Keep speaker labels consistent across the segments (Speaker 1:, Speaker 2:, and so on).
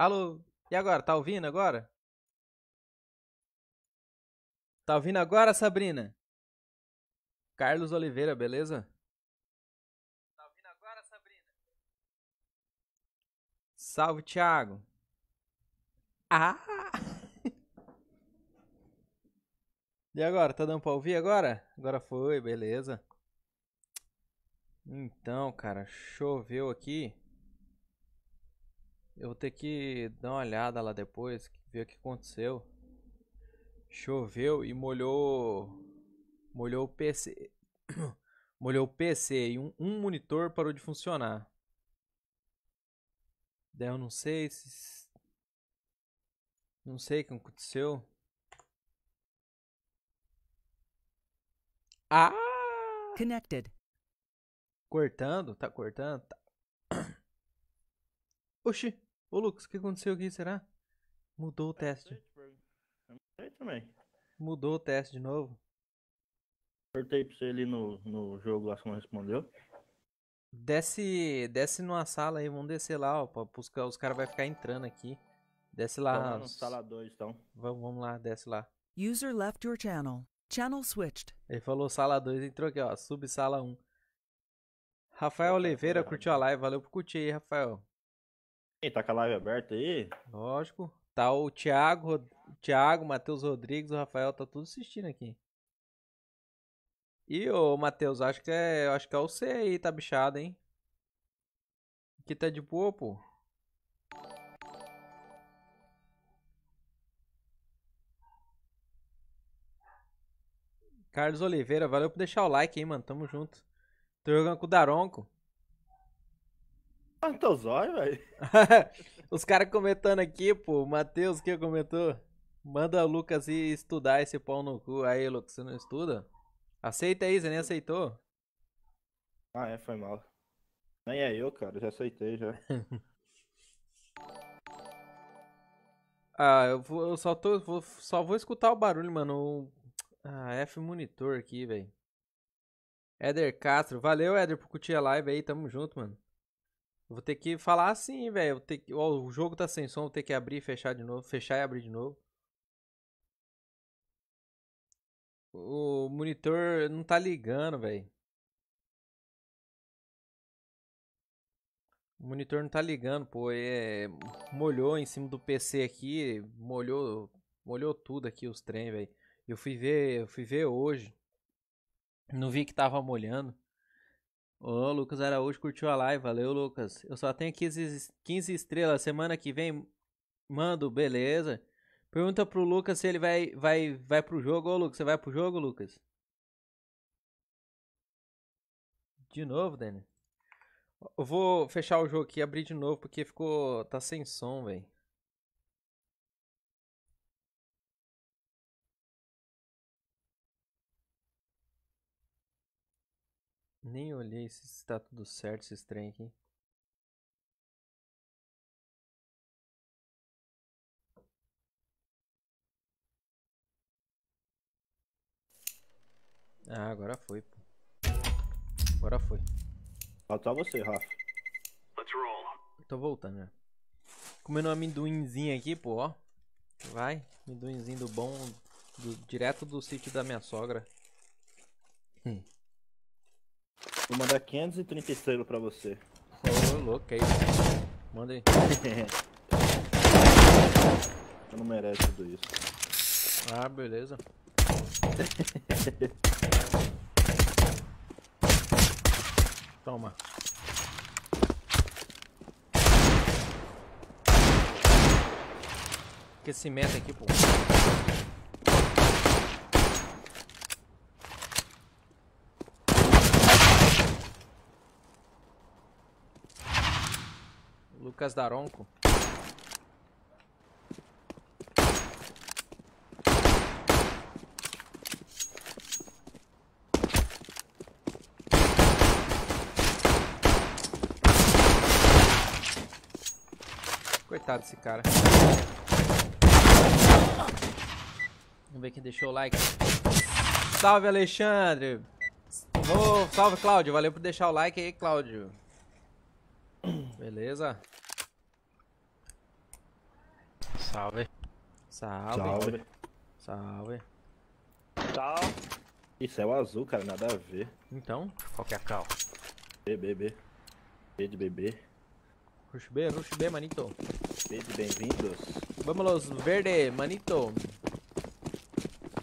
Speaker 1: Alô? E agora? Tá ouvindo agora? Tá ouvindo agora, Sabrina? Carlos Oliveira, beleza? Tá ouvindo agora, Sabrina? Salve, Thiago. Ah! E agora? Tá dando pra ouvir agora? Agora foi, beleza. Então, cara, choveu aqui. Eu vou ter que dar uma olhada lá depois, ver o que aconteceu. Choveu e molhou molhou o PC. molhou o PC e um, um monitor parou de funcionar. Daí eu não sei se não sei o que aconteceu. Ah!
Speaker 2: Connected.
Speaker 1: Cortando? Tá cortando? Tá. Oxi! Ô Lucas, o que aconteceu aqui, será? Mudou o teste.
Speaker 3: Eu também.
Speaker 1: Mudou o teste de novo.
Speaker 3: Cortei pra você ali no, no jogo lá, você não respondeu.
Speaker 1: Desce, desce numa sala aí, vamos descer lá, ó. Pra, buscar, os caras vão ficar entrando aqui. Desce lá.
Speaker 3: Vamos no sala 2, então.
Speaker 1: Vamos, vamos lá, desce lá.
Speaker 2: User left your channel. Channel switched.
Speaker 1: Ele falou sala 2, entrou aqui, ó. Sub sala 1. Um. Rafael Oliveira curtiu a live, valeu por curtir aí, Rafael.
Speaker 3: E tá com a live aberta aí?
Speaker 1: Lógico. Tá o Thiago, o Thiago, Matheus Rodrigues, o Rafael, tá tudo assistindo aqui. E ô Matheus, acho que é, acho que é o C aí, tá bichado, hein? Aqui tá de boa, pô. Carlos Oliveira, valeu por deixar o like aí, mano. Tamo junto. Tô jogando com o Daronco.
Speaker 3: Ah, teu zóio, velho.
Speaker 1: Os caras comentando aqui, pô. O Matheus que comentou. Manda o Lucas ir estudar esse pau no cu. Aí, Lucas, você não estuda? Aceita aí, você nem aceitou?
Speaker 3: Ah, é, foi mal. Nem é eu, cara. Já aceitei, já.
Speaker 1: ah, eu, vou, eu só, tô, vou, só vou escutar o barulho, mano. Ah, F monitor aqui, velho. Éder Castro. Valeu, Éder, por curtir a live aí. Tamo junto, mano. Vou ter que falar assim, velho. Que... o jogo tá sem som, vou ter que abrir e fechar de novo. Fechar e abrir de novo. O monitor não tá ligando, velho. O monitor não tá ligando, pô. É... Molhou em cima do PC aqui. Molhou, molhou tudo aqui os trem, velho. Eu fui ver, eu fui ver hoje. Não vi que tava molhando. Ô, Lucas Araújo curtiu a live. Valeu, Lucas. Eu só tenho 15, 15 estrelas. Semana que vem mando, beleza. Pergunta pro Lucas se ele vai, vai, vai pro jogo. Ô, Lucas, você vai pro jogo, Lucas? De novo, Dani? Eu vou fechar o jogo aqui e abrir de novo porque ficou. tá sem som, velho. Nem olhei se está tudo certo esse trem aqui. Ah, agora foi, pô. Agora foi.
Speaker 3: Falta você, Rafa.
Speaker 1: Tô voltando já. Comendo um amendoinzinho aqui, pô, ó. Vai, amendoinzinho do bom, do, direto do sítio da minha sogra. Hum.
Speaker 3: Vou mandar 530 estrelas pra você.
Speaker 1: Ô, oh, louco, aí. Manda aí.
Speaker 3: Você não merece tudo isso.
Speaker 1: Ah, beleza. Toma. Aquecimento aqui, pô. Lucas Daronco. Coitado desse cara. Vamos ver quem deixou o like. Salve, Alexandre! Oh, salve, Cláudio. Valeu por deixar o like aí, Cláudio. Beleza?
Speaker 4: Salve.
Speaker 1: Salve.
Speaker 3: Salve.
Speaker 1: Salve.
Speaker 4: Tal.
Speaker 3: Isso é o azul, cara, nada a ver.
Speaker 1: Então,
Speaker 4: Qual que é a cal?
Speaker 3: B, B, B. B de bebê.
Speaker 1: rush B, rush B, manito.
Speaker 3: B de bem-vindos.
Speaker 1: Vamos, verde, manito.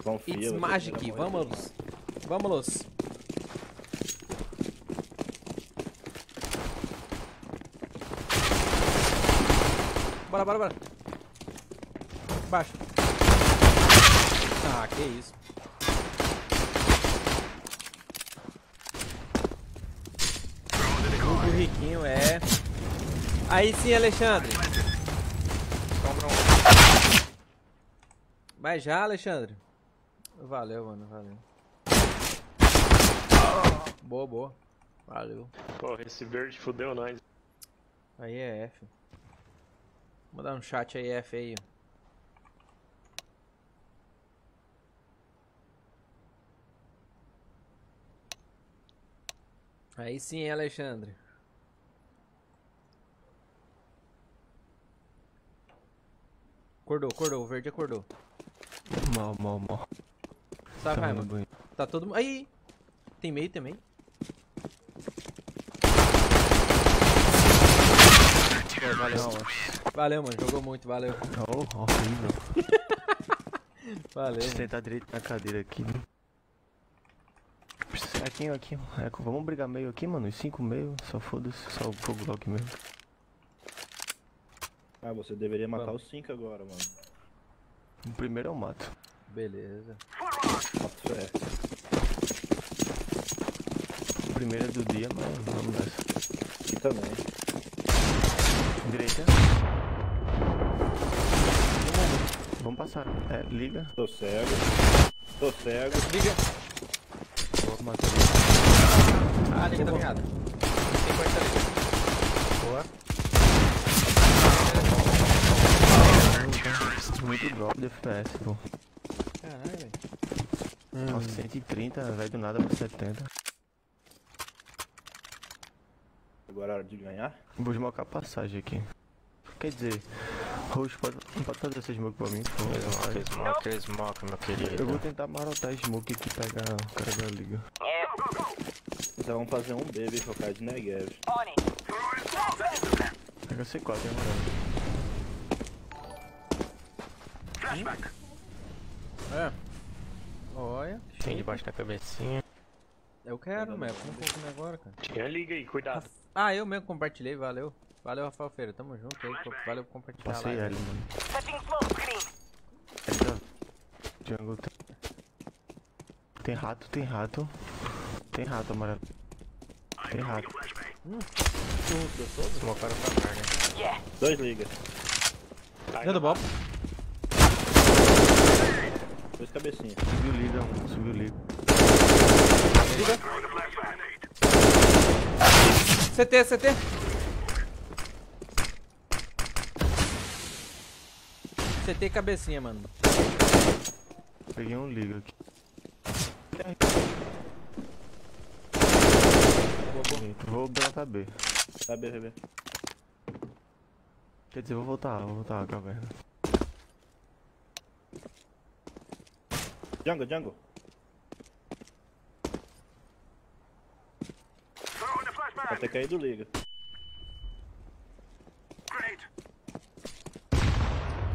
Speaker 3: Confia.
Speaker 1: It's
Speaker 3: você
Speaker 1: magic, vamos. Vamos. Bora, bora, bora. Baixo. Ah, que isso. Hugo Riquinho é. Aí sim, Alexandre.
Speaker 4: Um.
Speaker 1: Vai já, Alexandre. Valeu, mano, valeu. Boa, boa. Valeu.
Speaker 4: Porra, esse verde fudeu nós.
Speaker 1: Aí é F. Vou dar um chat aí, F aí. Aí sim, Alexandre. Acordou, acordou, o verde acordou.
Speaker 5: Mal, mal, mal.
Speaker 1: Sabe,
Speaker 5: Tava no
Speaker 1: Raimundo?
Speaker 5: banho.
Speaker 1: Tá todo mundo. Aí! Tem meio também. Pô, valeu. Valeu, mano. Jogou muito, valeu.
Speaker 5: Oh, horrível.
Speaker 1: Valeu.
Speaker 5: Deixa eu sentar direito na cadeira aqui. né? Aqui, aqui. É, vamos brigar meio aqui, mano. Os cinco meio. Só foda-se. Só o fogo block mesmo.
Speaker 3: Ah, você deveria matar
Speaker 1: Vamos.
Speaker 3: os 5 agora, mano.
Speaker 5: O primeiro eu mato.
Speaker 1: Beleza.
Speaker 5: O primeiro é do dia, mas vamos nessa.
Speaker 3: Aqui também.
Speaker 5: Direita. Vamos passar. É, liga.
Speaker 3: Tô cego. Tô cego.
Speaker 1: Liga.
Speaker 5: Ele.
Speaker 1: Ah, liga da virada. Tem quarta liga.
Speaker 4: Boa.
Speaker 5: Muito drop de FPS, pô.
Speaker 1: Caralho, velho.
Speaker 5: Nossa, 130, vai do nada pra 70.
Speaker 3: Agora é hora de ganhar.
Speaker 5: Vou smocar a passagem aqui. Quer dizer, Roxo pode, pode fazer essa smoke pra mim, favor.
Speaker 4: Smoke, smoke, smoke, meu querido.
Speaker 5: Eu vou tentar marotar smoke aqui e pegar o cara da liga.
Speaker 3: Então vamos fazer um B e focar de Negev.
Speaker 5: Pega C4, hein, mano.
Speaker 1: É. Olha.
Speaker 4: Tem debaixo da cabecinha.
Speaker 1: Eu quero, mas como que eu agora, cara?
Speaker 4: Tinha liga aí, cuidado.
Speaker 1: Ah, eu mesmo compartilhei, valeu. Valeu, Rafael Feira, tamo junto aí. co- Valeu por compartilhar
Speaker 5: Passei
Speaker 1: lá.
Speaker 5: L, mano. Ele tá... Jungle tem... Tem rato, tem rato. Tem rato, amarelo. Tem rato.
Speaker 4: Smocaram pra carne.
Speaker 3: Dois ligas.
Speaker 1: Dentro do bob.
Speaker 3: Dois cabecinhas.
Speaker 5: Subiu liga, um, subiu liga.
Speaker 1: CT, CT. CT cabecinha, mano.
Speaker 5: Peguei um liga aqui. Vou brotar B.
Speaker 3: Tá B, B, B.
Speaker 5: Quer dizer, vou voltar, vou voltar a caverna.
Speaker 3: Jungle, jungle. Vai ter caído liga.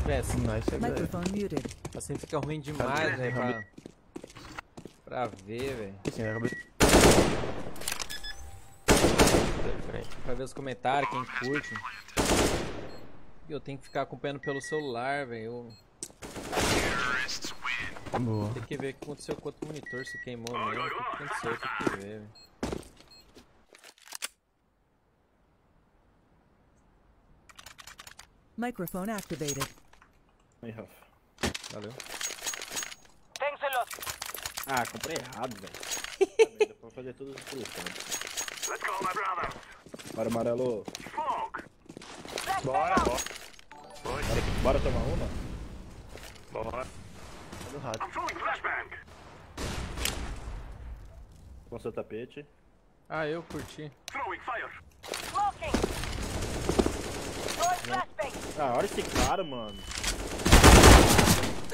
Speaker 1: Péssimo.
Speaker 5: Nice, é.
Speaker 2: Microphone muted.
Speaker 1: Assim fica ruim demais, velho, pra... Pra ver, velho. Pra ver os comentários, quem curte. E eu tenho que ficar acompanhando pelo celular, velho.
Speaker 5: Boa.
Speaker 1: tenho que ver o que aconteceu com outro monitor, se queimou mesmo. O que que aconteceu, tem que ver, velho.
Speaker 2: Microphone activated.
Speaker 3: Aí, Rafa.
Speaker 1: Valeu.
Speaker 3: Ah, comprei errado, velho. Dá pra fazer tudo os instruções. Bora, amarelo.
Speaker 4: Bora, bora.
Speaker 3: Bora, bora tomar uma?
Speaker 4: Bora.
Speaker 5: do rato.
Speaker 3: Com seu tapete.
Speaker 1: Ah, eu curti.
Speaker 3: Ah, olha esse cara, mano.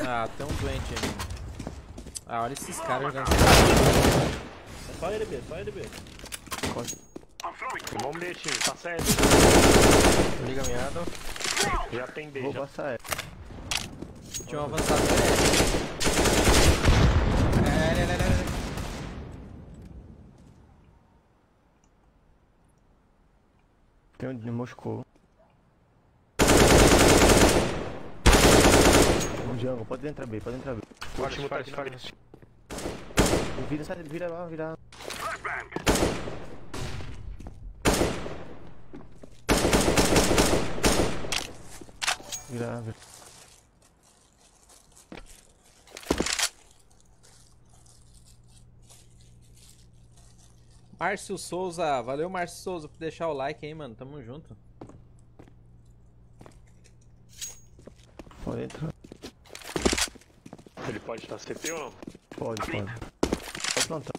Speaker 1: Ah, tem um doente aí. Ah, olha esses caras jogando.
Speaker 3: É só ele, B, só ele, B.
Speaker 4: Bom bichinho, tá certo. Liga miado. Já tem B,
Speaker 5: Vou
Speaker 4: já.
Speaker 5: passar ela.
Speaker 1: Tinha um avançado. É, é, é, é, é.
Speaker 5: Tem um de Moscou. Jungle, pode entrar B, pode entrar B.
Speaker 4: O último tá aqui na.
Speaker 5: Vira, sai, vira lá, vira lá. Vira lá, vira.
Speaker 1: Márcio Souza, valeu Márcio Souza por deixar o like aí, mano. Tamo junto.
Speaker 5: Pode entrar.
Speaker 4: Pode estar CT ou não?
Speaker 5: Pode, pode. Pode plantar.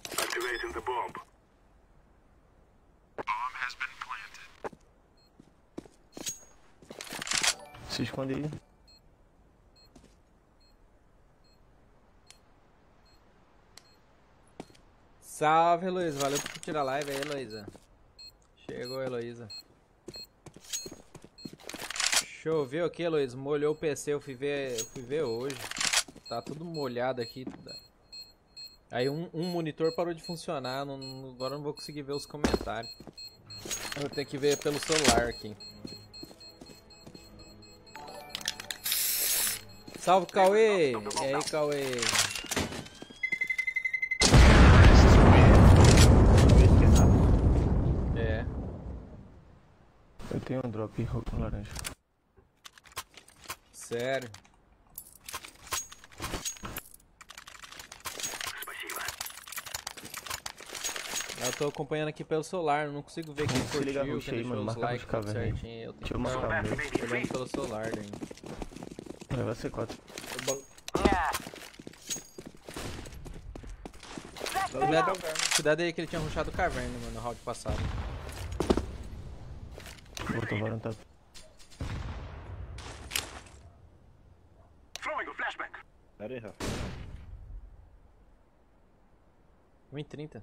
Speaker 5: Se esconde aí.
Speaker 1: Salve, Heloísa. Valeu por curtir a live aí, Heloísa. Chegou, Heloísa. Choveu aqui, Heloísa. Molhou o PC. Eu fui ver, eu fui ver hoje. Tá tudo molhado aqui. Aí um, um monitor parou de funcionar. não- agora eu não vou conseguir ver os comentários. Eu vou ter que ver pelo celular aqui. Salve, Cauê! E aí, Cauê? É.
Speaker 5: Eu tenho um drop ro- laranja.
Speaker 1: Sério. Tô acompanhando aqui pelo celular, não consigo ver quem
Speaker 5: liga,
Speaker 1: curtiu,
Speaker 5: rush
Speaker 1: quem
Speaker 5: aí,
Speaker 1: deixou
Speaker 5: mano,
Speaker 1: os likes, tudo certinho. Eu
Speaker 5: Deixa eu
Speaker 1: tô
Speaker 5: o
Speaker 1: olhando pelo celular daí.
Speaker 5: Leva C4.
Speaker 1: Cuidado, cuidado aí que ele tinha rushado o caverna, mano, no round passado.
Speaker 5: Botou varão tá.
Speaker 3: Pera aí, Rafa.
Speaker 1: 1,30.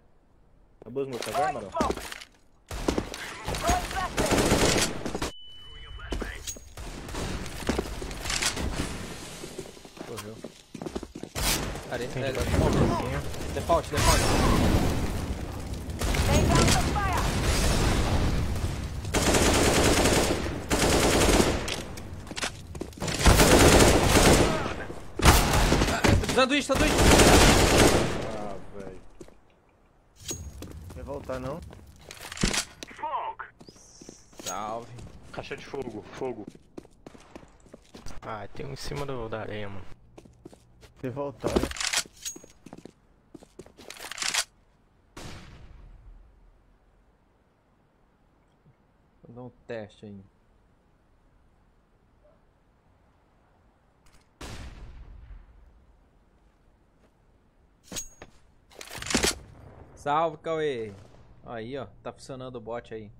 Speaker 3: Acabou os meus cavernas, Marão?
Speaker 1: Correu. Areia.
Speaker 4: Tem
Speaker 1: É, default, default, default. Sanduíche, sanduíche!
Speaker 3: Ah, velho.
Speaker 5: Quer voltar não?
Speaker 1: Salve.
Speaker 4: Caixa de fogo, fogo. Ah, tem um em cima do, da areia, mano.
Speaker 5: Quer voltar, né?
Speaker 1: Vou dar um teste aí. Salve, Cauê! Aí, ó, tá funcionando o bot aí.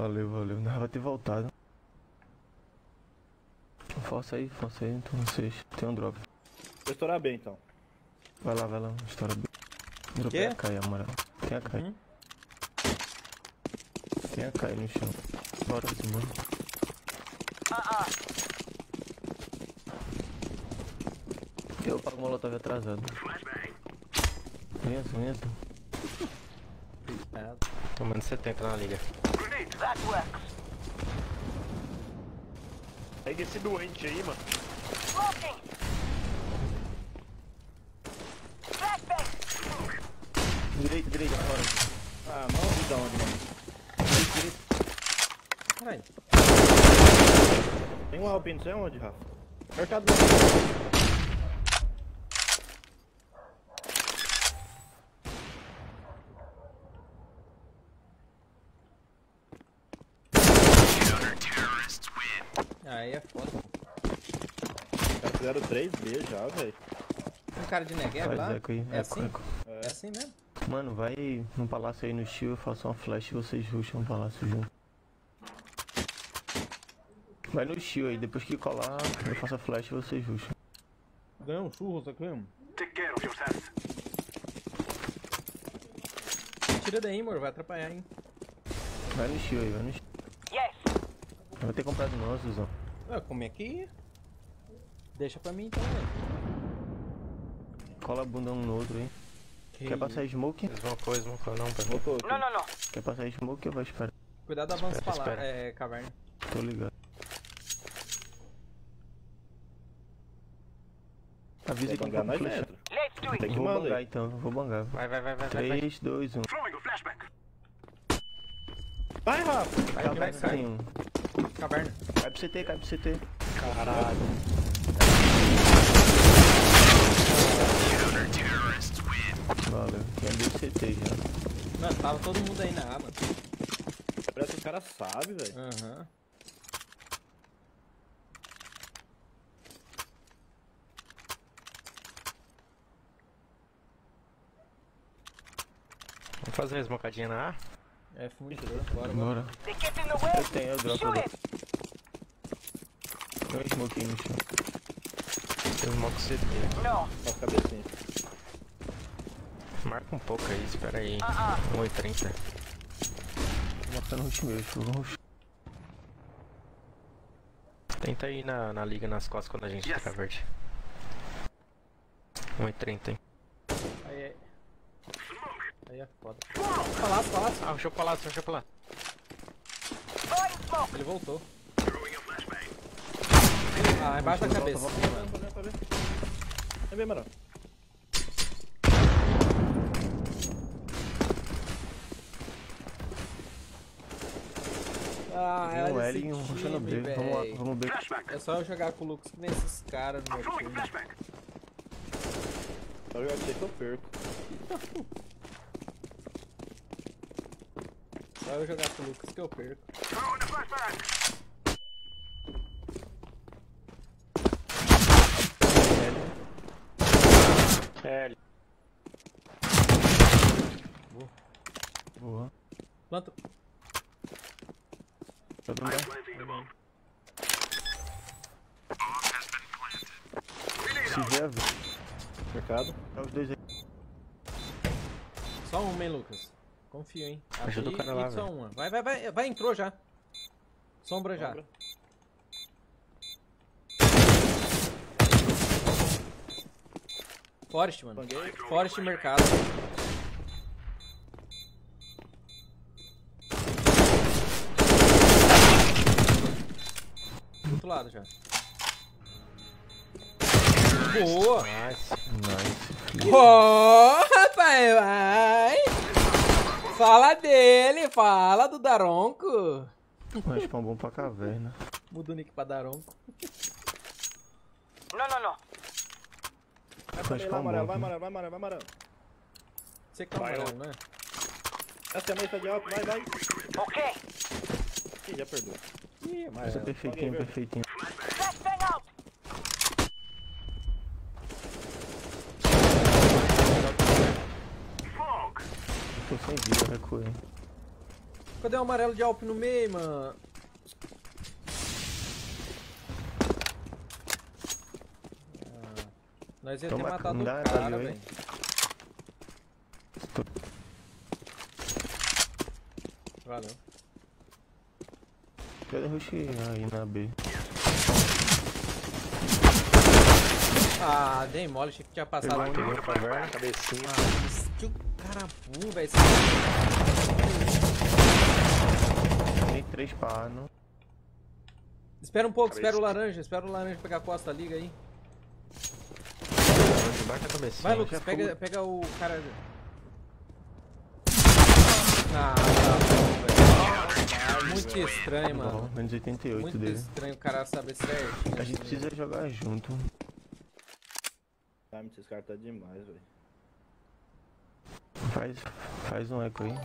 Speaker 5: Valeu, valeu. Não vai ter voltado. Força aí, força aí, então vocês. Tem um drop.
Speaker 3: Vou estourar bem, então.
Speaker 5: Vai lá, vai lá. Estoura bem. Drop
Speaker 1: Quê?
Speaker 5: é a Kai, amarelo. Tem a Kai.
Speaker 1: Hum?
Speaker 5: Tem a Kai no chão. Bora, Simão. Eu pago o molotov atrasado. Entra, entra.
Speaker 1: É,
Speaker 4: Tomando 70 na liga. Pega esse doente aí, mano.
Speaker 5: Direita, direita, fora.
Speaker 3: Ah, não vi de onde, mano.
Speaker 1: Caralho.
Speaker 3: Tem um alpino, não sei onde, Rafa. Apertado do
Speaker 1: Aí é foda.
Speaker 3: Já fizeram 3B já, velho.
Speaker 1: Um cara de Negev lá?
Speaker 5: eco aí.
Speaker 1: É
Speaker 5: eco,
Speaker 1: assim?
Speaker 5: eco.
Speaker 1: É assim mesmo?
Speaker 5: Mano, vai no palácio aí no estilo, eu faço uma flash e vocês rusham o palácio junto. Vai no estilo aí, depois que colar, eu faço a flash e vocês rusham.
Speaker 3: Ganhou um churros aqui, mano.
Speaker 1: Tira daí, amor, vai atrapalhar, hein?
Speaker 5: Vai no estilo aí, vai no estilo.
Speaker 6: Yes.
Speaker 5: Vai ter comprado não, Suzão.
Speaker 1: Ah, como é que. Deixa pra mim então, velho.
Speaker 5: Cola a bunda um no outro aí.
Speaker 1: Que
Speaker 5: Quer passar smoke?
Speaker 4: Smocou, smocou não, pra.
Speaker 3: Voltou aqui.
Speaker 6: No, no, no.
Speaker 5: Quer passar smoke ou vai esperar?
Speaker 1: Cuidado
Speaker 4: Espera,
Speaker 1: falar.
Speaker 4: espera.
Speaker 1: É, caverna.
Speaker 5: Tô ligado. Avisa que eu vou
Speaker 3: nós dentro.
Speaker 6: Let's do it.
Speaker 3: Tem que
Speaker 5: Vou bangar
Speaker 3: aí.
Speaker 5: então, vou bangar.
Speaker 4: Vai, vai, vai, vai, vai. vai.
Speaker 5: 3, 2, 1.
Speaker 3: Vai, Rafa.
Speaker 4: Vai, vai,
Speaker 5: cai,
Speaker 4: vai.
Speaker 1: Caverna.
Speaker 5: Cai pro CT, cai pro CT.
Speaker 3: Caralho.
Speaker 5: Valeu. Já deu CT já.
Speaker 1: Mano, tava todo mundo aí na A, mano.
Speaker 3: Parece que o cara sabe, velho.
Speaker 1: Aham.
Speaker 4: Vamos fazer uma smocadinha na A?
Speaker 1: F muito duro. Bora, bora.
Speaker 5: Eu tenho, eu dropo. Eu. Tem um smoke no chão.
Speaker 4: Tem smoke CT.
Speaker 3: Só a cabecinha.
Speaker 4: Marca um pouco aí, espera aí.
Speaker 6: Uh-uh.
Speaker 4: 1,30.
Speaker 5: Tô matando o rush meu, deixa eu ver o rush.
Speaker 4: Tenta ir na, na liga nas costas quando a gente fica verde. 1,30, hein?
Speaker 1: Aí é. É foda. Palácio, palácio.
Speaker 4: Ah, eu pular, deixa eu pular.
Speaker 6: Throwing smoke.
Speaker 1: Ele voltou. Ah, embaixo da
Speaker 5: Volta,
Speaker 1: cabeça.
Speaker 5: volta,
Speaker 3: Pra ver, pra ver. Vem ver, mano.
Speaker 1: Ah,
Speaker 5: Tem um L e um no B. Vamos vamos B.
Speaker 1: É só eu jogar com o Lucas que nem esses caras no meu time.
Speaker 3: Só jogar que eu perco.
Speaker 1: Só eu jogar com o Lucas que eu perco.
Speaker 4: L.
Speaker 5: Boa.
Speaker 1: Planta.
Speaker 5: Todo mundo. Se vier.
Speaker 3: Mercado.
Speaker 5: Tá os dois aí.
Speaker 1: Só uma, hein, Lucas. Confio, hein.
Speaker 4: Ajuda o cara lá, velho.
Speaker 1: uma. Vai, vai, vai. Vai, entrou já. Sombra já.
Speaker 3: Sombra.
Speaker 1: Forest, mano.
Speaker 3: Banguei.
Speaker 1: Forest mercado. Do outro lado já. Boa!
Speaker 4: Nice.
Speaker 5: Nice.
Speaker 1: Ô, rapaz! Fala dele, fala do Daronco.
Speaker 5: Um spawn bom pra caverna.
Speaker 1: Muda o nick pra Daronco.
Speaker 6: No, no, no.
Speaker 3: Vai,
Speaker 5: Faz
Speaker 3: vai,
Speaker 5: pão
Speaker 3: amarelo, vai, amarelo, vai, amarelo, vai, amarelo.
Speaker 1: Você que tá amarelo, né?
Speaker 3: Essa é a mesa de alto, vai, vai.
Speaker 6: Okay.
Speaker 3: Ih, já perdoou.
Speaker 1: Ih,
Speaker 5: Essa é
Speaker 1: amarelo.
Speaker 5: perfeitinho,
Speaker 3: Alguém,
Speaker 5: perfeitinho.
Speaker 6: Flashbang out.
Speaker 5: Tô sem vida, recuei.
Speaker 1: Cadê o amarelo de Alp no meio, mano? Ah, nós ia ter
Speaker 5: Toma,
Speaker 1: matado
Speaker 5: me
Speaker 1: o cara, velho. Valeu.
Speaker 5: Cadê o rush aí na B?
Speaker 1: Ah, dei mole, achei que tinha passado.
Speaker 5: Pegou,
Speaker 4: Peguei um caverna, cabecinha.
Speaker 1: Ah, que cara burro, velho.
Speaker 5: Tem três pá, não.
Speaker 1: Espera um pouco, espera o laranja, espera o laranja pegar a costa, liga aí. Vai, Lucas, pega, pega o cara. Ah, tá bom, velho. Muito estranho,
Speaker 5: Bom,
Speaker 1: mano.
Speaker 5: menos 88
Speaker 1: Muito
Speaker 5: dele.
Speaker 1: estranho o cara saber certinho.
Speaker 5: A gente precisa jogar junto.
Speaker 3: Time desses caras tá demais, velho.
Speaker 5: Faz, faz um eco aí.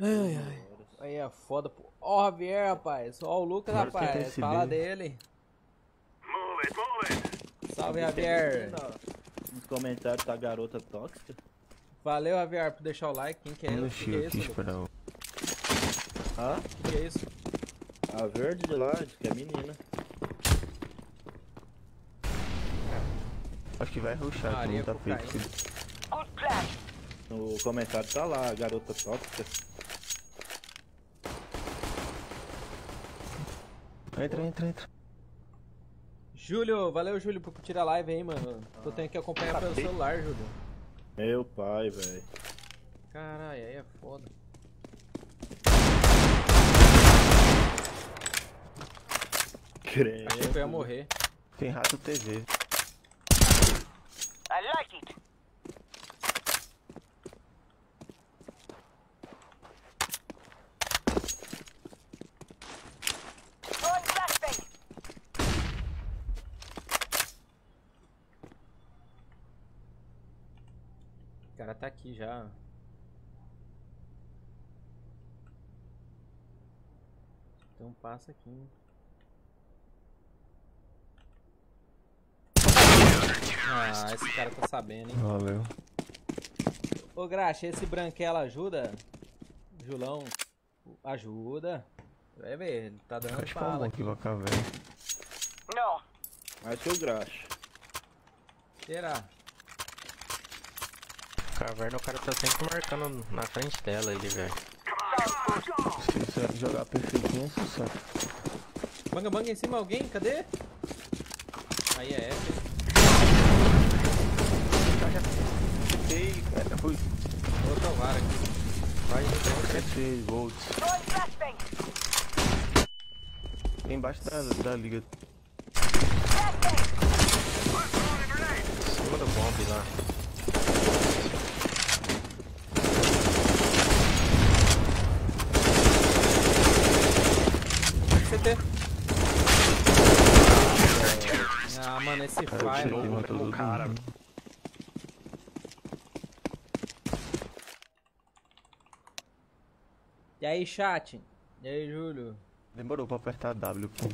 Speaker 1: Ai, ai. Aí é foda, pô. Ó o Javier, rapaz. Ó o Lucas,
Speaker 5: Agora
Speaker 1: rapaz. Fala dele. Salve, Javier.
Speaker 3: Nos comentários tá garota tóxica.
Speaker 1: Valeu, Javier, por deixar o like. Quem que é
Speaker 5: No
Speaker 1: ele? Que que é isso,
Speaker 5: esperar o.
Speaker 3: Hã?
Speaker 1: Que que é isso?
Speaker 3: A verde de lá, que é menina.
Speaker 5: Acho que vai rushar, que
Speaker 1: Maria,
Speaker 5: não tá feito.
Speaker 3: No comentário tá lá, garota tóxica.
Speaker 5: Entra, entra, entra.
Speaker 1: Júlio, valeu, Júlio, por curtir a live aí, mano. Tô tendo que acompanhar pelo celular, Júlio.
Speaker 3: Meu pai, velho.
Speaker 1: Caralho, aí é foda.
Speaker 3: Creio.
Speaker 1: Achei que eu ia morrer.
Speaker 5: Tem rato TV.
Speaker 6: I like it. Throwing flashbang.
Speaker 1: O cara tá aqui já. Então passa aqui. Ah, esse cara tá sabendo, hein?
Speaker 5: Valeu.
Speaker 1: Ô Graxa, esse branquela ajuda? Julão, ajuda. Vai ver, ele tá dando
Speaker 5: Acho que é
Speaker 1: aqui.
Speaker 5: vai cá, velho.
Speaker 6: No.
Speaker 3: Mais que o graxa.
Speaker 1: Será?
Speaker 4: Caverna, o cara tá sempre marcando na frente dela ali, velho.
Speaker 5: Se você jogar perfeitinho, é sucesso.
Speaker 1: Banga banga em cima alguém? Cadê? Aí é F.
Speaker 5: Ei, cara, fui.
Speaker 1: Outra vara aqui.
Speaker 4: Vai, vai,
Speaker 5: 3 volts. Embaixo da, da liga.
Speaker 4: Em cima do bomb lá.
Speaker 1: CT. Ah, mano, esse
Speaker 5: sei que matou todo
Speaker 4: cara.
Speaker 5: mundo.
Speaker 1: E aí, chat? E aí, Júlio?
Speaker 5: Demorou pra apertar W, pô.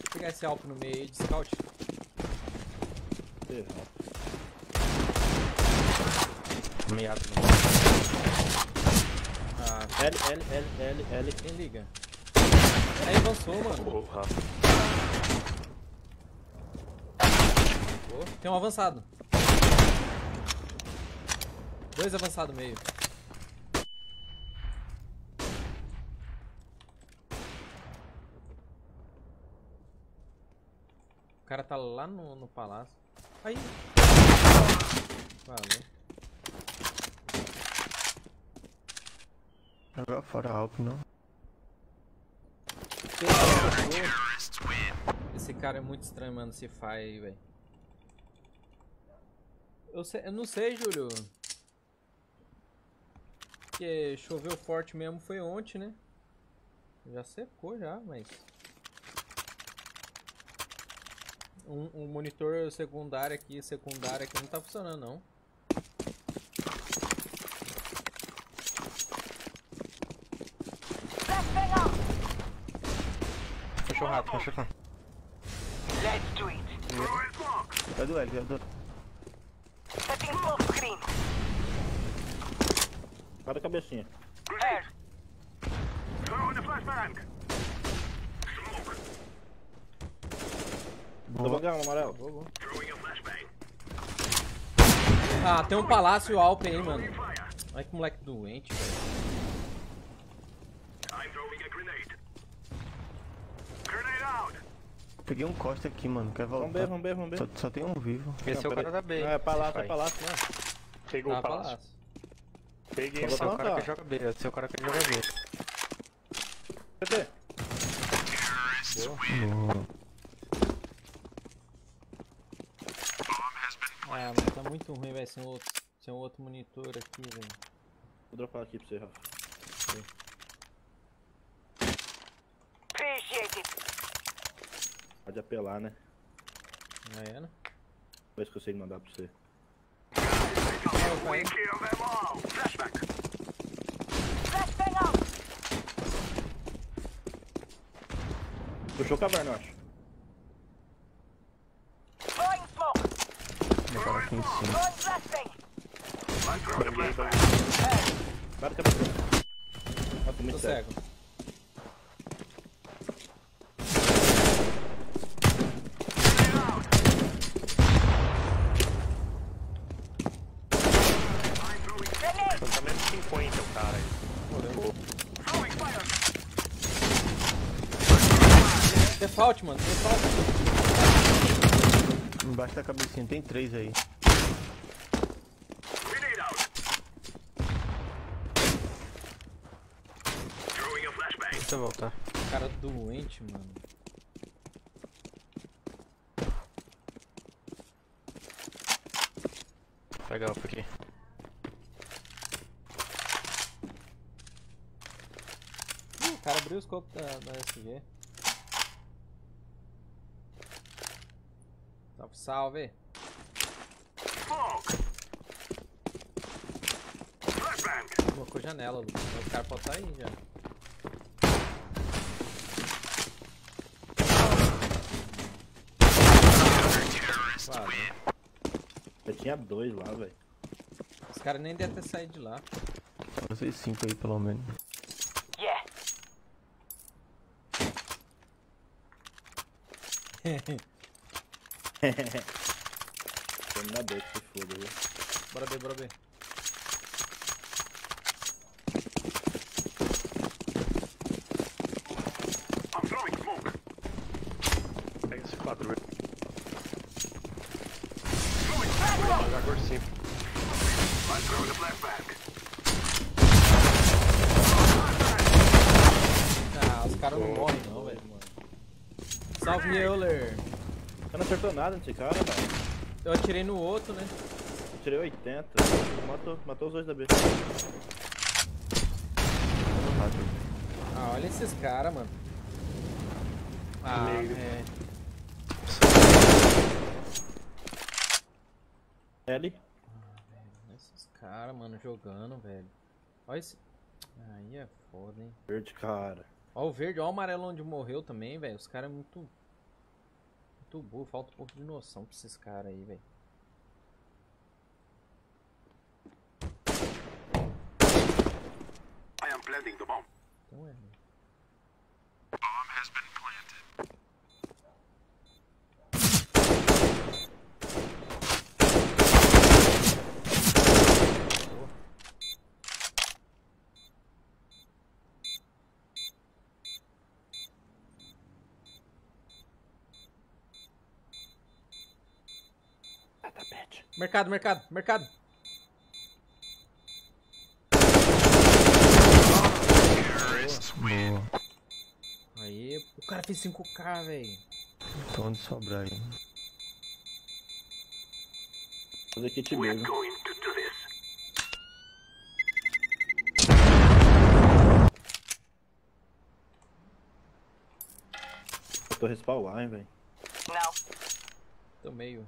Speaker 1: Vou pegar esse alto no meio aí de scout.
Speaker 3: Errado.
Speaker 4: Meado
Speaker 1: Ah,
Speaker 3: L, L, L, L, L.
Speaker 1: quem liga? Aí avançou, mano.
Speaker 4: Porra.
Speaker 1: Tem um avançado. Dois avançados meio. O cara tá lá no, no palácio. Aí. Valeu.
Speaker 5: Jogar fora Alp, não.
Speaker 1: Esse cara é muito estranho, mano, Fai aí, velho. Eu, eu não sei, Júlio. Porque choveu forte mesmo foi ontem, né? Já secou já, mas... Um, um monitor secundário aqui, secundário aqui não tá funcionando não.
Speaker 6: Flashbang out.
Speaker 4: O rato.
Speaker 6: Let's do it.
Speaker 5: É do L, é do
Speaker 6: Setting smoke screen.
Speaker 3: Cada cabecinha.
Speaker 6: There.
Speaker 3: Tô bangando, amarelo.
Speaker 1: Ah, tem um palácio Alpe aí, mano. Olha que moleque doente, velho.
Speaker 5: Peguei um Costa aqui, mano. Quer voltar?
Speaker 3: Vamos ver, vamos ver, vamos ver.
Speaker 5: Só, só tem um vivo.
Speaker 4: Esse é o cara da B.
Speaker 3: É, palácio, é palácio, né?
Speaker 4: Pegou
Speaker 1: Tá,
Speaker 4: o palácio.
Speaker 1: palácio.
Speaker 4: Peguei. Esse é o cara que joga B. Esse é o cara que joga B.
Speaker 5: Boa.
Speaker 1: Ah, mas tá muito ruim, vai ser um outro, sem um outro monitor aqui, velho.
Speaker 3: Vou dropar aqui pra você, Rafa.
Speaker 6: Appreciate it.
Speaker 3: Pode apelar, né?
Speaker 1: É, né?
Speaker 3: Ver se consigo mandar pra você.
Speaker 1: Vai.
Speaker 6: Flashbang out.
Speaker 3: Puxou o caverna, eu acho.
Speaker 6: Smoke.
Speaker 5: Botaram aqui em cima.
Speaker 6: Throwing flashbang.
Speaker 3: Bora, caverna. Nossa,
Speaker 1: Tô
Speaker 3: muito cego.
Speaker 1: cego.
Speaker 6: Grenade.
Speaker 4: Tá menos 50 o cara aí.
Speaker 1: Default, mano, default.
Speaker 5: Embaixo da cabecinha tem três aí.
Speaker 4: Deixa eu voltar.
Speaker 1: Cara doente, mano.
Speaker 4: Vou pegar o aqui.
Speaker 1: O cara abriu o scope da, da SG. Salve, salve. Colocou janela, Lu. O cara pode estar aí já. Claro.
Speaker 3: Eu tinha dois lá, velho.
Speaker 1: Os caras nem devem ter saído de lá.
Speaker 5: Vocês cinco aí, pelo menos.
Speaker 6: Yeah.
Speaker 3: Vou me dar dois, se foda, viu?
Speaker 1: Bora ver, bora ver.
Speaker 4: Pega esse quadro aí. Devagar por cima.
Speaker 1: Ah, os caras não morrem não, velho, mano. Salve, Euler.
Speaker 3: Você não acertou nada nesse cara, velho.
Speaker 1: Eu atirei no outro, né?
Speaker 3: Tirei 80. Matou, matou os dois da B.
Speaker 1: Ah, olha esses caras, mano. Ah,
Speaker 4: Meio.
Speaker 1: é.
Speaker 3: L.
Speaker 1: Olha esses caras, mano, jogando, velho. Olha esse. Aí é foda, hein.
Speaker 3: Verde, cara.
Speaker 1: Ó o verde, ó o amarelo onde morreu também, velho. Os caras é muito. Muito burro, falta um pouco de noção pra esses caras aí, velho. Então é. Mercado, mercado, mercado.
Speaker 5: Boa.
Speaker 1: Aí, o cara fez 5k, velho.
Speaker 5: Então onde sobrar aí.
Speaker 3: Fazer kit mesmo. Eu tô respawn lá, hein, velho.
Speaker 6: Now.
Speaker 1: Tô meio.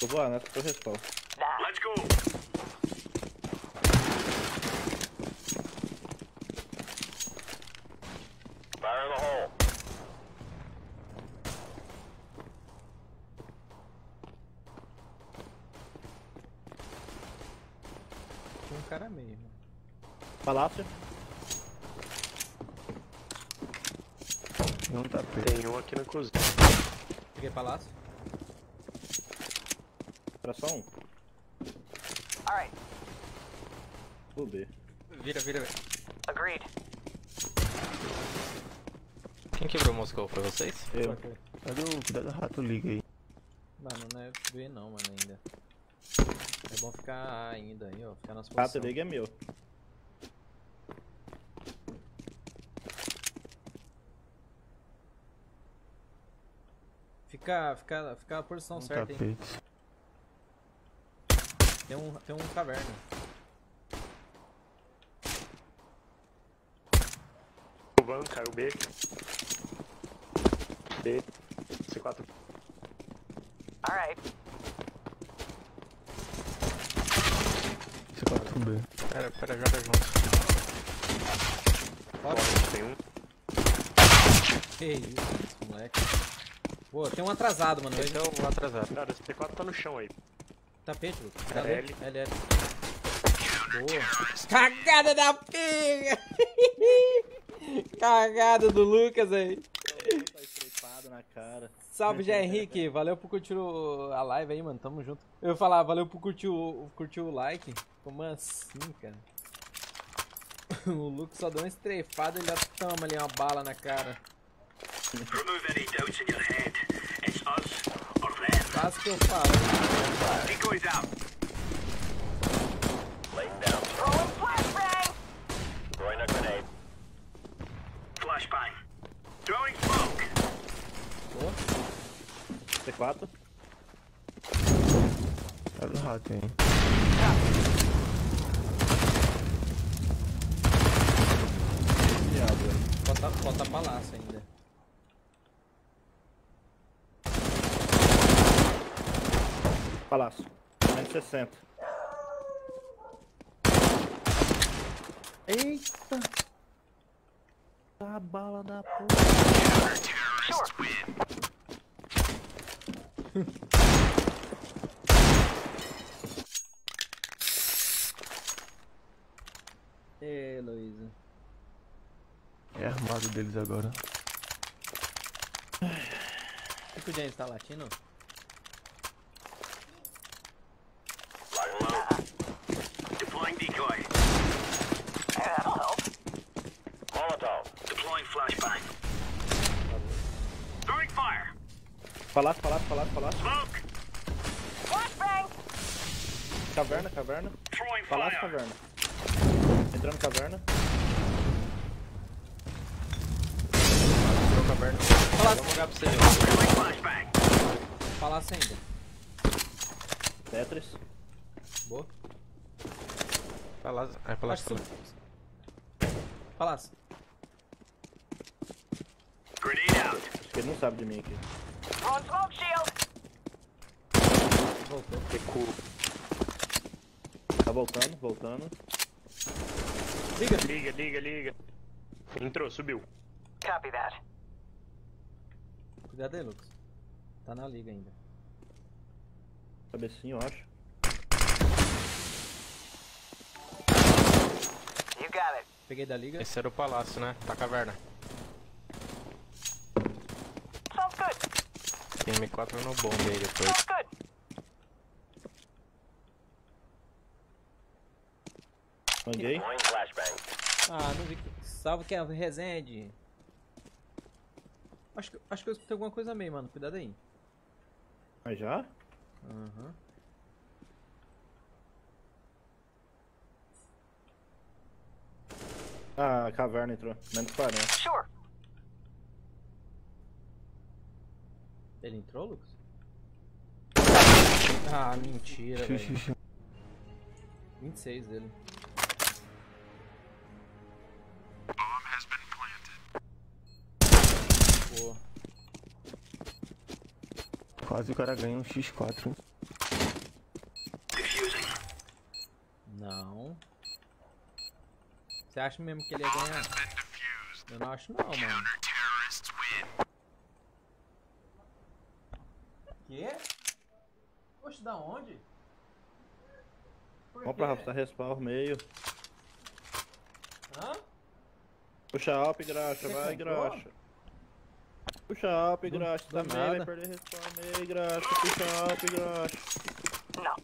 Speaker 3: Tô voando, né? Tô respawn.
Speaker 6: Nah.
Speaker 4: Fire in the hole.
Speaker 1: Um cara meio. mano.
Speaker 3: Palácio.
Speaker 5: Não tá perto.
Speaker 4: Tem um aqui na cozinha.
Speaker 1: Peguei palácio.
Speaker 3: Pra só um.
Speaker 6: Alright.
Speaker 3: B
Speaker 1: Vira, vira, vira.
Speaker 6: Agreed.
Speaker 4: Quem quebrou o Moscou? Foi vocês?
Speaker 3: Eu.
Speaker 5: Cadê o cuidado do rato liga aí?
Speaker 1: Mano, não é B não, mano, ainda. É bom ficar A ainda aí, ó. Ficar nas posições.
Speaker 3: Rato liga é meu.
Speaker 1: Fica, ficar, ficar a posição
Speaker 5: um
Speaker 1: certa,
Speaker 5: tapete. hein.
Speaker 1: Tem um, tem um caverna.
Speaker 4: O van, caiu B. B. C4.
Speaker 6: All right.
Speaker 5: C4B.
Speaker 4: Pera, pera, joga junto.
Speaker 1: Foda.
Speaker 4: Tem um.
Speaker 1: Que isso, moleque. Boa, tem um atrasado, mano.
Speaker 4: Esse é o atrasado. Cara, esse C4 tá no chão aí.
Speaker 1: Tapete, Lucas. Tá?
Speaker 4: L.
Speaker 1: L, L. Boa. Cagada da pega! Cagada do Lucas aí.
Speaker 3: Na cara.
Speaker 1: Salve, Jé Henrique. Valeu por curtir o- a live aí, mano. Tamo junto. Eu ia falar, valeu por curtir o, curtir o like. Como assim, cara? O Lucas só deu uma estreifada e já toma ali uma bala na cara.
Speaker 7: Remove any doubts in your head.
Speaker 1: Faz o que eu falo.
Speaker 7: Decoys out.
Speaker 6: Throwing flashbang.
Speaker 7: Throwing a grenade. Flashbang. Throwing smoke.
Speaker 1: Boa.
Speaker 3: C4.
Speaker 5: Tá rato aí.
Speaker 3: Viado, velho.
Speaker 1: Falta, falta palácio ainda.
Speaker 3: Palácio. Menos 60. Eita! Tá a bala da porra.
Speaker 1: Ê, Luísa.
Speaker 5: É armado deles agora.
Speaker 1: O que o James tá latindo?
Speaker 7: Lying low. Deploying decoy.
Speaker 6: Yeah, that'll help.
Speaker 7: Molotov. Deploying flashbang. Throwing fire.
Speaker 3: Palácio, palácio, palácio, palácio.
Speaker 7: Smoke.
Speaker 6: Flashbang.
Speaker 3: Caverna, caverna. Palácio, caverna. Entrando caverna.
Speaker 4: Tirou caverna.
Speaker 1: Palácio.
Speaker 4: Vou jogar pra você.
Speaker 1: Palácio ainda.
Speaker 3: Tetris.
Speaker 1: Boa.
Speaker 4: Palácio. É, palácio.
Speaker 1: sim. Palácio.
Speaker 7: Grenade out.
Speaker 3: Acho que ele não sabe de mim aqui.
Speaker 6: Throwing smoke shield.
Speaker 1: Voltou.
Speaker 4: Recuo.
Speaker 3: Tá voltando, voltando.
Speaker 1: Liga.
Speaker 4: Liga, liga, liga. Entrou, subiu.
Speaker 6: Copy that.
Speaker 1: Cuidado aí, Lucas. Tá na liga ainda.
Speaker 3: Cabecinho, eu acho.
Speaker 6: You got it.
Speaker 1: Peguei da liga.
Speaker 4: Esse era o palácio, né? Tá caverna. Tem M4 no bombe aí depois.
Speaker 7: Flashbang.
Speaker 1: Ah, não vi que. Salve que é Resende. Acho que, acho que eu escutei alguma coisa meio, mano. Cuidado aí.
Speaker 3: Mas já?
Speaker 1: Aham.
Speaker 3: Ah, a caverna entrou. Menos 40.
Speaker 6: Sure.
Speaker 1: Ele entrou, Lucas? Ah, mentira, velho.
Speaker 5: xixi.
Speaker 1: 26 dele. Boa.
Speaker 5: Quase o cara ganha um X4.
Speaker 7: Defusing.
Speaker 1: Não. Você acha mesmo que ele ia ganhar? Eu não acho não, mano. Quê? Oxe, da onde? Por
Speaker 3: Vamos pra Rafa, respawn, meio.
Speaker 1: Hã?
Speaker 3: Puxa alp, graxa,
Speaker 1: Você
Speaker 3: vai,
Speaker 1: comprou?
Speaker 3: graxa. Puxa alp,
Speaker 1: Do-
Speaker 3: graxa,
Speaker 1: do
Speaker 3: também vai
Speaker 1: nada.
Speaker 3: perder respawn, meio, graxa. Puxa alp, graxa.
Speaker 6: No.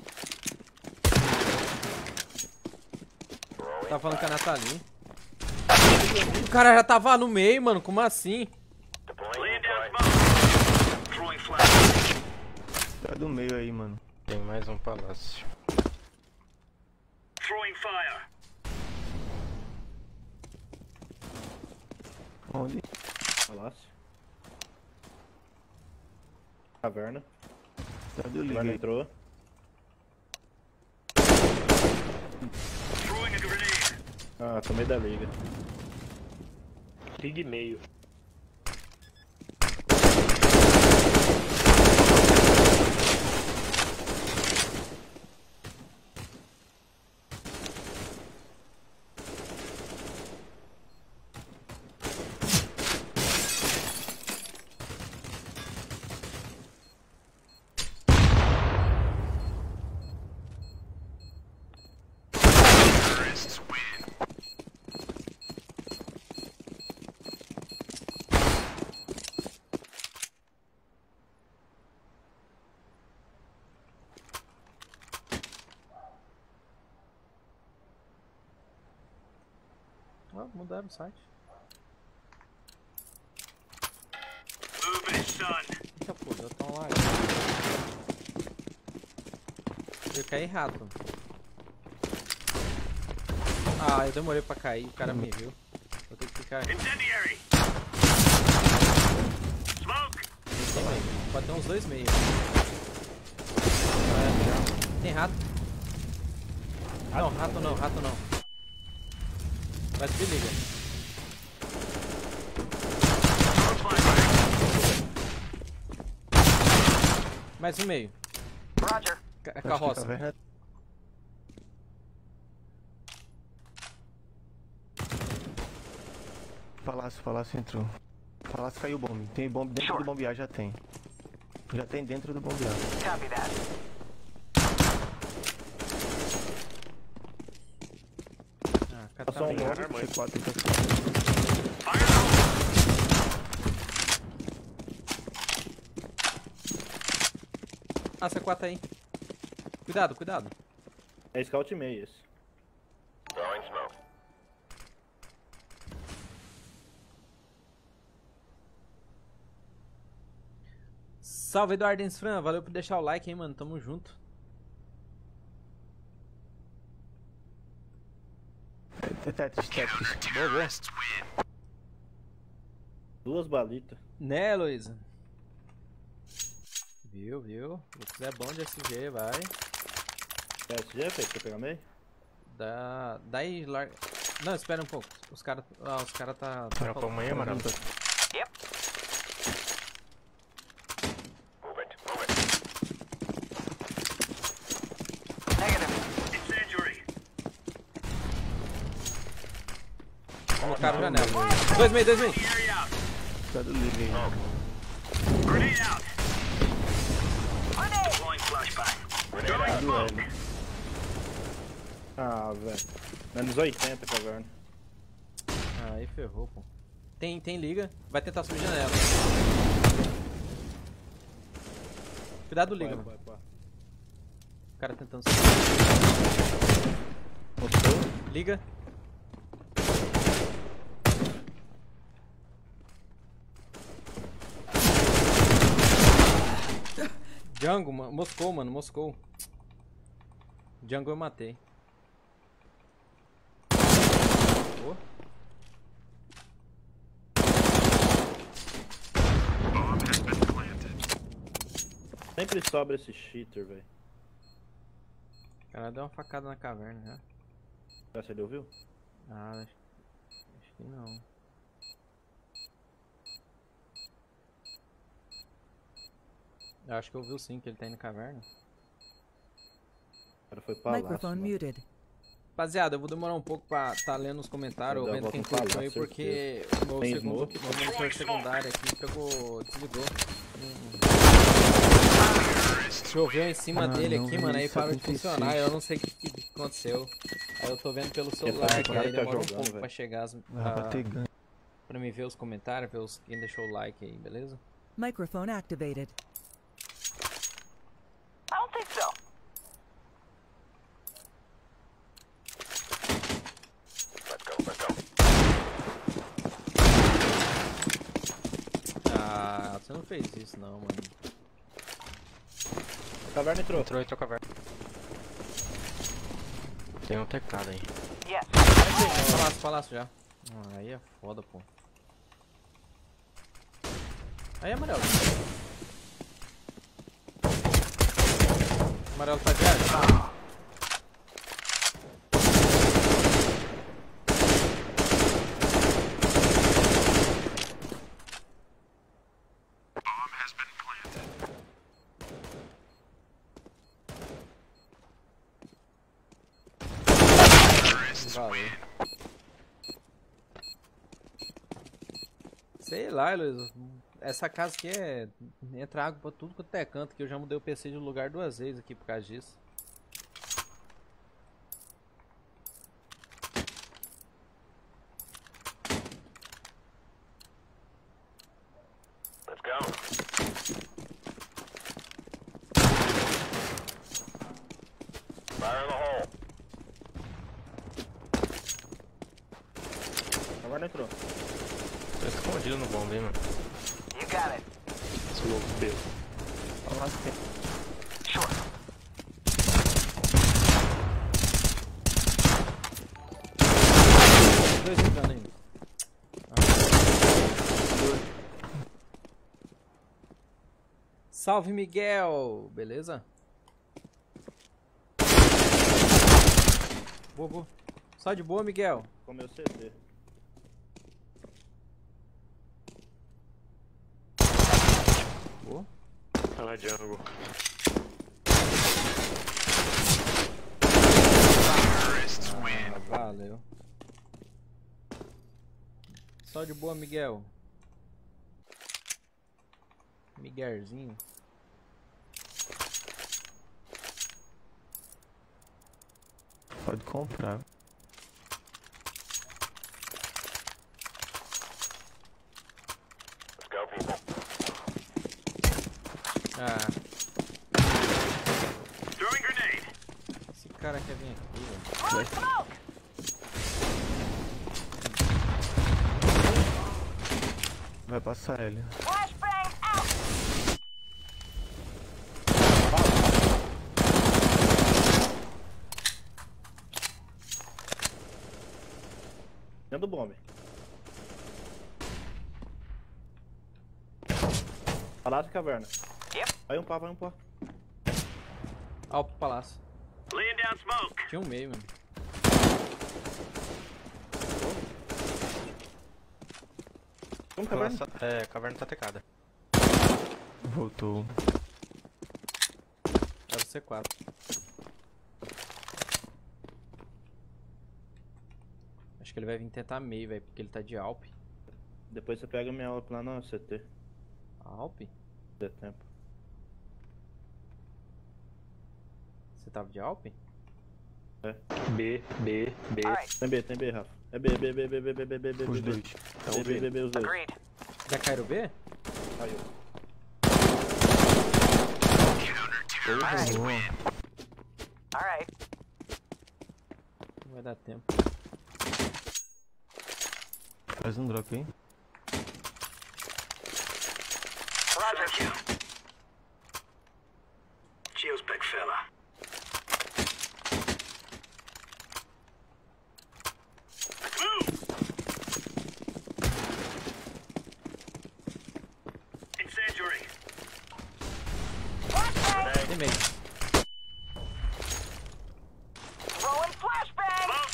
Speaker 1: Tá falando com a Nathalie. O cara já tava no meio, mano. Como assim?
Speaker 7: Deploying Laying down smoke. Throwing flashbang.
Speaker 5: Tá do meio aí, mano.
Speaker 4: Tem mais um palácio.
Speaker 7: Throwing fire.
Speaker 5: Onde?
Speaker 3: Palácio. Caverna.
Speaker 5: Cadê o liga
Speaker 3: Caverna
Speaker 5: aí?
Speaker 3: entrou.
Speaker 7: Throwing a grenade.
Speaker 3: Ah, tomei da liga.
Speaker 4: Ligue meio.
Speaker 1: Ó, mudaram o site. Eita porra, já tão lá. Eu caí rato. Ah, eu demorei pra cair, o cara me viu. Vou ter que ficar.
Speaker 7: Incendiary. Smoke.
Speaker 1: Pode ter uns dois meios. Tem rato. Não, rato não, rato não. Vai subir liga. Mais um meio.
Speaker 6: Roger.
Speaker 1: Ca-
Speaker 5: que
Speaker 1: carroça.
Speaker 5: caverna- Palácio, palácio entrou. Palácio caiu bombe. Tem bombe dentro
Speaker 6: Sure.
Speaker 5: do bombear, já tem. Já tem dentro do bombear.
Speaker 6: Copy that.
Speaker 1: Ah, cara
Speaker 3: Passou
Speaker 1: meio.
Speaker 3: logo.
Speaker 5: C4 tá
Speaker 1: Ah, C4 aí. Cuidado, cuidado.
Speaker 3: É scout e meio esse.
Speaker 4: Throwing smoke.
Speaker 1: Salve Eduardens Fran, valeu por deixar o like, hein, mano. Tamo junto.
Speaker 5: Tetris, Tetris.
Speaker 1: Boa, boa.
Speaker 3: Duas balitas.
Speaker 1: Né, Luísa? Viu, viu? Lucas é bom de SG, vai.
Speaker 3: PSG, feito pra pegar meio?
Speaker 1: Dá. Daí larga. Não, espera um pouco. Os caras. Ah, os caras tá. tá
Speaker 4: Era pra amanhã, amarelo.
Speaker 6: Yep.
Speaker 4: Move it, move it.
Speaker 6: Negative.
Speaker 7: Incendiary.
Speaker 1: Colocaram janela. Dois meio, dois meio.
Speaker 7: Area out.
Speaker 5: Cadê o liga aí?
Speaker 7: Grenade out. Deploying flashbang. Throwing smoke.
Speaker 3: Ah, velho. Menos 80 caverna.
Speaker 1: Aí ferrou, pô. Tem, tem liga. Vai tentar subir janela. Cuidado do liga,
Speaker 3: Vai,
Speaker 1: mano.
Speaker 3: vai, vai.
Speaker 1: O cara tentando subir. Liga. Django, Moscou, mano, Moscou. Django eu matei.
Speaker 3: Sempre sobra esse cheater, velho.
Speaker 1: o cara deu uma facada na caverna já.
Speaker 3: Que ele ouviu?
Speaker 1: Ah, acho que não. Eu acho que ouviu sim que ele tá indo na caverna.
Speaker 3: O cara foi palácio.
Speaker 2: Microphone
Speaker 3: mano.
Speaker 2: muted.
Speaker 1: Rapaziada, eu vou demorar um pouco pra tá lendo os comentários, ou
Speaker 3: Eu
Speaker 1: vendo quem curtiu aí, porque o meu
Speaker 3: Tem
Speaker 1: segundo,
Speaker 3: smoke?
Speaker 1: meu monitor secundário aqui pegou, desligou. Hum. Choveu em cima
Speaker 5: Ah,
Speaker 1: dele aqui, mano, aí
Speaker 5: isso,
Speaker 1: parou de
Speaker 5: 76.
Speaker 1: funcionar, eu não sei o que, que aconteceu. Aí eu tô vendo pelo celular, que aí
Speaker 3: tá
Speaker 1: demora um
Speaker 3: jogando,
Speaker 1: pouco
Speaker 3: velho.
Speaker 1: pra chegar as,
Speaker 5: Dá pra
Speaker 1: a-
Speaker 5: ter ganho.
Speaker 1: pra me ver os comentários, ver os, quem deixou o like aí, beleza?
Speaker 2: Microphone activated.
Speaker 1: isso não, mano.
Speaker 3: A caverna entrou.
Speaker 4: Entrou, entrou a caverna. Tem um teclado aí.
Speaker 6: Yeah.
Speaker 1: Palácio, palácio já. Ah, aí é foda, pô. Aí é amarelo. Amarelo tá de ar. Valeu. Sei lá, Luiz. Essa casa aqui é. Entra água pra tudo quanto é canto, que eu já mudei o PC de lugar duas vezes aqui por causa disso.
Speaker 7: Let's go. Fire in the hole.
Speaker 3: Agora não entrou.
Speaker 4: Tô escondido no bomba, hein, mano.
Speaker 6: You got it.
Speaker 4: Esse louco bebo.
Speaker 5: Olha lá, tem.
Speaker 6: Sure.
Speaker 1: Dois entrando ainda. Salve Miguel! Beleza? Boa, boa. Só de boa, Miguel.
Speaker 3: Comeu CD.
Speaker 1: Boa.
Speaker 4: Tá na jungle.
Speaker 1: Ah, valeu. Só de boa, Miguel. Miguelzinho.
Speaker 5: Pode comprar.
Speaker 7: Let's go, people.
Speaker 1: Ah, esse cara quer vir aqui, velho.
Speaker 5: Vai passar ele.
Speaker 6: Flashbang out.
Speaker 3: Dentro do bombe. Palácio e caverna.
Speaker 6: Yep.
Speaker 3: Vai um pá, vai um pá.
Speaker 1: Ah, o palácio.
Speaker 7: Laying down smoke.
Speaker 1: Tinha um meio, mano.
Speaker 3: Vamos caverna.
Speaker 4: É, caverna tá tecada.
Speaker 5: Voltou.
Speaker 1: Era o C4. Acho que ele vai vir tentar meio, velho, porque ele tá de Alp.
Speaker 3: Depois você pega minha aula lá na CT.
Speaker 1: Alp?
Speaker 3: Dê tempo.
Speaker 1: Você tava de Alp?
Speaker 4: B, B, B.
Speaker 6: Alright.
Speaker 3: Tem B, tem B, Rafa. É B, B, B, B, B, B, B, B, B,
Speaker 5: Os
Speaker 3: B,
Speaker 5: dois.
Speaker 3: B, B, B, B, os dois.
Speaker 6: Agreed.
Speaker 1: Já caíram B?
Speaker 3: Caiu.
Speaker 5: Boa.
Speaker 6: Alright.
Speaker 1: Não vai dar tempo.
Speaker 5: Faz um drop, hein?
Speaker 6: Roger.
Speaker 7: Cheers, big fella. Move! Incendiary.
Speaker 6: Flashbang.
Speaker 1: Tem meio.
Speaker 6: Throwing flashbang.
Speaker 7: Smoke.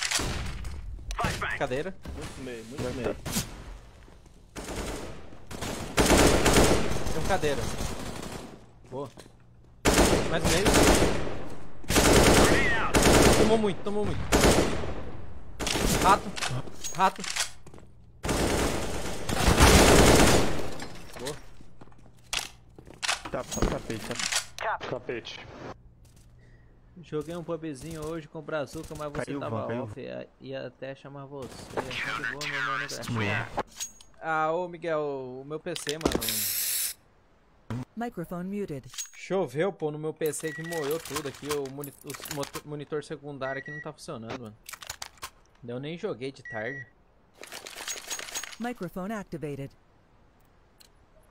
Speaker 7: Flashbang.
Speaker 1: Cadeira.
Speaker 3: Muito meio, muito meio.
Speaker 1: Tem um cadeira. Boa. Mais um meio. Tomou muito, tomou muito. Rato. Rato. Boa.
Speaker 5: Tá, tapete, tá.
Speaker 4: Tapete.
Speaker 1: Joguei um pubzinho hoje com o Brazuca, mas você
Speaker 5: Caiu,
Speaker 1: tava
Speaker 5: caiu.
Speaker 1: off. Ia, ia até chamar você. Tá de boa, meu mano. Ah, ô Miguel, o meu PC, mano.
Speaker 2: Microphone muted.
Speaker 1: Choveu, pô, no meu PC que molhou tudo aqui. O, moni- o monitor secundário aqui não tá funcionando, mano. Eu nem joguei de tarde.
Speaker 2: Microphone activated.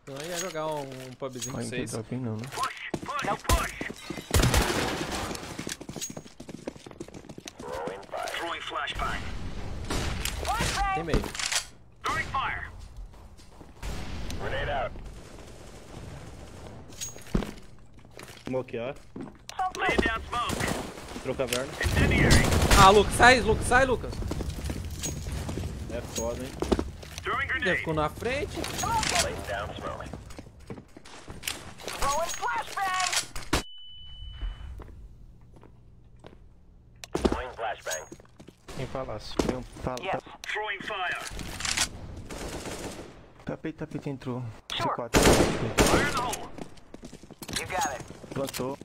Speaker 1: Então eu ia jogar um, um pubzinho com
Speaker 5: não
Speaker 1: vocês.
Speaker 5: hein, não, né?
Speaker 7: Push, push, push.
Speaker 1: Tem meio.
Speaker 3: smoke, Entrou caverna.
Speaker 1: Ah, Lucas, sai, Lucas, sai, Lucas.
Speaker 3: É foda, hein?
Speaker 1: Ele ficou na frente.
Speaker 4: Tem palácio,
Speaker 5: tem um palácio.
Speaker 6: Yes.
Speaker 7: Throwing fire.
Speaker 5: Tapete, tapete entrou. C4.
Speaker 7: The hole.
Speaker 6: You got it.
Speaker 5: Plantou.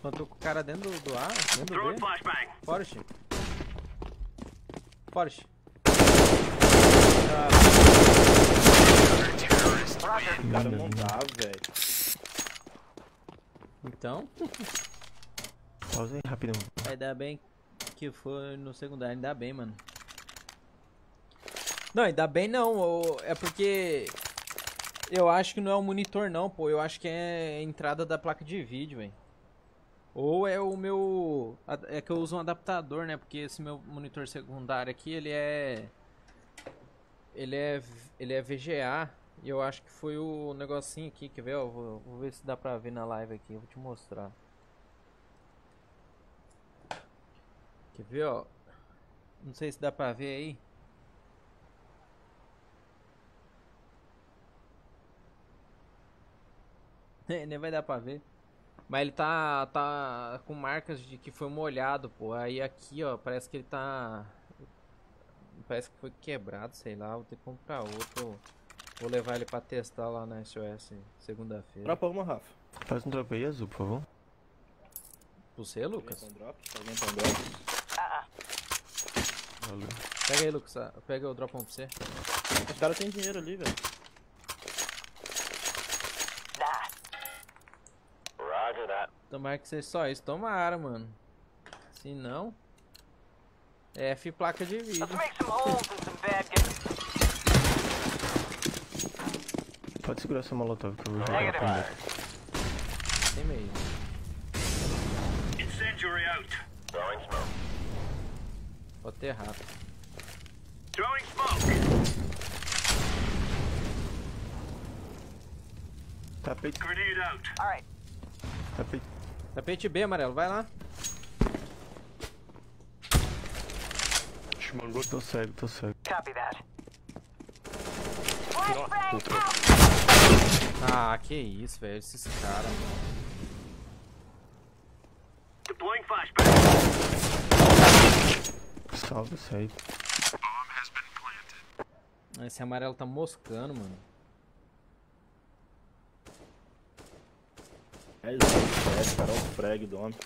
Speaker 1: Plantou com o cara dentro do, do A, dentro do
Speaker 7: Throwing
Speaker 1: B. Forest. Forest.
Speaker 3: Cara, não dá, velho.
Speaker 1: Então,
Speaker 5: Pausa aí rapidão.
Speaker 1: ainda bem que foi no secundário. Ainda bem, mano. Não, ainda bem não. É porque eu acho que não é o monitor não, pô. Eu acho que é a entrada da placa de vídeo, velho. Ou é o meu... É que eu uso um adaptador, né? Porque esse meu monitor secundário aqui, ele é... Ele é, ele é VGA. E eu acho que foi o negocinho aqui, quer ver? vou, vou ver se dá pra ver na live aqui. Eu vou te mostrar. Quer ver, ó? Não sei se dá pra ver aí. Nem vai dar pra ver. Mas ele tá, tá com marcas de que foi molhado, pô. Aí aqui, ó, parece que ele tá... Parece que foi quebrado, sei lá. Vou ter que comprar outro. Vou levar ele pra testar lá na SOS segunda-feira.
Speaker 3: Dropa uma, Rafa.
Speaker 5: Faz um drop aí azul, por favor.
Speaker 1: Você, Lucas?
Speaker 3: Alguém tem um drop? Alguém um drop?
Speaker 5: Valeu.
Speaker 1: Pega aí, Lucas. Pega o drop um pra você.
Speaker 3: Os caras têm dinheiro ali, velho.
Speaker 1: Tomara que seja só isso. Tomara, mano. Se não... É F placa de vídeo.
Speaker 5: Pode segurar seu molotov que eu vou jogar primeiro.
Speaker 1: Tem meio. Ter errado.
Speaker 7: Throwing smoke.
Speaker 5: Tapete,
Speaker 7: Grenade out.
Speaker 6: All right.
Speaker 5: tapete.
Speaker 1: Tapete B, amarelo. Vai lá.
Speaker 4: Chimangou.
Speaker 5: Tô cego, tô cego.
Speaker 6: Copy that.
Speaker 1: Ah, que isso, velho. Esses caras, mano.
Speaker 7: Deploying flashbang.
Speaker 5: Salve isso aí.
Speaker 1: Esse amarelo tá moscando, mano.
Speaker 3: É isso, cara. Olha o frag do homem.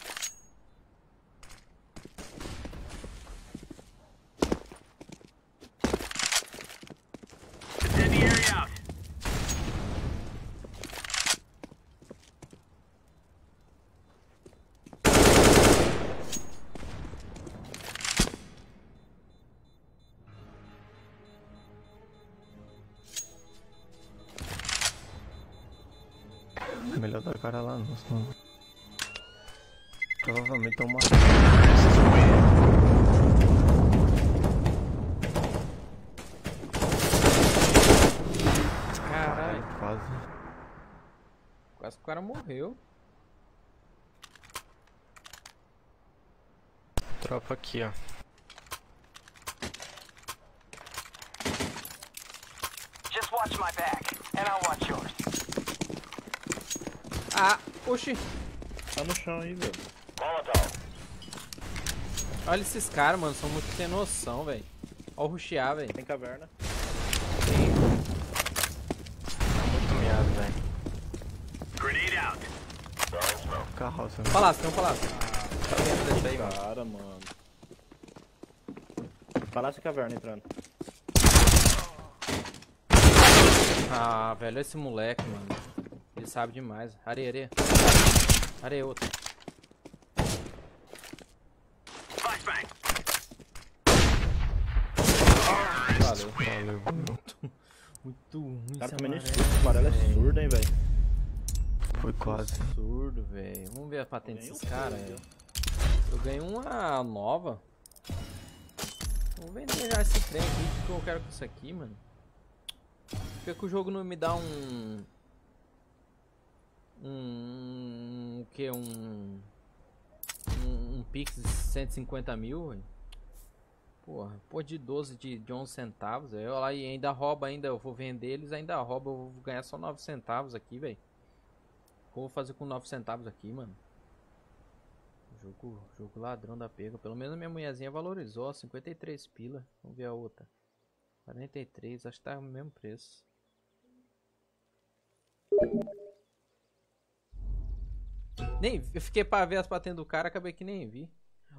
Speaker 5: Cara lá não, senão... Provavelmente é uma...
Speaker 1: Caralho.
Speaker 5: Quase.
Speaker 1: Quase que o cara morreu.
Speaker 4: Tropa aqui, ó.
Speaker 6: Just watch my back, and I'll watch yours.
Speaker 1: Ah, oxi.
Speaker 3: Tá no chão aí, velho.
Speaker 1: Olha esses caras, mano. São muito sem noção, velho. Olha o rushear, velho.
Speaker 3: Tem caverna.
Speaker 4: Muito miado, velho.
Speaker 7: Grenade out.
Speaker 5: Carroça.
Speaker 1: Palácio, tem um palácio.
Speaker 4: Tá dentro desse aí, mano.
Speaker 3: Cara, mano. Palácio e caverna entrando.
Speaker 1: Ah, velho, esse moleque, mano. Sabe demais. Areia, areia. Areia, outra.
Speaker 7: Flashbang.
Speaker 1: Valeu.
Speaker 5: Valeu.
Speaker 1: Muito ruim
Speaker 3: Cara, também nem
Speaker 1: amarelo.
Speaker 3: surdo. Esse amarelo é surdo, hein, velho.
Speaker 5: Foi quase.
Speaker 1: Absurdo, velho. Vamos ver a patente desses caras, velho. Eu ganhei uma nova. Vou vender já esse trem aqui. O que eu quero com isso aqui, mano? Por que, que o jogo não me dá um. Um. O que? Um. Um, um Pix de 150 mil. Porra, pô de 12 de, de 11 centavos. Eu lá e ainda rouba, ainda. Eu vou vender eles, ainda rouba. Eu vou ganhar só 9 centavos aqui, velho. O vou fazer com 9 centavos aqui, mano? Jogo, jogo ladrão da pega. Pelo menos minha mulherzinha valorizou, ó, 53 pila. Vamos ver a outra. 43, acho que tá no mesmo preço. Nem, eu fiquei pra ver as patentes do cara, acabei que nem vi.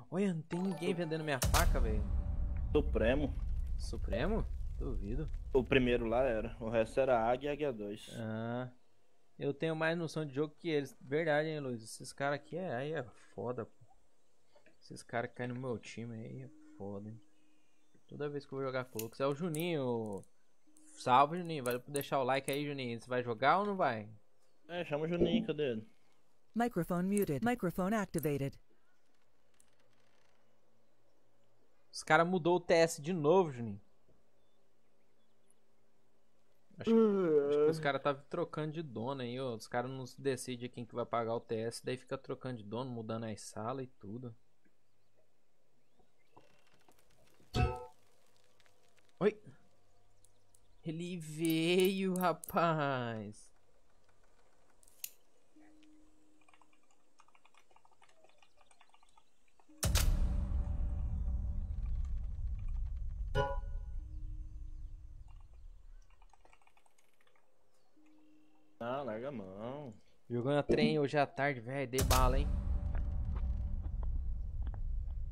Speaker 1: Olha, não tem ninguém vendendo minha faca, velho.
Speaker 3: Supremo.
Speaker 1: Supremo? Duvido.
Speaker 3: O primeiro lá era. O resto era Águia e Águia 2.
Speaker 1: Ah, eu tenho mais noção de jogo que eles. Verdade, hein, Luiz? Esses caras aqui é, aí é foda, pô. Esses caras que caem no meu time aí é foda, hein. Toda vez que eu vou jogar Lucas é o Juninho. Salve, Juninho. Vai deixar o like aí, Juninho. Você vai jogar ou não vai?
Speaker 3: É, chama o Juninho, cadê ele?
Speaker 2: Microphone muted. Microphone activated.
Speaker 1: Os caras mudou o TS de novo, Juninho. Acho, que- acho que os caras tá trocando de dono aí, ó. Os caras não decidem quem que vai pagar o TS, daí fica trocando de dono, mudando as salas e tudo. Oi. Ele veio, rapaz.
Speaker 3: Larga a mão.
Speaker 1: Jogando a trem hoje à tarde, velho. Dei bala, hein?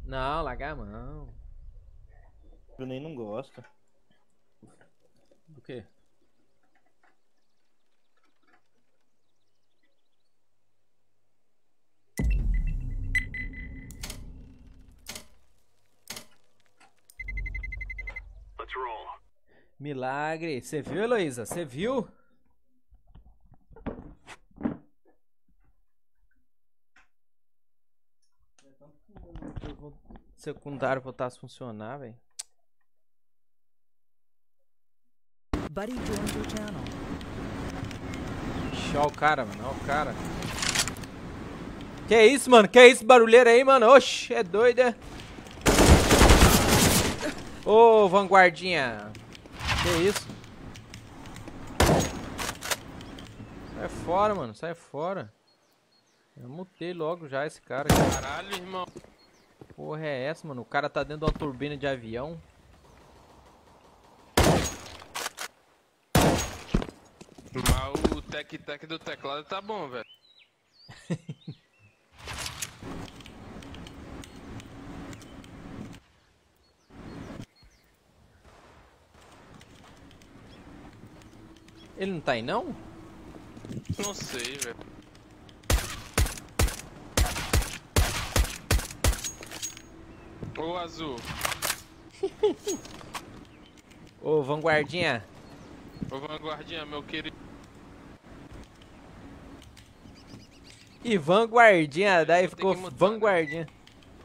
Speaker 1: Não, larga a mão.
Speaker 3: O Juninho não gosta.
Speaker 1: Do quê?
Speaker 7: Let's roll.
Speaker 1: Milagre. Você viu, Heloísa? Você viu? Secundário voltasse a funcionar, velho.
Speaker 2: Buddy joined your channel.
Speaker 1: Ixi, Ó o cara, mano. Ó o cara. Que isso, mano? Que isso, barulheiro aí, mano? Oxi, é doido, é? Ô, vanguardinha. Que isso? Sai fora, mano. Sai fora. Eu mutei logo já esse cara. aqui.
Speaker 4: Caralho, irmão.
Speaker 1: Porra é essa, mano? O cara tá dentro de uma turbina de avião.
Speaker 4: Mas o tec-tec do teclado tá bom, velho.
Speaker 1: Ele não tá aí, não?
Speaker 4: Não sei, velho. Ô, Azul.
Speaker 1: Ô, vanguardinha.
Speaker 4: Ô, Vanguardinha, meu querido.
Speaker 1: E vanguardinha, daí ficou
Speaker 4: né?
Speaker 1: vanguardinha.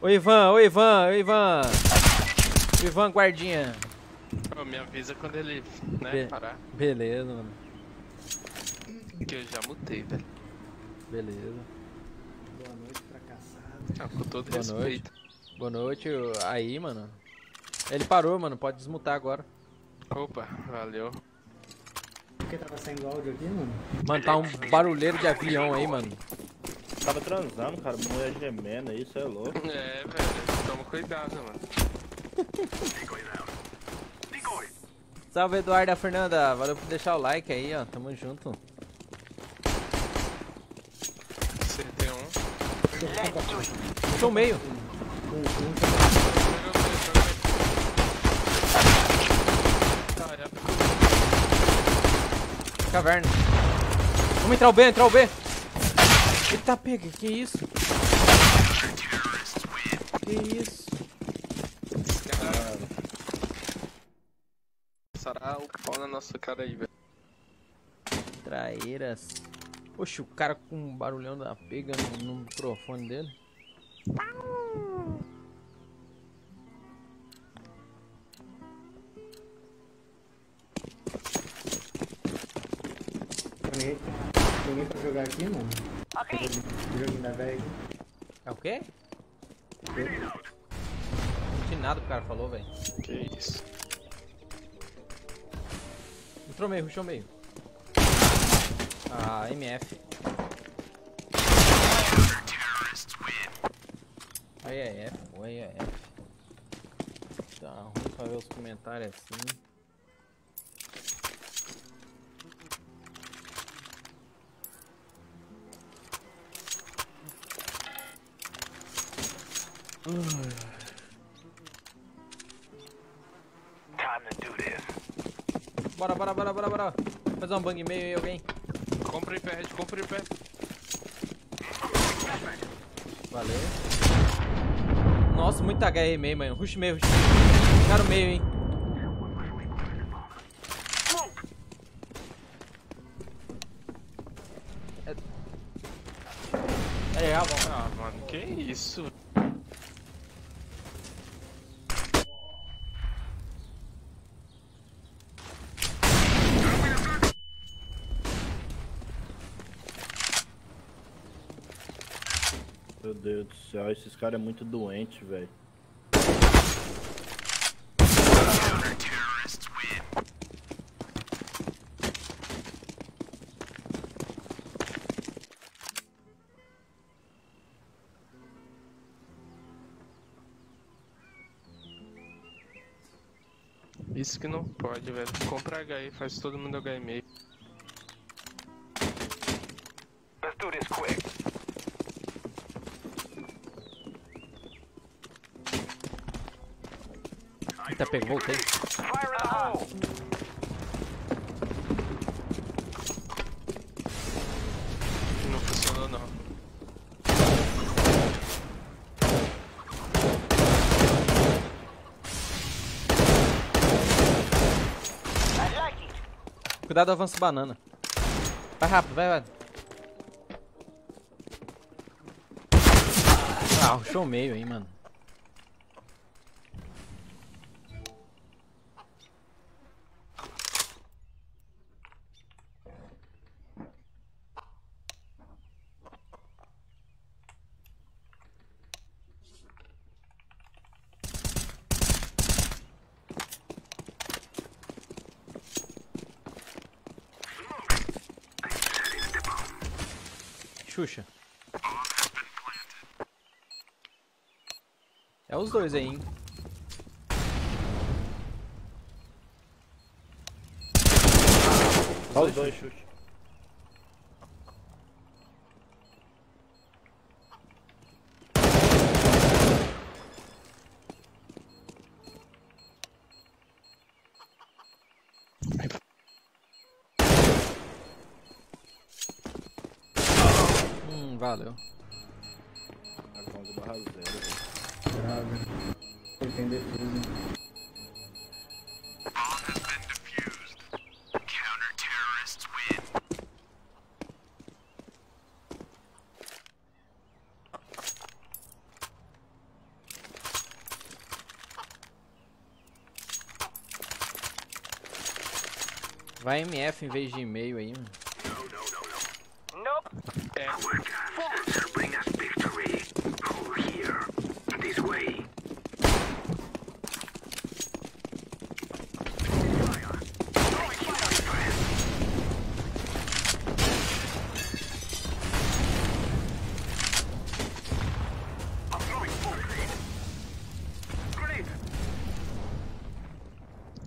Speaker 1: Ô Ivan, ô Ivan, ô Ivan. Ô Ivan guardinha.
Speaker 4: Ô, me avisa quando ele, né,
Speaker 1: Be-
Speaker 4: parar.
Speaker 1: Beleza, mano.
Speaker 4: Que eu já mutei, velho.
Speaker 1: Beleza.
Speaker 4: Ah, com todo
Speaker 1: Boa
Speaker 4: respeito.
Speaker 1: Boa noite. Aí, mano. Ele parou, mano. Pode desmutar agora.
Speaker 4: Opa, valeu.
Speaker 8: Porque tava saindo áudio aqui, mano?
Speaker 1: Mano, tá um barulheiro de avião aí, mano.
Speaker 3: Tava transando, cara. Mulher gemendo aí, isso é louco.
Speaker 4: É, velho. Toma cuidado, mano.
Speaker 1: Salve, Eduardo e a Fernanda. Valeu por deixar o like aí, ó. Tamo junto.
Speaker 4: Acertei um.
Speaker 1: O meio. Caverna. Vamos entrar o B, entrar o B. Eita, pega. Que isso? Que isso?
Speaker 4: Caralho. Sarar o pau na nossa cara aí, velho.
Speaker 1: Traeiras. Oxe, o cara com um barulhão da pega no, no microfone dele.
Speaker 8: Ganhei. Tem ninguém pra jogar aqui, mano?
Speaker 6: Okay.
Speaker 8: O joguinho da velha aqui.
Speaker 1: É o quê? Não entendi nada que o cara falou, velho.
Speaker 4: Que isso.
Speaker 1: Entrou meio, rushou meio. Ah, MF. Aí é F, aí é F. Tá ruim pra ver os comentários assim.
Speaker 6: Time to do this.
Speaker 1: Bora, bora, bora, bora, bora. Fazer um bang meio aí, alguém.
Speaker 4: Compra em pé, Red, compra em pé.
Speaker 1: Valeu. Nossa, muito HE meio, mano. Rush meio, rush meio. Cara o meio, hein. É, é, bom.
Speaker 4: Ah, mano, que isso?
Speaker 3: Deus do céu, esses caras é muito doente, velho.
Speaker 4: Isso que não pode, velho. Compra HE, faz todo mundo HE
Speaker 1: Eita, pegou, voltei.
Speaker 6: Hole.
Speaker 4: Não funcionou não.
Speaker 1: Cuidado, avança banana. Vai rápido, vai, vai. Ah, rushou meio aí, mano. Xuxa. É os dois aí, hein?
Speaker 3: Os dois chutes.
Speaker 1: Vai MF em vez de e-mail aí, mano.
Speaker 6: Nope.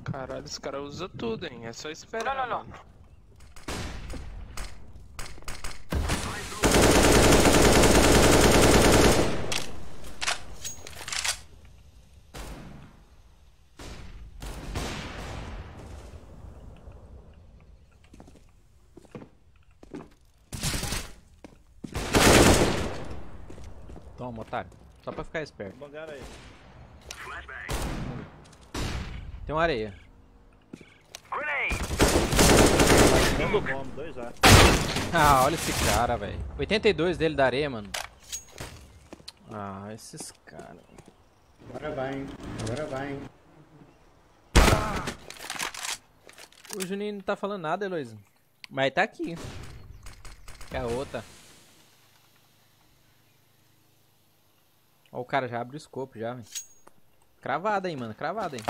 Speaker 4: Caralho, os caras usam tudo, hein? É só esperar.
Speaker 6: Não, não, não.
Speaker 4: mano.
Speaker 1: Toma, otário. Só pra ficar esperto.
Speaker 3: Bangaram aí.
Speaker 1: Tem uma areia.
Speaker 6: Grenade.
Speaker 3: Bomba, 2A.
Speaker 1: Ah, olha esse cara, velho. 82 dele da areia, mano. Ah, esses caras.
Speaker 8: Agora vai, hein? Agora vai, hein?
Speaker 1: O Juninho não tá falando nada, Heloísa. Mas tá aqui. Que é a outra. Ó, o cara já abre o escopo já, velho. Cravada aí, mano. Cravada aí.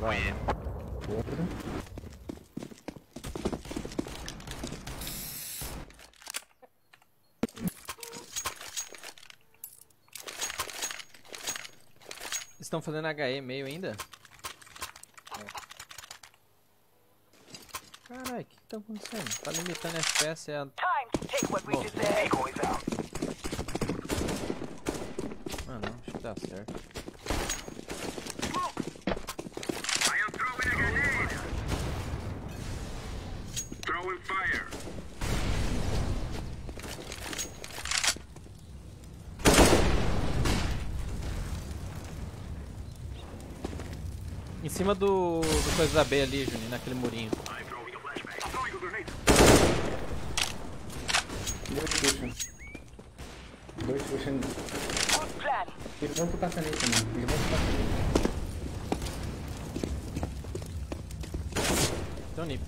Speaker 3: Vai, né?
Speaker 8: Outra.
Speaker 1: Estão fazendo HE meio ainda? Caralho, o que, que tá acontecendo? Tá limitando FPS a.
Speaker 6: Take what we
Speaker 1: Bom.
Speaker 6: out.
Speaker 1: Ah acho que dá certo.
Speaker 7: I am throwing a grenade. Throwing fire.
Speaker 1: Em cima do, do coisa da B ali, Juninho, naquele murinho.
Speaker 8: Dois puxam. Dois
Speaker 6: plan.
Speaker 8: Eles vão pro caçanete, mano. Eles vão pro caçanete.
Speaker 1: Tem um nip.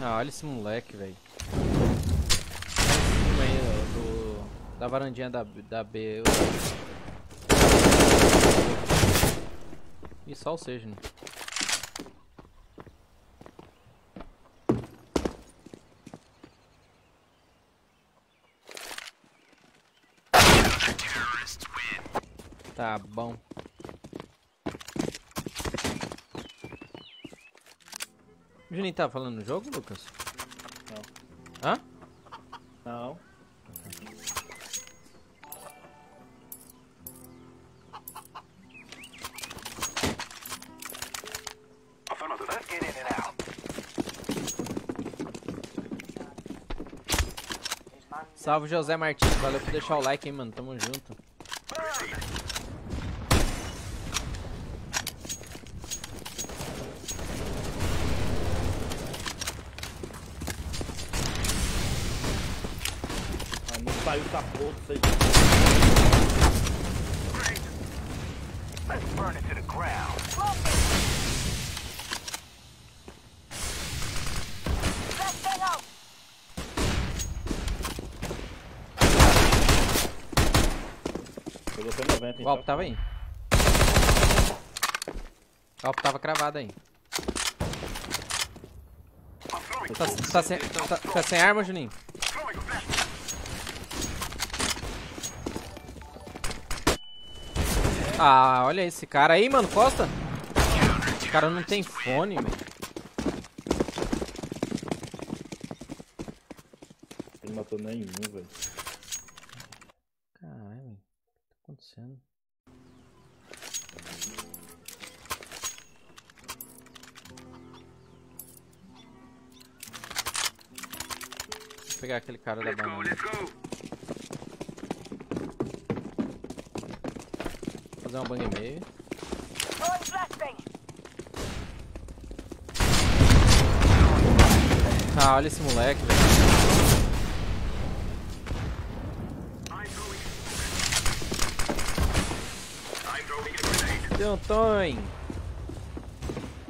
Speaker 1: Ah, olha esse moleque, velho. Da varandinha da, da B. E só o seja, né? Tá bom. O Juninho tá falando no jogo, Lucas?
Speaker 3: Não.
Speaker 1: Hã?
Speaker 3: Não.
Speaker 1: Salve José Martins, valeu por deixar o like, hein, mano. Tamo junto.
Speaker 3: Ah, não saiu essa porra disso aí.
Speaker 6: Let's burn it to the ground. That thing out.
Speaker 3: Pegou até 90,
Speaker 1: O. Alpo tava aí. O Alpo tava cravado aí. Tá, tá sem, tá, tá sem arma, Juninho? Ah, olha esse cara aí, mano. Costa. Esse cara não tem fone, velho. Aquele cara da
Speaker 7: Let's go,
Speaker 1: banana.
Speaker 7: let's go.
Speaker 1: Fazer uma bang e meio. Ah, olha esse moleque, velho. Deu um Tonho.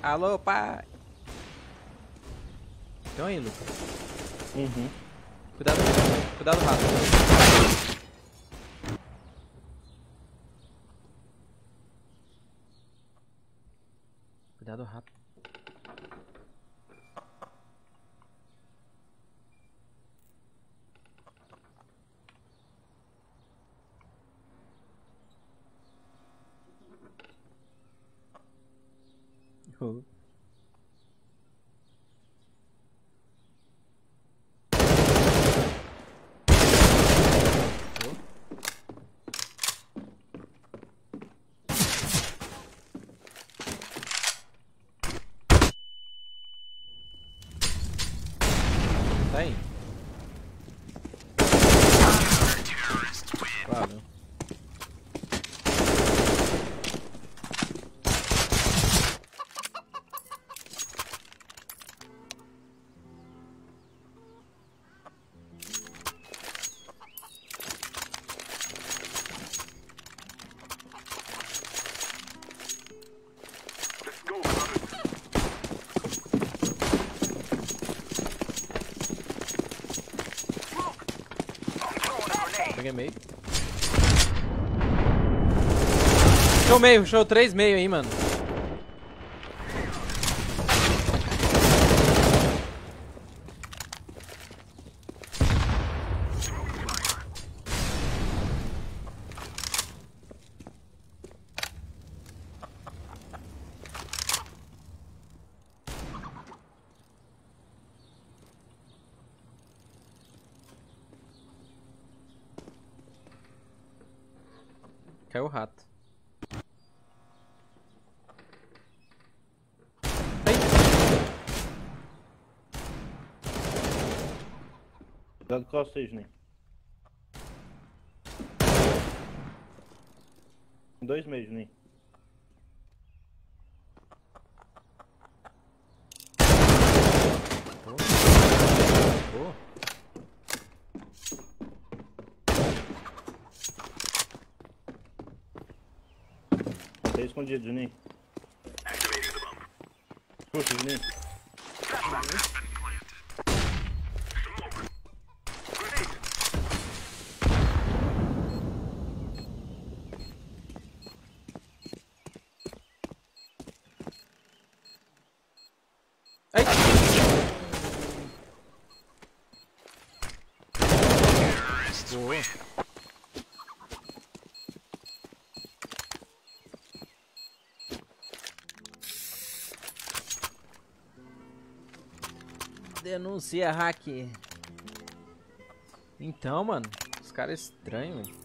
Speaker 1: Alô, pai. Então aí, Lucas.
Speaker 3: Uhum.
Speaker 1: Cuidado, cuidado, rato. Cuidado, rato. Oh. Tá aí. Valeu. Peguei meio. Show meio, show 3 meio aí, mano. Caiu o rato.
Speaker 3: Né? Dois meios, né?
Speaker 1: Boa.
Speaker 3: Tá escondido, Juninho. Puxa, Juninho.
Speaker 1: Ai! Boa. Denuncia hack. Então, mano, os caras estranhos, velho.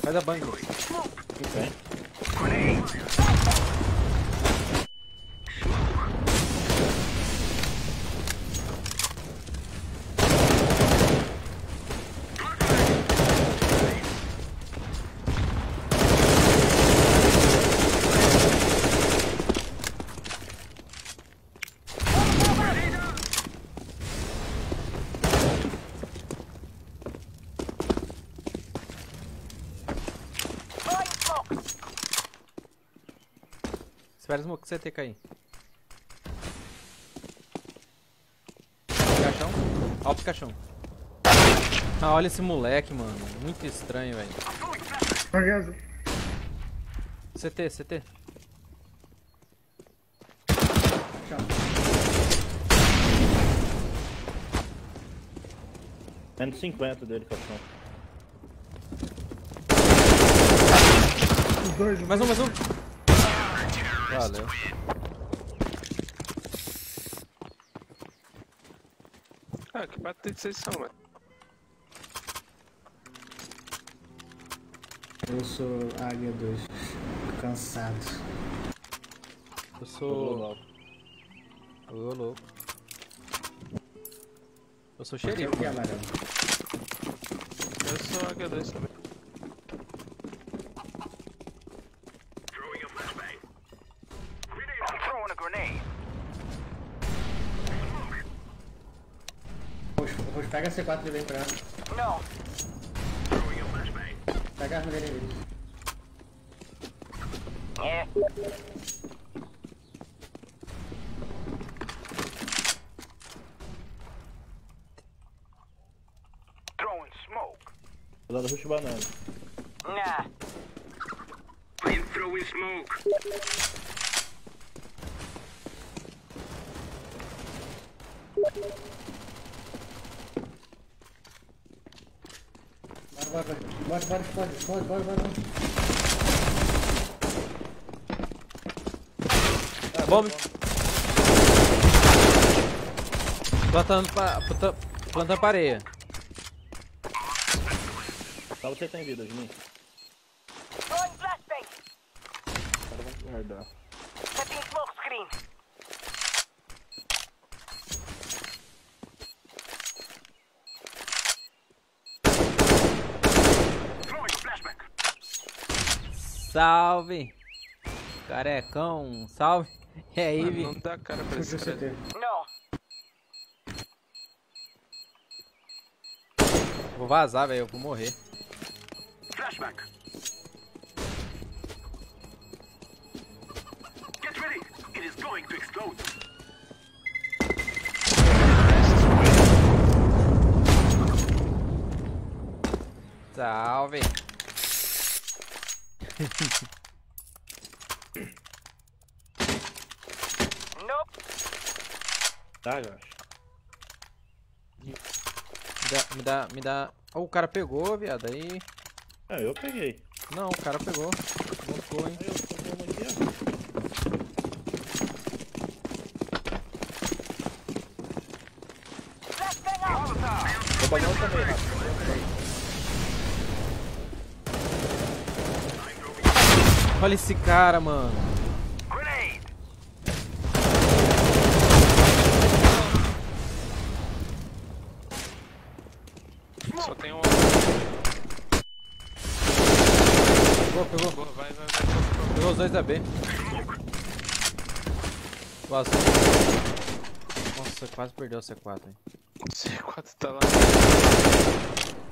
Speaker 1: Vai dar banho.
Speaker 3: Ok.
Speaker 1: Espera o que você tem cair. Caixão. Alto caixão. Ah, olha esse moleque, mano. Muito estranho, velho. CT, CT.
Speaker 3: Menos 50 dele, caixão.
Speaker 8: Dois,
Speaker 1: Mais um, mais um. Valeu.
Speaker 4: Ah, que bate de vocês são, velho.
Speaker 8: Eu sou Águia 2. Cansado.
Speaker 1: Eu sou. Ô, louco. Eu sou
Speaker 8: é
Speaker 1: xerife.
Speaker 4: Eu sou H2 também.
Speaker 6: I'm throwing a grenade.
Speaker 8: Roxo, Roxo, pega a C4 e vem pra.
Speaker 6: No.
Speaker 8: Pega a arma dele ali.
Speaker 6: Yeah. Throwing smoke.
Speaker 3: Cuidado, rush banana.
Speaker 6: Nah.
Speaker 7: I'm throwing smoke.
Speaker 8: Bora, bora, bora. Explode, explode, bora, bora. bora.
Speaker 1: Bomba. Plantando, pa... planta- plantando pareia.
Speaker 3: Só você tem vida, Juninho.
Speaker 6: Throwing flashbang.
Speaker 3: Os caras vão guardar.
Speaker 6: Setting smoke screen.
Speaker 7: Throwing flashback.
Speaker 1: Salve! Carecão, salve! E aí,
Speaker 4: Mano,
Speaker 1: Vi?
Speaker 4: não dá cara pra esse cara.
Speaker 6: No.
Speaker 1: Vou vazar, velho. Eu vou morrer.
Speaker 7: Flashback. Throwing to explode.
Speaker 1: Salve.
Speaker 6: Nope.
Speaker 3: Tá, eu acho.
Speaker 1: Me dá, me dá, me dá. Oh, o cara pegou, viado. Aí.
Speaker 3: Ah, eu peguei.
Speaker 1: Não, o cara pegou. Voltou, hein?
Speaker 3: Aí eu tô com uma aqui,
Speaker 6: Let's bang out.
Speaker 3: ó. Vou pagar um também, rápido.
Speaker 1: Olha esse cara, mano.
Speaker 6: Grenade.
Speaker 4: Só tem um.
Speaker 1: Pegou, pegou.
Speaker 4: Boa, vai, vai, vai.
Speaker 1: Pegou os dois da B. Vazou. Nossa, quase perdeu o C4, hein?
Speaker 4: C4 tá lá.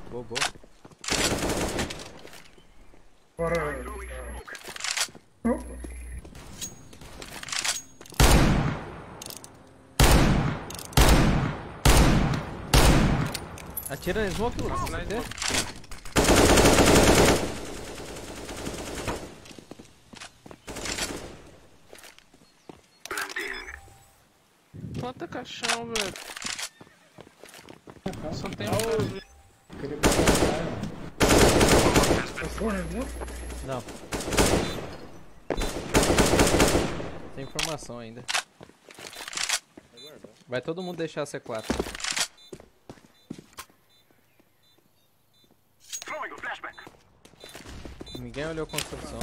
Speaker 1: Boa, boa. Atira na smoke, Lucas.
Speaker 4: Planta caixão, velho. Só tem um.
Speaker 8: Queria botar
Speaker 1: Não. Tem informação ainda. Vai todo mundo deixar a C4.
Speaker 7: Throwing a flashback.
Speaker 1: Ninguém olhou a construção.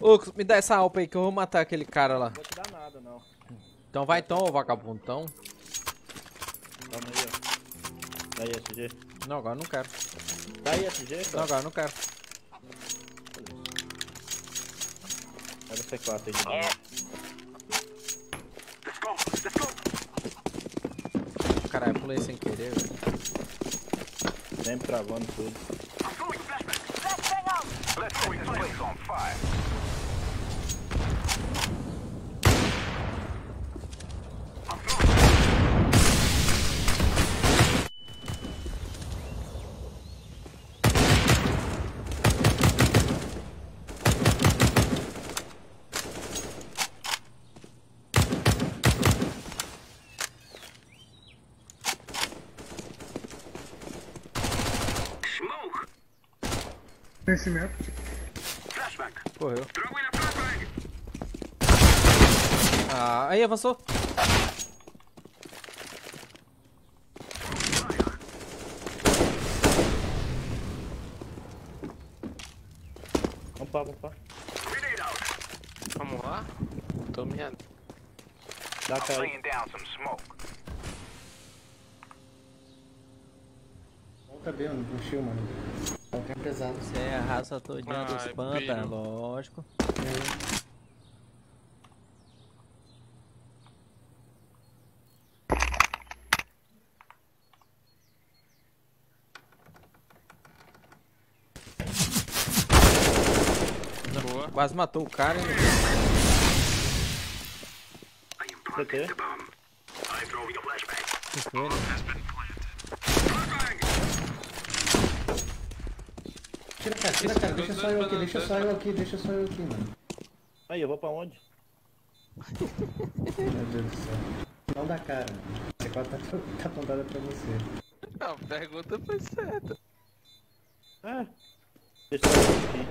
Speaker 1: Ô, me dá essa alpa aí que eu vou matar aquele cara lá.
Speaker 3: Não vou te dar nada, não.
Speaker 1: Então vai então, ô vagabundão.
Speaker 3: Calma aí, ó. Daí, SG.
Speaker 1: Não, agora eu não quero.
Speaker 3: Daí, SG,
Speaker 1: Não, agora não quero.
Speaker 3: O C4 aí de novo.
Speaker 7: Let's go. Let's
Speaker 1: pulei sem querer, velho.
Speaker 3: Sempre travando tudo.
Speaker 6: Let's
Speaker 7: set this place on fire.
Speaker 8: Conhecimento.
Speaker 7: Flashback.
Speaker 1: Correu. Ah, aí avançou.
Speaker 3: Vamos pá, vamos pá.
Speaker 7: Grenade out.
Speaker 4: Vamos lá? Tô minha.
Speaker 3: Dá
Speaker 7: I'm
Speaker 3: cara.
Speaker 7: laying down some smoke.
Speaker 8: Volta bem, não puxou, mano. Volta pesado.
Speaker 1: Você é a raça todinha dos panta, lógico.
Speaker 4: Boa.
Speaker 1: Quase matou o cara, hein?
Speaker 3: CT.
Speaker 1: Que foi, né?
Speaker 7: Has been planted. Flashbang.
Speaker 8: Tira, cara. Deixa só eu aqui, deixa só eu aqui, deixa só eu aqui, mano.
Speaker 3: Aí, eu vou pra onde?
Speaker 8: Meu Deus do céu. Não dá cara, mano. A C4 tá, tá apontada pra você.
Speaker 4: A pergunta foi certa.
Speaker 3: É. Deixa eu aqui.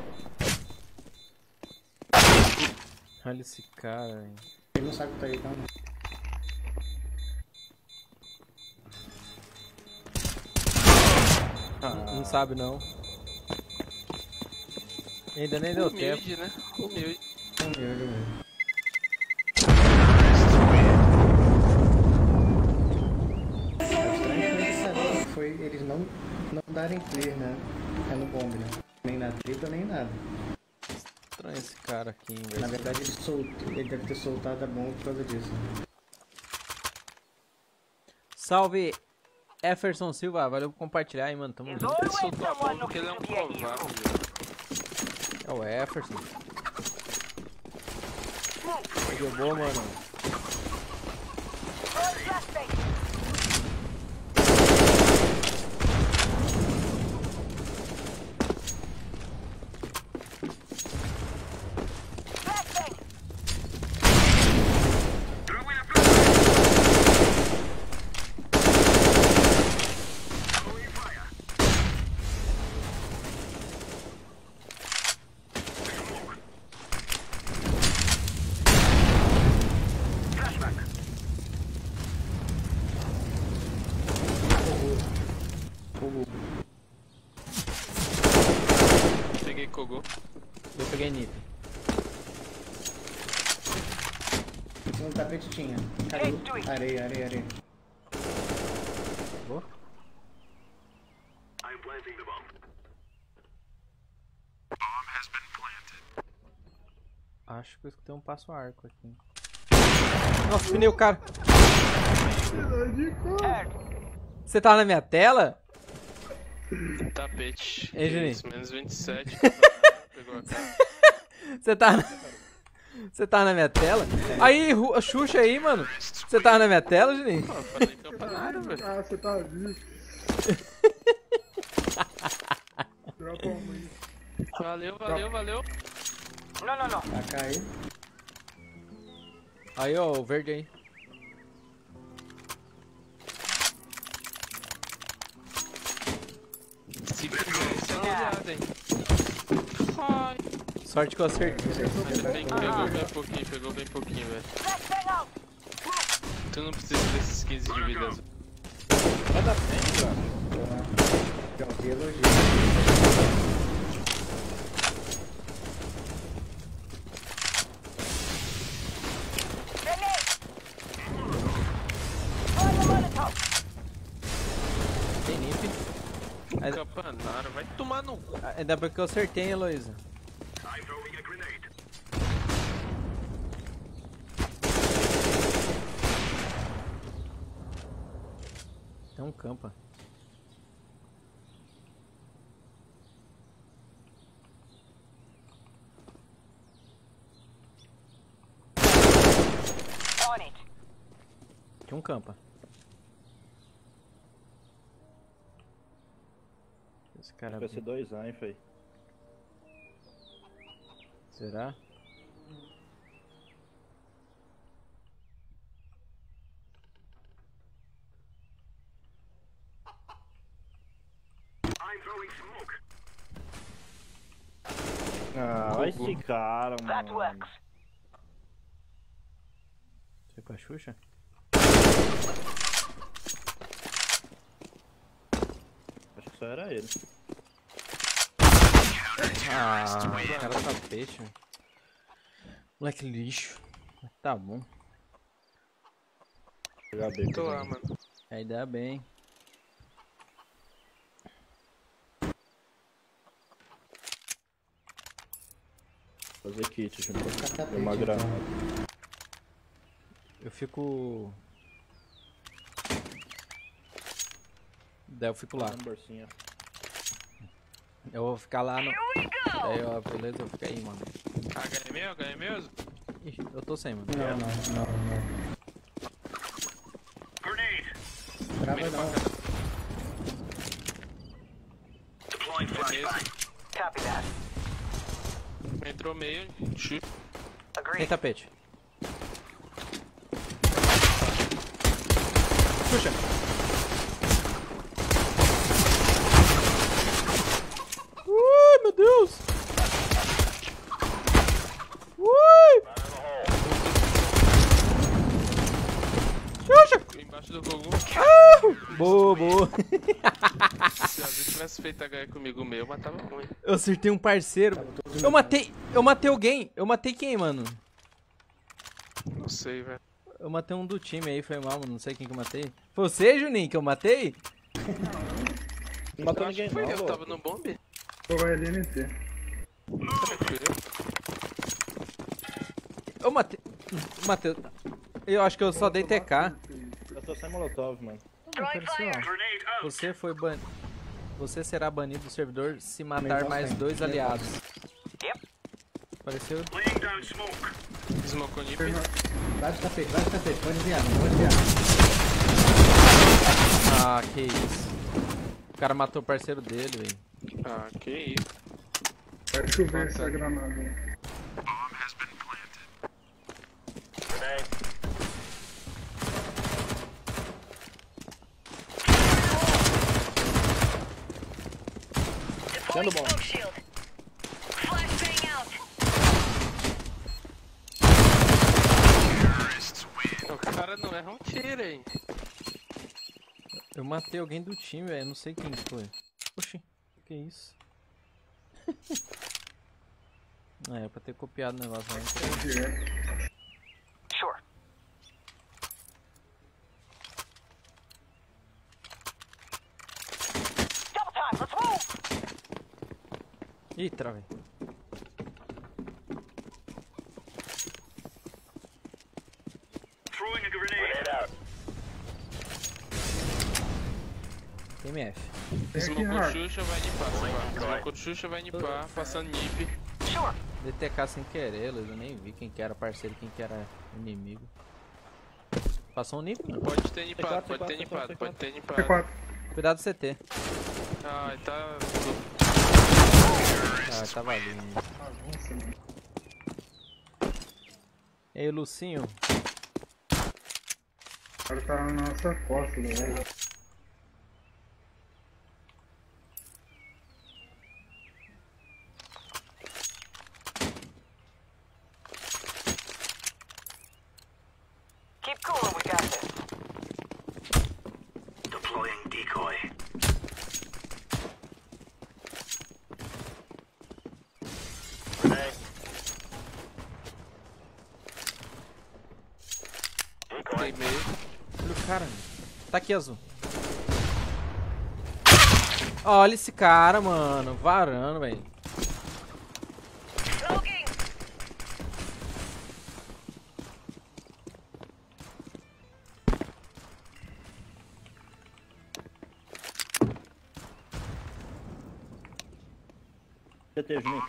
Speaker 1: Olha esse cara, hein?
Speaker 8: Ele não sabe o que tá aí, calma.
Speaker 1: Não, não sabe não. Ainda nem deu tempo.
Speaker 4: Humilde, né? Humilde.
Speaker 8: Humilde mesmo. É estranho foi eles não, não darem clear, né? É no bomb, né? Nem na tripla, nem nada.
Speaker 1: Estranho esse cara aqui, hein,
Speaker 8: Na verdade, ele, soltou, ele deve ter soltado a bomba por causa disso.
Speaker 1: Salve, Efferson Silva. Valeu por compartilhar aí, mano. Tamo junto.
Speaker 4: Ele soltou a bomba porque ele é um covarde.
Speaker 1: É o Efferson. Boa, mano.
Speaker 4: Peguei Kogo.
Speaker 1: Eu peguei Nip.
Speaker 8: No tapete tinha. Caiu. Areia, areia, areia.
Speaker 1: Boa.
Speaker 7: I'm planting the bomb.
Speaker 1: Acho que eu escutei um passo arco aqui. Nossa, pneu, cara. Você tava na minha tela?
Speaker 4: Tapete.
Speaker 1: Ei, Juninho.
Speaker 4: Menos 27. Pegou a cara.
Speaker 1: Você tá. Você tá na minha tela? Aí, Ru- Xuxa aí, mano. Você tava na minha tela, Juninho?
Speaker 4: Pô, falei velho.
Speaker 9: Ah, você tá vivo. Dropa uma aí.
Speaker 4: Valeu, valeu, valeu.
Speaker 6: No, no, no.
Speaker 8: Tá caiu.
Speaker 1: Aí, ó, o verde aí.
Speaker 4: Se é hein. Ai.
Speaker 1: Sorte que eu acertei.
Speaker 4: Bem que pegou bem pouquinho, pegou bem pouquinho, velho. Tu não precisa desses 15 de vida.
Speaker 3: Vai dar frente, brother.
Speaker 8: Já ouvi elogio.
Speaker 1: Tem nip. Aí-
Speaker 4: Campanaro, vai tomar no cu.
Speaker 1: Ainda bem que eu acertei, hein, Heloísa.
Speaker 7: I'm throwing a grenade.
Speaker 1: Tem um campa.
Speaker 6: On it.
Speaker 1: Campa. Esse cara.
Speaker 3: Vai ser dois Ainf aí.
Speaker 1: Será?
Speaker 3: Ah, esse cara,
Speaker 6: That
Speaker 3: mano.
Speaker 6: works.
Speaker 1: Você com a Xuxa?
Speaker 3: Acho que só era ele.
Speaker 1: Ah, o cara tá peixe, velho. Moleque lixo. Tá bom.
Speaker 3: Jogar B.
Speaker 4: Tô lá, mano.
Speaker 1: Dá bem.
Speaker 3: Fazer kit
Speaker 8: Tapete,
Speaker 3: uma
Speaker 8: então.
Speaker 3: granada.
Speaker 1: Eu fico. Daí eu fico lá. Eu vou ficar lá no. Aí, ó, beleza, eu fico aí, mano.
Speaker 4: HM meu, HM meu?
Speaker 1: Ixi, eu tô sem, mano.
Speaker 8: Não, não, não, não.
Speaker 7: Grenade.
Speaker 8: Trava não.
Speaker 7: Deploying flashbang.
Speaker 6: Copy that.
Speaker 4: Entrou meio, chute.
Speaker 1: Tem tapete. Puxa! Ui, meu Deus! Ui! Xuxa!
Speaker 4: Embaixo do Kogu.
Speaker 1: Boa, boa.
Speaker 4: Se alguém tivesse feito HE comigo meu, matava ruim.
Speaker 1: Eu acertei um parceiro. Eu matei. Eu matei alguém. Eu matei quem, mano?
Speaker 4: Não sei, velho.
Speaker 1: Eu matei um do time aí, foi mal, mano. Não sei quem que eu matei. Foi você, Juninho, que eu matei?
Speaker 3: Não matou
Speaker 4: Eu
Speaker 3: ninguém
Speaker 4: foi
Speaker 3: não,
Speaker 4: eu,
Speaker 3: louco.
Speaker 4: tava no bombe.
Speaker 9: Pô, vai LNT.
Speaker 1: Eu matei. Matei. Eu acho que eu só dei TK.
Speaker 3: Eu tô sem molotov, mano.
Speaker 7: Grenade out.
Speaker 1: Você foi ban... Você será banido do servidor se matar mais dois aliados.
Speaker 6: Yep.
Speaker 1: Apareceu.
Speaker 7: Smoke.
Speaker 4: Nip.
Speaker 8: Vai de tapete, vai de tapete, pode desviar, pode desviar.
Speaker 1: Ah, que isso. O cara matou o parceiro dele, velho.
Speaker 4: Ah, que isso.
Speaker 9: Vai chover essa granada.
Speaker 3: Sendo bom.
Speaker 4: O cara não erra um tiro, hein?
Speaker 1: Eu matei alguém do time, velho. Não sei quem foi. Oxi, que isso? é, pra ter copiado o negócio. Né?
Speaker 6: Sure. Double time, let's move!
Speaker 1: Ih, travei.
Speaker 7: Throwing a grenade.
Speaker 1: MF.
Speaker 9: Hard.
Speaker 4: Xuxa, vai nipar. Smocou Xuxa, vai nipar, passando nip.
Speaker 1: DTK sem querer, Luiz. Eu nem vi quem que era parceiro quem que era inimigo. Passou um nipo?
Speaker 4: Pode ter nipado,
Speaker 3: C4,
Speaker 4: pode ter
Speaker 3: C4,
Speaker 4: nipado,
Speaker 3: C4.
Speaker 4: pode ter nipado.
Speaker 9: T4.
Speaker 1: Cuidado do CT.
Speaker 4: Ai, tá.
Speaker 1: Ah, tá valendo. Ei, Lucinho.
Speaker 9: O cara tá na nossa costa, velho.
Speaker 6: Keep cool, we got this.
Speaker 7: Deploying decoy.
Speaker 4: Tem meio.
Speaker 1: Olha o cara. Tá aqui, azul. Olha esse cara, mano. Varando, velho.
Speaker 3: CT junto.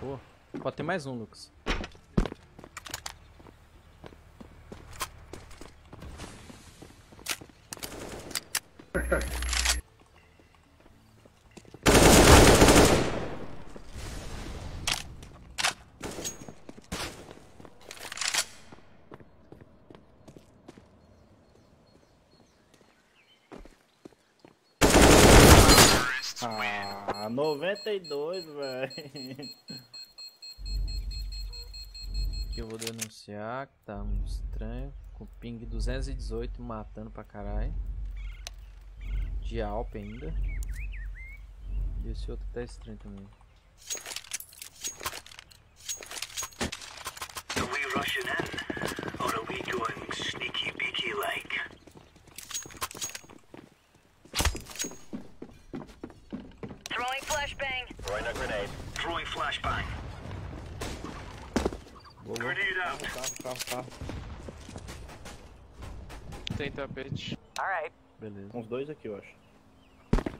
Speaker 1: Pô, pode ter mais um, Lucas.
Speaker 3: Ah, 92, velho.
Speaker 1: Que eu vou denunciar que tá um estranho. Com ping 218 matando pra caralho. De Alp ainda. E esse outro tá estranho também.
Speaker 7: Are we rushing in? Or are we going sneaky beaky like?
Speaker 6: Throwing flashbang.
Speaker 7: Throwing a grenade. Throwing flashbang.
Speaker 1: Boa, boa.
Speaker 7: Grenade out.
Speaker 3: Carro, carro, carro.
Speaker 4: Tem tapete.
Speaker 6: Alright.
Speaker 1: Beleza.
Speaker 3: Uns dois aqui, eu acho.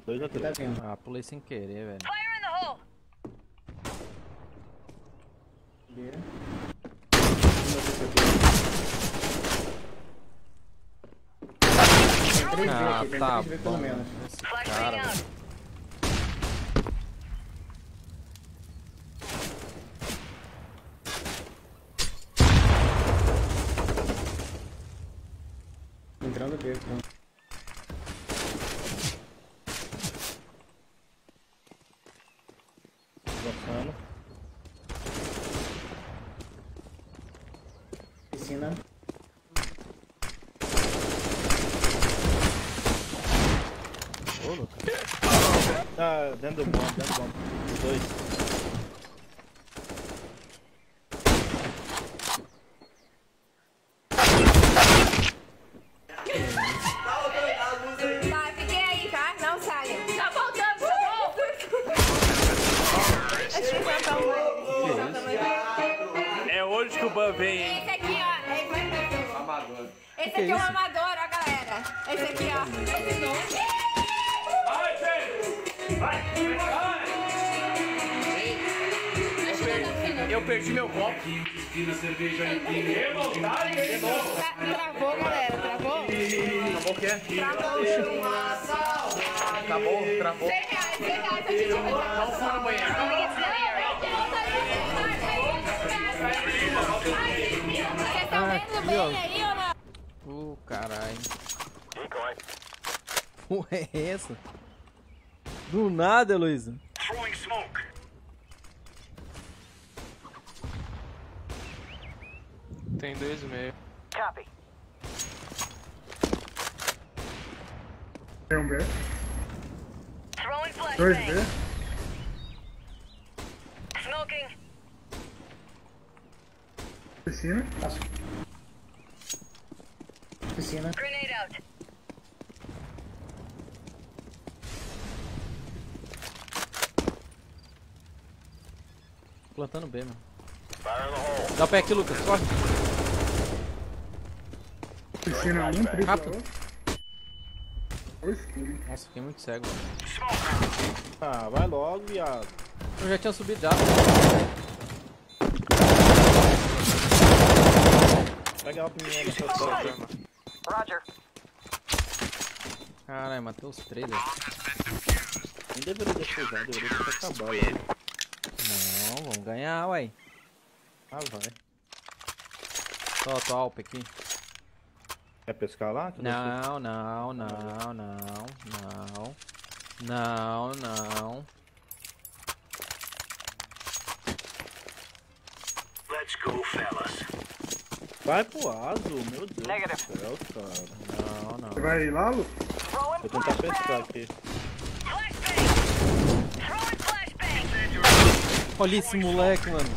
Speaker 3: Dois ou três.
Speaker 8: Cuidadinho.
Speaker 1: Ah, pulei sem querer, velho.
Speaker 6: Fire in the hole!
Speaker 1: Ah, tá bom. cara,
Speaker 6: out.
Speaker 1: velho.
Speaker 8: Entrando B. então.
Speaker 3: Avançando.
Speaker 8: Piscina.
Speaker 1: Ô, Lucas.
Speaker 3: Tá dentro do bomb,
Speaker 1: Heloísa.
Speaker 7: Throwing smoke.
Speaker 4: Tem dois e meio.
Speaker 6: Copy.
Speaker 9: Tem um B.
Speaker 6: Throwing
Speaker 9: Dois
Speaker 6: flashbang.
Speaker 9: B.
Speaker 6: Smoking.
Speaker 9: Piscina.
Speaker 8: Piscina.
Speaker 6: Grenade out.
Speaker 1: Plantando B, mano. Dá o pé aqui, Lucas. Corre.
Speaker 9: Piscina um, triplo
Speaker 1: Rápido. Nossa, fiquei muito cego, mano.
Speaker 3: Ah, vai logo, viado.
Speaker 1: Eu já tinha subido já.
Speaker 3: Pega a primeira nessa torre.
Speaker 6: Roger.
Speaker 1: Caralho, matei os três, velho.
Speaker 3: Nem deveria deixar usar, deveria deixar acabar logo.
Speaker 1: Não, vamos ganhar, uai.
Speaker 3: Ah, vai.
Speaker 1: Solta o Alp aqui.
Speaker 3: Quer pescar lá? Que
Speaker 1: Não, não, não, não, não. Não, não.
Speaker 7: Let's go, fellas.
Speaker 3: Vai pro azul, meu Deus
Speaker 6: Negative.
Speaker 3: do céu, cara.
Speaker 1: Não,
Speaker 9: Você
Speaker 1: não.
Speaker 9: vai lá, Lu?
Speaker 3: Vou tentar pescar aqui.
Speaker 1: Olha esse moleque, mano.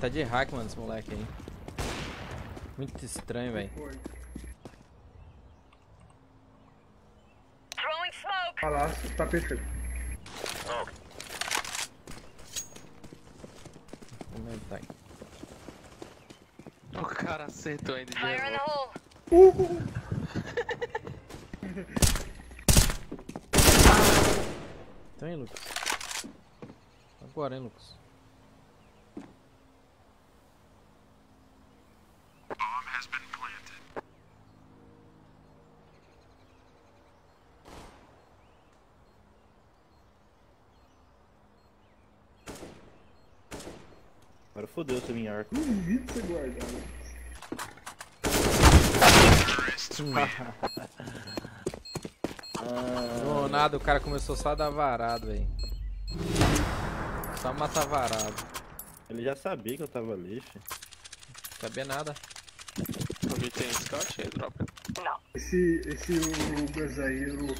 Speaker 1: Tá de hack, mano, esse moleque aí. Muito estranho, velho.
Speaker 9: Palácio, tá perfeito.
Speaker 1: Como ele tá aí?
Speaker 4: O cara acertou ainda de
Speaker 6: Fire in the hole.
Speaker 1: Então aí, Lucas. Agora, hein, Lucas.
Speaker 3: Agora fodeu minha arco.
Speaker 9: Duvido você guardar.
Speaker 1: Do nada o cara começou só a dar varado, velho. Só matar varado.
Speaker 3: Ele já sabia que eu tava ali, fi.
Speaker 1: Sabia nada.
Speaker 4: Alguém tem scout aí, dropa.
Speaker 9: Esse, esse Lucas aí, o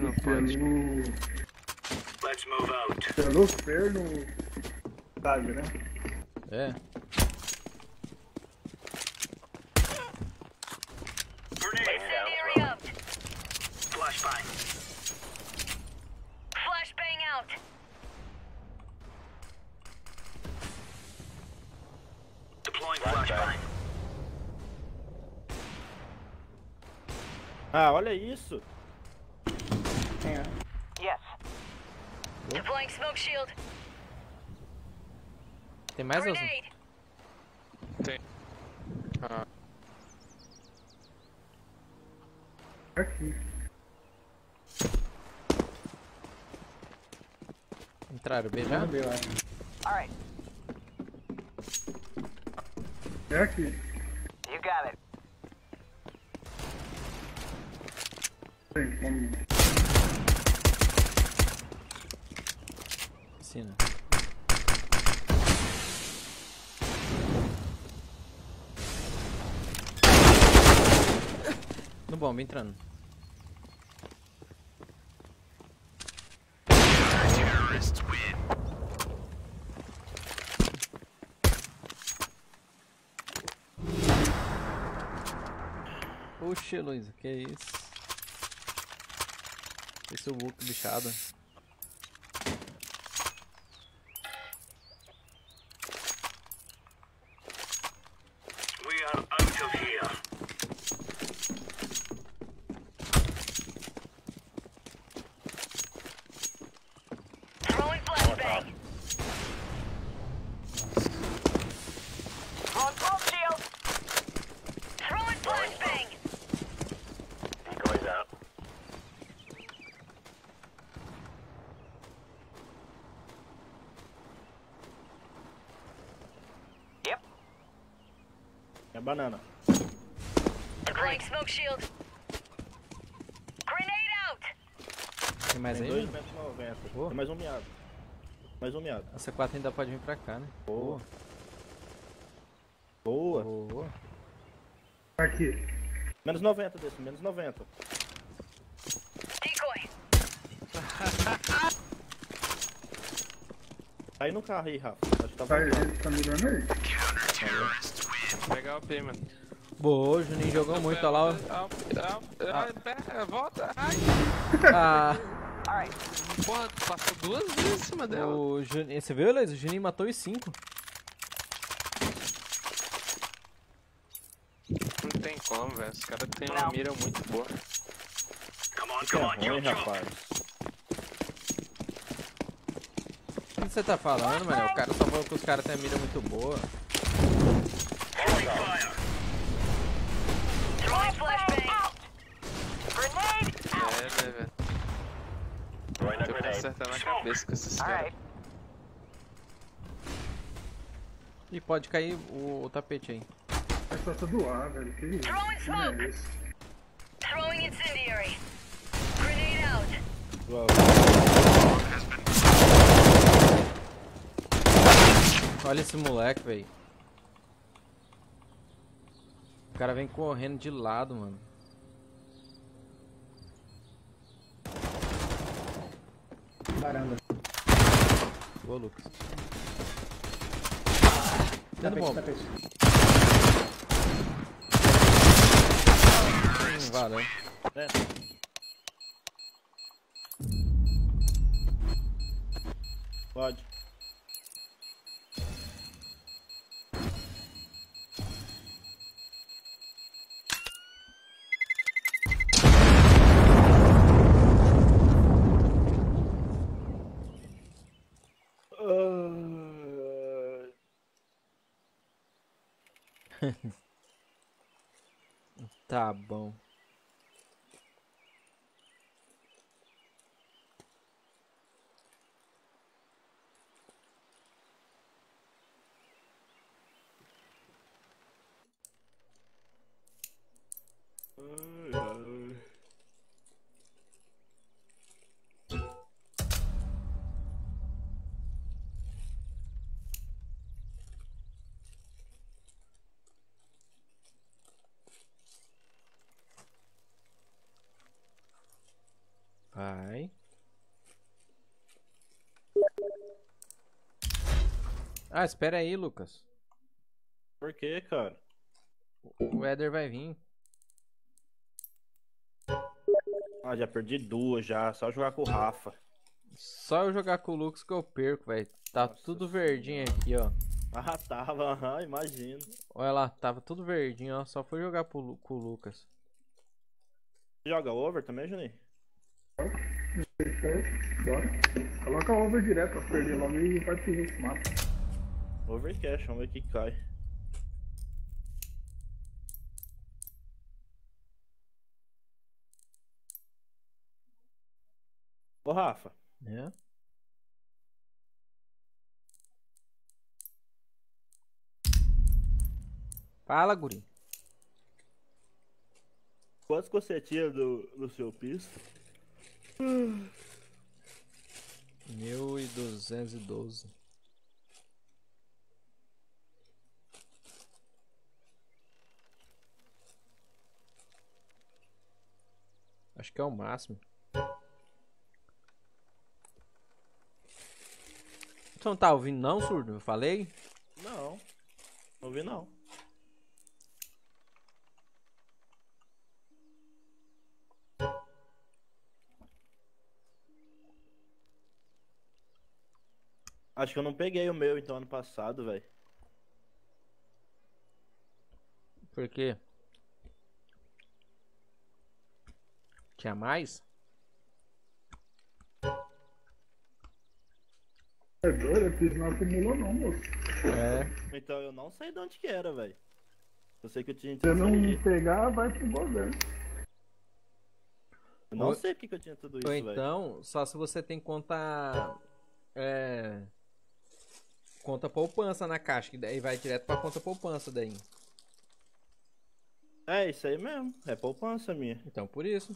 Speaker 4: não pode.
Speaker 9: pelo,
Speaker 7: Let's move out.
Speaker 9: pelo Ferno, sabe, né?
Speaker 1: É.
Speaker 3: Ah, olha isso!
Speaker 6: Yes. Deploying smoke shield.
Speaker 1: Tem mais ou
Speaker 6: Grenade.
Speaker 4: Tem. Ah,
Speaker 9: Aqui.
Speaker 1: Entraram B
Speaker 8: Já
Speaker 1: já?
Speaker 8: B.
Speaker 9: É aqui.
Speaker 6: You got it.
Speaker 9: Tem, vamos.
Speaker 1: Piscina. Bomba, entrando. Oxe, Luísa, que isso? Esse é o Hulk bichado.
Speaker 3: Banana.
Speaker 10: Deploying smoke shield. Grenade out!
Speaker 1: Tem mais
Speaker 3: Tem
Speaker 1: aí?
Speaker 3: dois metros 90.
Speaker 1: Boa.
Speaker 3: Tem mais um miado. Mais um miado.
Speaker 1: A C4 ainda pode vir pra cá, né?
Speaker 3: Boa. Boa.
Speaker 1: Boa.
Speaker 9: Aqui.
Speaker 3: Menos 90 desse, menos 90.
Speaker 10: Decoy.
Speaker 3: Tá aí no carro aí, Rafa. Acho que tá
Speaker 9: Tá, tá mirando aí.
Speaker 4: Pegar o P, mano.
Speaker 1: Boa, o Juninho jogou muito, olha lá. ó.
Speaker 4: Ah, ah, ah, volta. Ai,
Speaker 1: Ah,
Speaker 4: porra, tu passou duas vezes em cima dela.
Speaker 1: o Juninho, você viu, Leis? O Juninho matou os cinco.
Speaker 4: Não tem como, velho. Os caras têm uma mira muito boa.
Speaker 7: Come on,
Speaker 3: é
Speaker 7: come on,
Speaker 3: ruim,
Speaker 7: jump, jump.
Speaker 3: rapaz.
Speaker 1: O que você tá falando, mano? O cara só falou que os caras têm a mira muito boa.
Speaker 7: Throwing fire.
Speaker 10: Throwing flashbang. Grenade
Speaker 4: É, né, velho. Tem que acertar na cabeça com esses caras.
Speaker 1: E pode cair o, o tapete aí.
Speaker 9: É só tá do ar, velho. Que isso?
Speaker 10: Smoke.
Speaker 9: é esse?
Speaker 10: Throwing incendiary. Grenade out.
Speaker 1: Olha esse moleque, velho. O cara vem correndo de lado, mano.
Speaker 8: Varanda.
Speaker 1: Boa, Lucas. Dando bomba.
Speaker 8: tapete.
Speaker 1: Hum, valeu.
Speaker 3: É. Pode.
Speaker 1: Tá bom. Vai. Ah, espera aí, Lucas.
Speaker 3: Por que, cara?
Speaker 1: O Éder vai vir.
Speaker 3: Ah, já perdi duas já. Só jogar com o Rafa.
Speaker 1: Só eu jogar com o Lucas que eu perco, velho. Tá tudo verdinho aqui, ó.
Speaker 3: Ah, tava, aham, imagino.
Speaker 1: Olha lá, tava tudo verdinho, ó. Só foi jogar pro com o Lucas.
Speaker 3: Joga over também, Juninho?
Speaker 9: Bora. Coloca over direto pra perder logo e vai pro outro
Speaker 3: Overcash, vamos ver o que cai. Ô, Rafa.
Speaker 1: É? Fala, guri.
Speaker 3: Quantos que você tira do, do seu piso?
Speaker 1: 1212. Acho que é o máximo. Você não tá ouvindo não, surdo? Eu falei?
Speaker 3: Não. Não vi não. Acho que eu não peguei o meu então ano passado, velho.
Speaker 1: Por quê? Tinha mais?
Speaker 9: É doido, não acumulou não, moço.
Speaker 1: É.
Speaker 3: Então eu não sei de onde que era, velho. Eu sei que eu tinha
Speaker 9: Se eu não pegar, vai pro governo.
Speaker 3: Eu não
Speaker 1: Ou-
Speaker 3: sei porque que eu tinha tudo isso,
Speaker 1: Ou
Speaker 3: velho.
Speaker 1: então, só se você tem conta. É. Conta poupança na caixa, que daí vai direto pra conta poupança daí.
Speaker 3: É, isso aí mesmo. É poupança minha.
Speaker 1: Então por isso.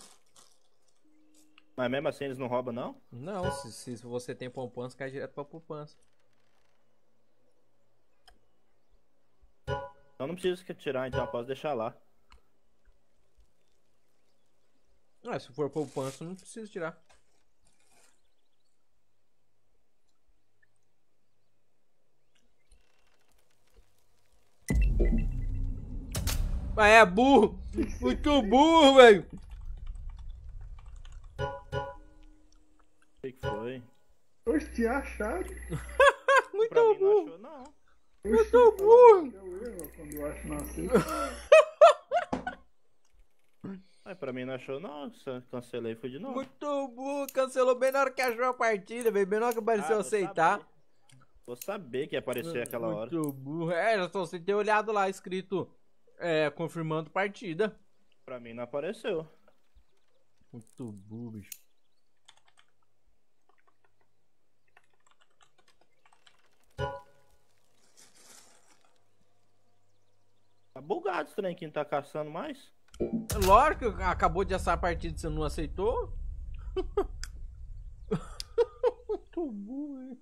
Speaker 3: Mas mesmo assim eles não roubam, não?
Speaker 1: Não, se, se você tem poupança, cai direto pra poupança.
Speaker 3: Então não precisa que tirar, então posso deixar lá.
Speaker 1: Ah, se for poupança, não precisa tirar. Ah, é burro! Muito burro, velho!
Speaker 3: Foi?
Speaker 9: Oxe, tinha achado.
Speaker 1: Muito
Speaker 3: Pra mim não
Speaker 1: burro!
Speaker 3: achou, não.
Speaker 1: Muito burro!
Speaker 9: Eu erro quando eu acho nascer.
Speaker 3: Mas pra mim não achou, não. Cancelei e fui de novo.
Speaker 1: Muito burro! Cancelou bem na hora que achou a partida, velho. Bem na hora que apareceu
Speaker 3: Ah,
Speaker 1: aceitar.
Speaker 3: saber. Vou saber que ia aparecer aquela hora.
Speaker 1: Muito burro. É, já só você ter olhado lá escrito é, confirmando partida.
Speaker 3: Pra mim não apareceu.
Speaker 1: Muito burro, bicho.
Speaker 3: Tá bugado esse trem que não tá caçando mais.
Speaker 1: Lógico que acabou de assar a partida e você não aceitou. Muito burro, hein?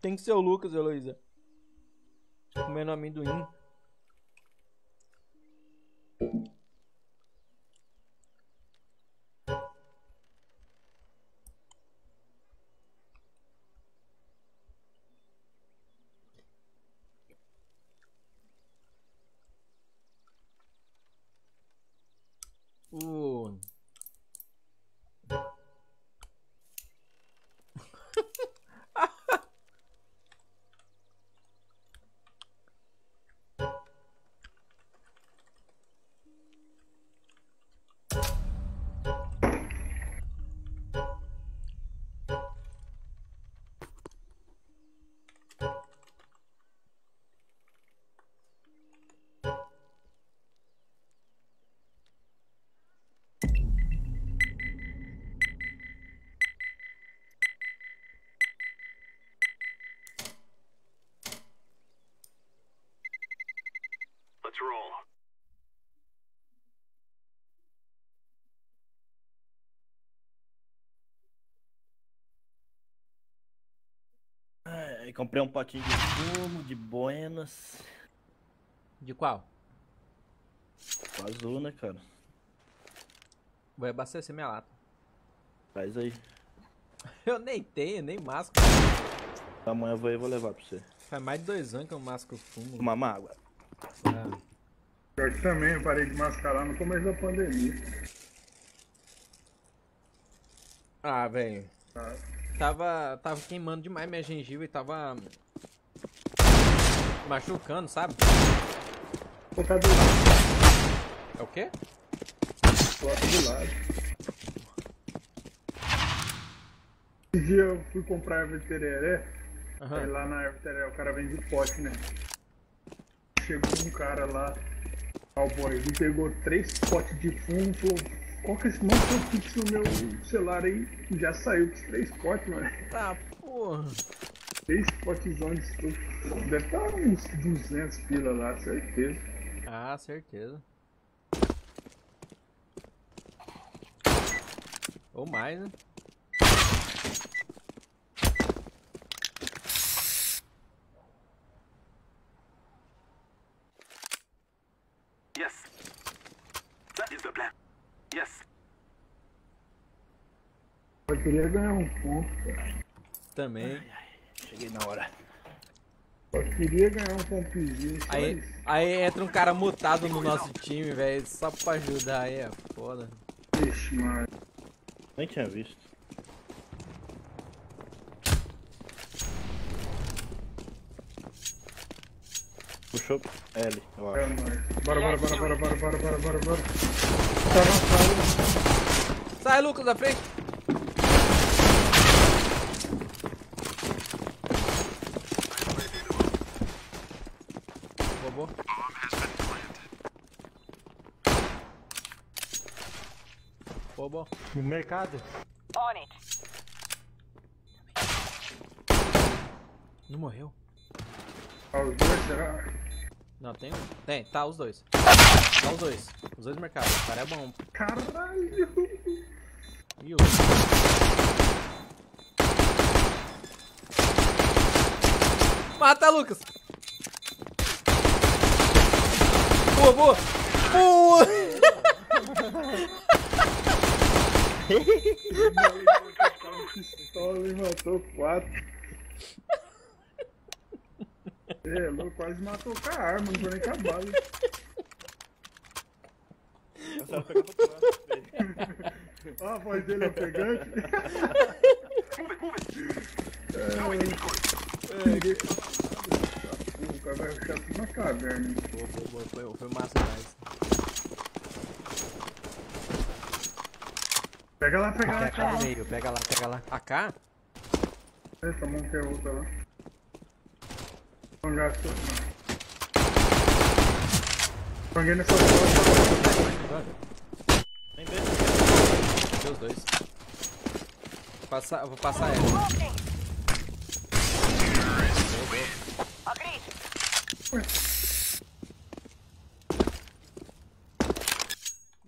Speaker 1: Tem que ser o Lucas, Heloísa. Comendo amendoim.
Speaker 3: Comprei um potinho de fumo, de buenas.
Speaker 1: De qual?
Speaker 3: O azul, né, cara?
Speaker 1: Vou abastecer minha lata.
Speaker 3: Faz aí.
Speaker 1: Eu nem tenho, nem máscara.
Speaker 3: Amanhã eu vou, eu vou levar pra você.
Speaker 1: Faz mais de dois anos que eu masco fumo.
Speaker 3: Tomar uma água.
Speaker 1: Ah.
Speaker 9: Pior que também, eu parei de mascarar no começo da pandemia.
Speaker 1: Ah, velho.
Speaker 9: Tá?
Speaker 1: Tava, tava queimando demais minha gengiva e tava machucando, sabe?
Speaker 9: Colocar do lado,
Speaker 1: É o quê?
Speaker 9: coloca do lado. Esse dia eu fui comprar erva de tereré.
Speaker 1: Aham.
Speaker 9: Aí lá na erva de tereré o cara vende pote, né? Chegou um cara lá, cowboy, ele pegou três potes de fumo e falou, coloca esse monte de pix no meu celular aí. Já saiu com os três potes, mano.
Speaker 1: Tá, porra.
Speaker 9: Três potezão de estufa. Deve estar uns 200 pila lá, certeza.
Speaker 1: Ah, certeza. Ou mais, né?
Speaker 7: Yes. That is the plan. Yes.
Speaker 9: Eu queria ganhar um ponto, cara.
Speaker 1: Também.
Speaker 3: Cheguei na hora.
Speaker 9: Eu queria ganhar um pontozinho.
Speaker 1: Aí, aí entra um cara mutado no nosso time, velho, só pra ajudar aí, é foda.
Speaker 9: Ixi, mano.
Speaker 3: Nem tinha visto. Puxou L, eu
Speaker 9: É
Speaker 3: acho.
Speaker 9: nóis. Bora, bora, bora, bora, bora, bora, bora, bora, bora. Tá.
Speaker 1: Sai, Lucas, da frente! Bobô.
Speaker 5: No mercado.
Speaker 6: On it.
Speaker 1: Não morreu.
Speaker 9: Ó, os dois, será?
Speaker 1: Não, tem um. Tem, tá, os dois. Tá os dois. Os dois mercados. O cara é bom.
Speaker 9: Caralho!
Speaker 1: E o. Mata, Lucas! Boa, boa! Boa!
Speaker 9: Pistola e matou quatro. É, louco, quase matou com a arma, não foi nem com a bala. Ó, a voz dele é ofegante. É, o cara vai ficar tudo na caverna.
Speaker 1: Boa, boa, boa. Foi, foi massa demais.
Speaker 9: Pega lá, pega lá,
Speaker 11: Pega lá meio, pega lá, pega lá.
Speaker 1: AK?
Speaker 9: Essa mão que é outra lá. Não gastou. Joguei nessa porta.
Speaker 3: Tem B.
Speaker 1: Tem os dois. Vou passar, vou passar ela.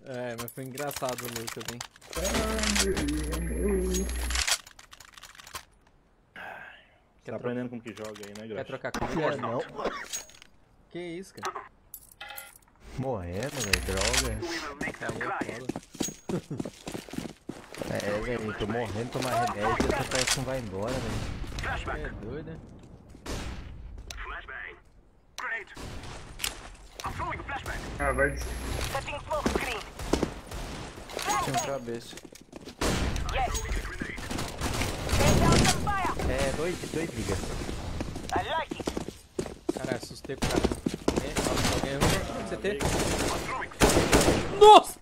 Speaker 1: É, mas foi engraçado o Lucas, hein?
Speaker 3: Tá aprendendo como que joga aí, né,
Speaker 1: Quer
Speaker 3: Graxa?
Speaker 1: trocar comigo?
Speaker 11: Não.
Speaker 1: Que isso, cara?
Speaker 11: Morrendo, velho, droga.
Speaker 1: Aí é foda.
Speaker 11: É, velho, tô morrendo, tomar remédio e essa parece que não vai embora, velho.
Speaker 1: É doido, né?
Speaker 9: Ah, vai.
Speaker 6: Setting smoke screen.
Speaker 11: Um cabeça. É, dois, dois liga.
Speaker 6: I like it.
Speaker 1: Caralho, assustei com o cara. É, alguém errou? Você tem? Nossa!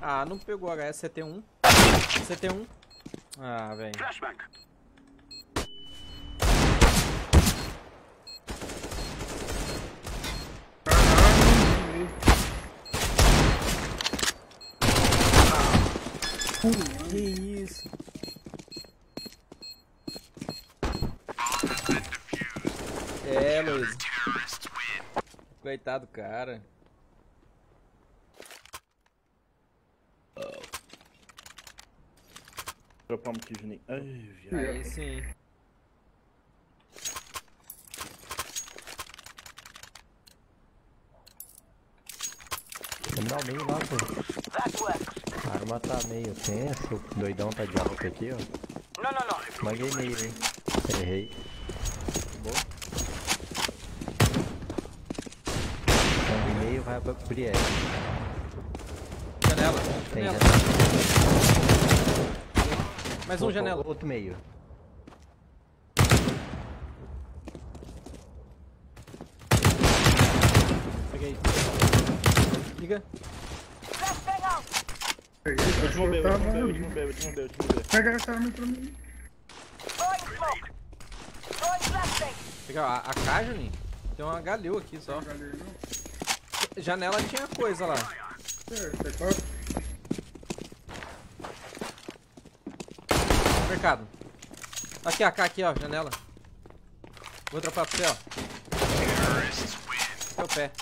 Speaker 1: Ah, não pegou HS CT1. CT1. Ah, velho. Que isso? É, Luiz. Coitado do cara.
Speaker 3: Dropamos aqui, Juninho. Ai, viado.
Speaker 1: Aí sim.
Speaker 11: Vamos dar o meio lá, pô. A arma tá meio tenso, doidão tá de alta aqui, ó.
Speaker 6: No, no, no.
Speaker 11: Manguei meio, hein. Errei. Boa. Mangue meio vai pra Brielle.
Speaker 1: Janela.
Speaker 11: Tem
Speaker 1: Janela.
Speaker 11: janela.
Speaker 1: Mais um janela.
Speaker 11: Outro meio.
Speaker 1: Peguei. Liga.
Speaker 3: Último B, último B, último B, último B.
Speaker 9: Pega essa arma pra mim.
Speaker 1: Pegar a, a K, Juninho. Tem uma galil aqui só. Janela tinha coisa lá. Mercado. Aqui, a K aqui, ó. Janela. Vou dropar pra você, ó. Seu pé.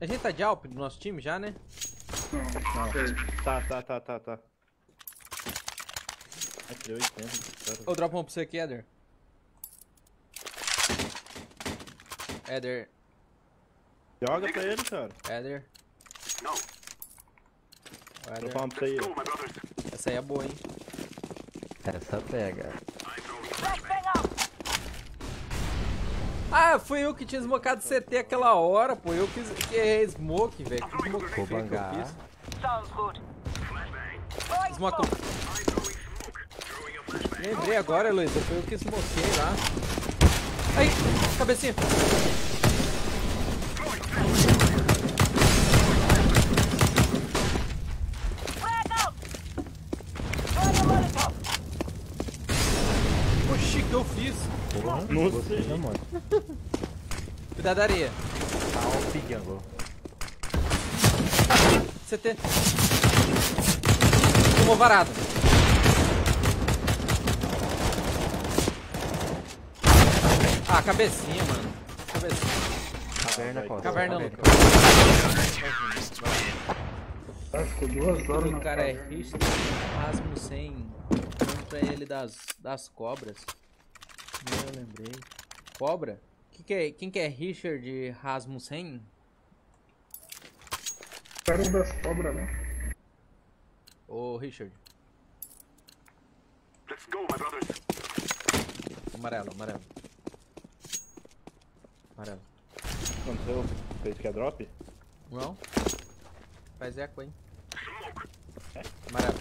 Speaker 1: A gente tá de Alp do nosso time já, né?
Speaker 9: Não.
Speaker 3: Tá, tá, tá, tá, tá. Ai, tirei 80. cara.
Speaker 1: Eu dropo um pra você aqui, Eder. Eder.
Speaker 3: Joga pra ele, cara.
Speaker 1: Eder.
Speaker 7: No.
Speaker 1: O Eder.
Speaker 3: Dropar uma pra ele.
Speaker 1: Essa aí é boa, hein?
Speaker 11: Essa pega.
Speaker 6: Flashbang out.
Speaker 1: Ah, foi eu que tinha smocado CT aquela hora, pô. Eu que, que errei smoke, velho. Que smoke feio que eu fiz. Smoke. Lembrei agora, Luísa. Foi eu que smoquei lá. Aí, cabecinha. Oxi, que eu fiz?
Speaker 11: Porra, né, mano?
Speaker 1: Cuidado da areia.
Speaker 11: Alp jungle.
Speaker 1: CT. Tomou varado. Ah, cabecinha, mano. Cabecinha.
Speaker 11: Caverna, Costa.
Speaker 1: Caverna. Lucas.
Speaker 9: Ah, ficou duas horas
Speaker 1: O cara é. Richard Rasmussen contra ele das, das cobras. Eu lembrei. Cobra? Que que é, quem que é Richard Rasmussen?
Speaker 9: Cara das cobras, né?
Speaker 1: Ô, Richard.
Speaker 7: Let's go, my brothers.
Speaker 1: Amarelo, amarelo. Amarelo.
Speaker 3: O que aconteceu? Fez que é drop?
Speaker 1: Não? Faz eco aí. Amarelo.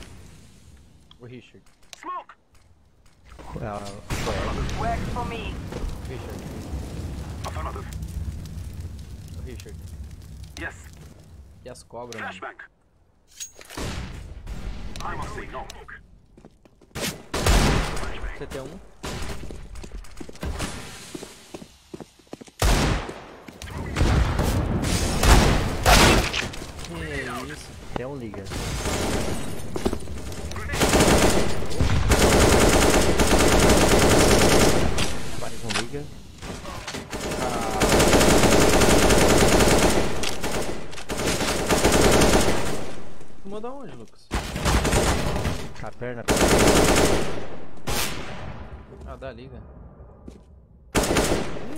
Speaker 1: O Richard.
Speaker 7: Smoke.
Speaker 6: Works for me.
Speaker 1: Richard.
Speaker 7: Affirmative.
Speaker 1: Richard.
Speaker 7: Yes.
Speaker 1: E as cobras, mano?
Speaker 7: Flashbang. I must say no.
Speaker 1: CT1. Que isso?
Speaker 11: Tem um liga. Mais um liga.
Speaker 1: Tomou da onde, Lucas?
Speaker 11: Caverna.
Speaker 1: Ah, da liga.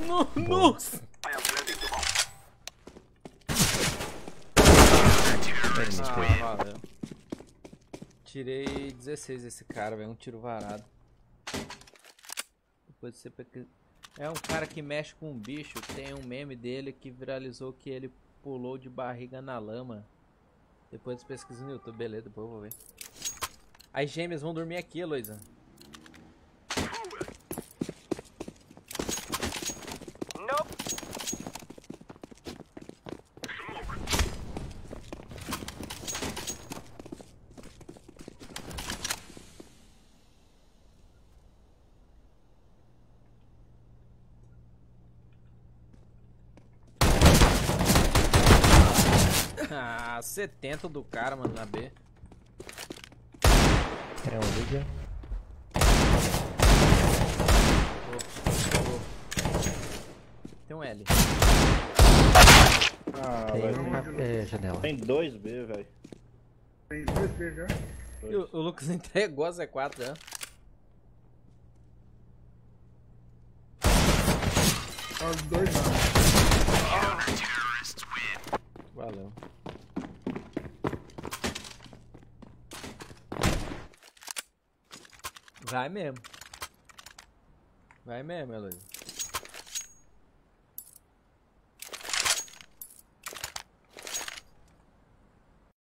Speaker 1: No, nossa! Ah, valeu. Tirei 16 esse cara, velho. Um tiro varado. Depois você É um cara que mexe com um bicho. Tem um meme dele que viralizou que ele pulou de barriga na lama. Depois pesquisa no YouTube, beleza, depois eu vou ver. As gêmeas vão dormir aqui, Heloísa. Ah, 70 do cara, mano, na B.
Speaker 11: É um liga.
Speaker 1: Tem um L.
Speaker 3: Ah,
Speaker 11: Tem
Speaker 3: velho.
Speaker 11: um na é, janela.
Speaker 3: Tem dois B, velho.
Speaker 9: Tem dois B já.
Speaker 1: E o, o Lucas entregou a Z4 já.
Speaker 9: Os dois lá.
Speaker 1: Valeu. Vai mesmo. Vai mesmo, Heloísa.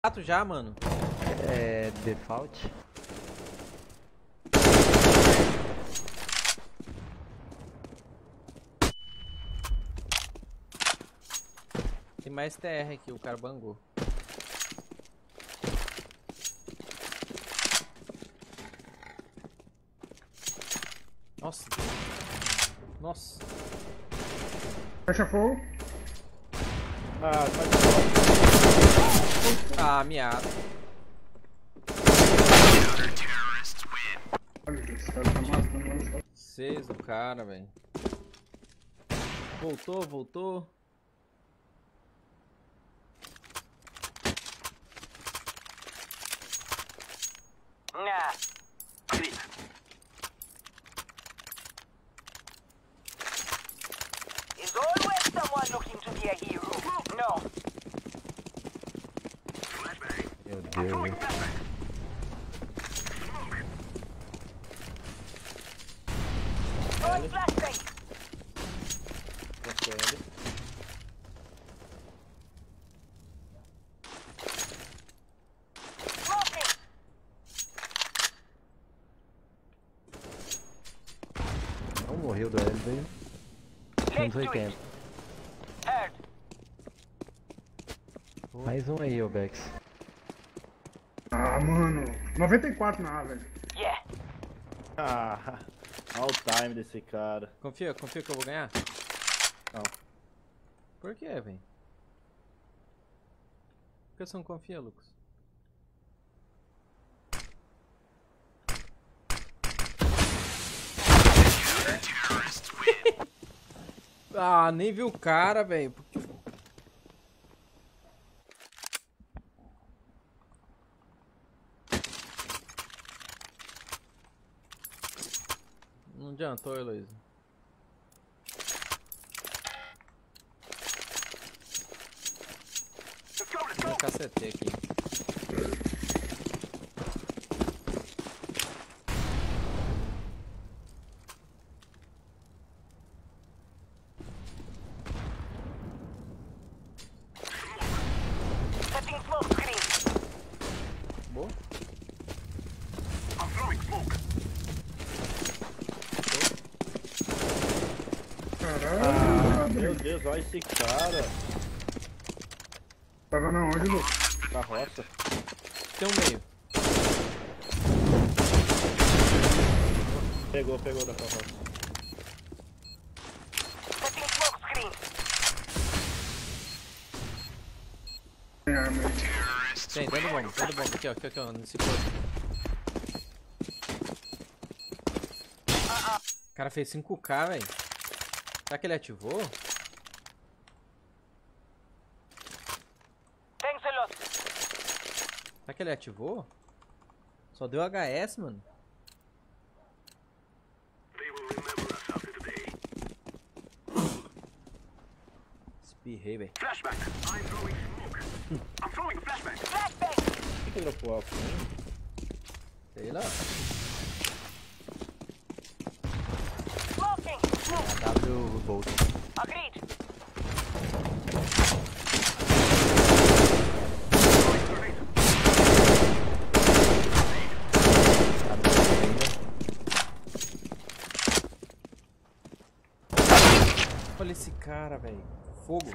Speaker 1: Quatro já, mano.
Speaker 11: É. Default.
Speaker 1: Tem mais TR aqui, o cara bangou. Nossa. Nossa.
Speaker 9: Fecha fogo.
Speaker 3: Ah, mas
Speaker 1: Ah, miado.
Speaker 9: Tá só.
Speaker 1: Seis do cara, velho. Voltou, voltou.
Speaker 6: Nah.
Speaker 7: Agreed.
Speaker 6: Is always someone looking to be a hero. No.
Speaker 7: Flashbang.
Speaker 11: Meu Deus.
Speaker 7: Throwing flashbang.
Speaker 6: Throwing flashbang.
Speaker 3: Passou ele.
Speaker 6: Smoking.
Speaker 11: Não morreu do L, 180.
Speaker 6: it. Heard.
Speaker 11: Mais um aí, ô Bex.
Speaker 9: Ah, mano. 94 na A, velho.
Speaker 6: Yeah.
Speaker 3: Ah, olha o time desse cara.
Speaker 1: Confia, confia que eu vou ganhar?
Speaker 3: Não.
Speaker 1: Por que, velho? Por que você não confia, Lucas? Ah, nem viu o cara, velho. Não adiantou, Heloísa. Vou cacetei aqui.
Speaker 10: Setting smoke screen.
Speaker 1: Boa.
Speaker 7: I'm throwing smoke.
Speaker 3: Ah, meu Deus, olha esse cara.
Speaker 9: Tava na onde, Lucas?
Speaker 3: Carroça.
Speaker 1: Tem um meio.
Speaker 3: Pegou, pegou da carroça.
Speaker 10: Setting smoke screen.
Speaker 9: Tem arma aí.
Speaker 1: Tem, dando bomba, dando bomba. Aqui, ó, aqui, aqui, ó, nesse corpo. O cara fez 5k, velho. Será que ele ativou? Será que ele ativou? Só deu HS, mano. Espirrei, velho.
Speaker 7: Flashback. I'm throwing smoke. I'm throwing flashback.
Speaker 10: Flashbang.
Speaker 3: O que que dropou alto?
Speaker 1: Sei lá.
Speaker 5: W Bolt.
Speaker 10: Agreed.
Speaker 1: Olha esse cara, velho. Fogo.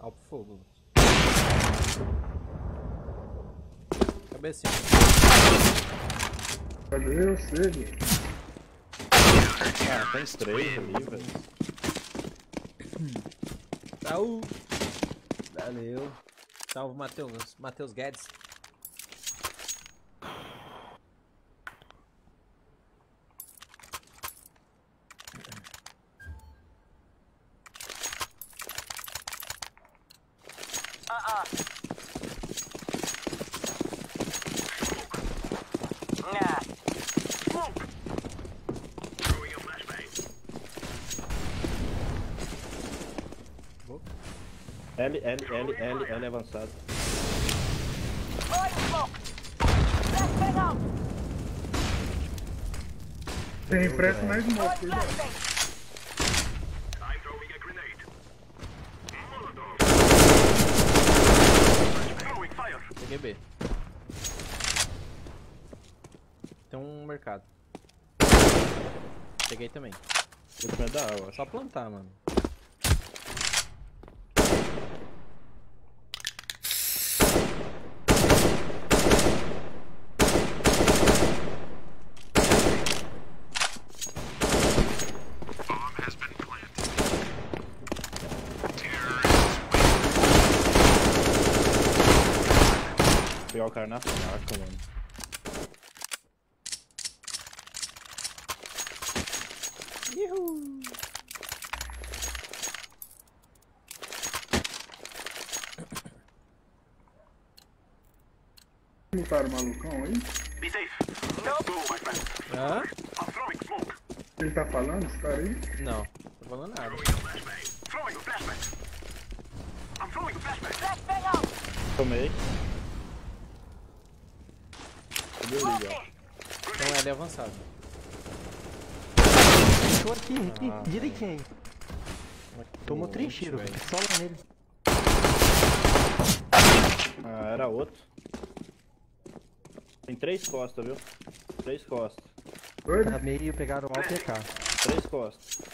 Speaker 1: Ao pro fogo. Cabecinha.
Speaker 9: Cadê você, velho?
Speaker 3: Ah, tem três ali, velho.
Speaker 1: Tchau. Valeu. Salve, Matheus. Matheus Guedes.
Speaker 3: L, L, L, L, L avançado.
Speaker 9: Tem pressa na
Speaker 10: Throwing
Speaker 9: smoke, cuidado.
Speaker 10: flashbang.
Speaker 7: I'm throwing a grenade. Molotov. Throwing fire.
Speaker 1: Peguei B. Tem um mercado. Peguei também.
Speaker 3: Vou dar, eu acho.
Speaker 1: Só plantar, mano.
Speaker 9: Lutaram o malucão aí?
Speaker 7: Be safe. Let's go, my friend.
Speaker 1: Hã?
Speaker 7: I'm throwing smoke.
Speaker 9: Ele tá falando, esse cara aí?
Speaker 1: Não, tô falando nada.
Speaker 7: Throwing a flashbang. Throwing a flashbang. I'm throwing a flashbang.
Speaker 10: Flashbang out.
Speaker 3: Tomei. Cadê o liga?
Speaker 1: Então ele é avançado.
Speaker 5: Tô aqui, aqui,
Speaker 1: Ah,
Speaker 5: direitinho aí. Tomou três tiros, lá nele.
Speaker 3: Ah, era outro. Três costas, viu? Três costas.
Speaker 5: Tá meio pegaram o APK.
Speaker 3: Três costas.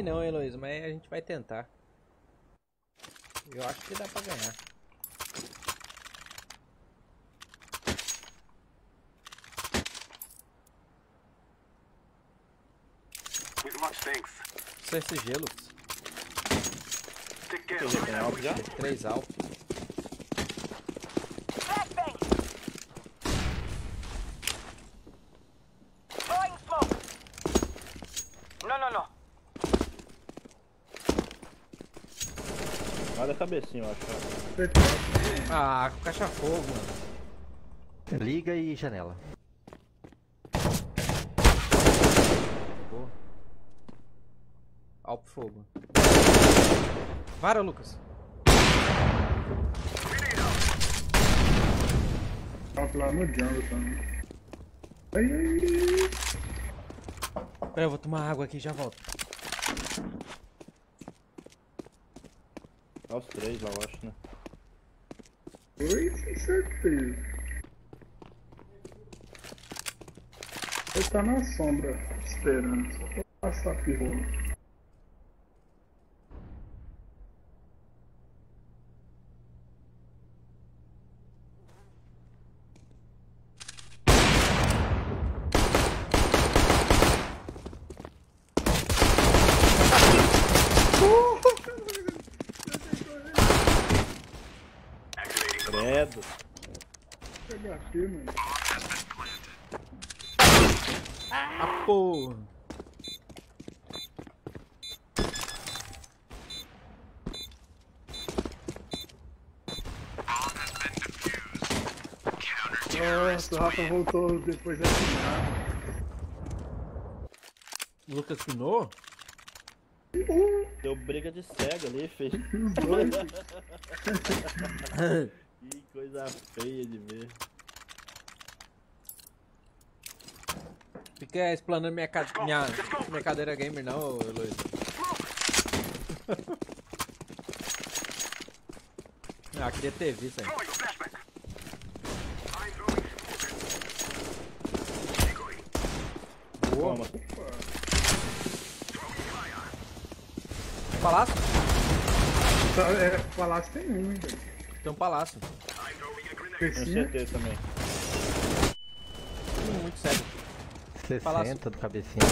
Speaker 1: Sei não, hein, Luiz, mas a gente vai tentar. Eu acho que dá pra ganhar. Lucas.
Speaker 7: Take care.
Speaker 3: Você já tem alvo já?
Speaker 1: 3 alto.
Speaker 10: Flashbang! Throwing smoke! No, no, no.
Speaker 3: Olha a cabecinha, eu acho.
Speaker 1: Ah, com caixa-fogo, mano.
Speaker 12: Liga e janela.
Speaker 1: Boa. Alpo fogo. Vara, Lucas.
Speaker 9: Tava lá no jungle também. Ai, ai,
Speaker 1: Pera, eu vou tomar água aqui e já volto.
Speaker 3: Tá os três lá, eu acho, né?
Speaker 9: Oi, certeza. Ele tá na sombra, esperando. Só vou passar a pirrola.
Speaker 3: Credo.
Speaker 9: HP, mano.
Speaker 1: Ah, porra.
Speaker 9: Nossa, o Rafa voltou depois da final.
Speaker 1: Lucas pinou?
Speaker 3: Deu briga de cego ali, fez. Que coisa feia de ver.
Speaker 1: Fica explanando minha, ca... minha... minha cadeira gamer não, Luiz. ah, queria ter visto aí.
Speaker 7: Throwing a flashback. I'm throwing smoke. Decoy.
Speaker 1: Boa.
Speaker 3: Toma.
Speaker 7: Throwing fire.
Speaker 1: Palácio?
Speaker 9: Tá, É, palácio tem um, hein, velho.
Speaker 1: Tem um palácio.
Speaker 9: Esse
Speaker 3: certeza também.
Speaker 1: Hum, muito sério.
Speaker 12: 60 do cabecinha.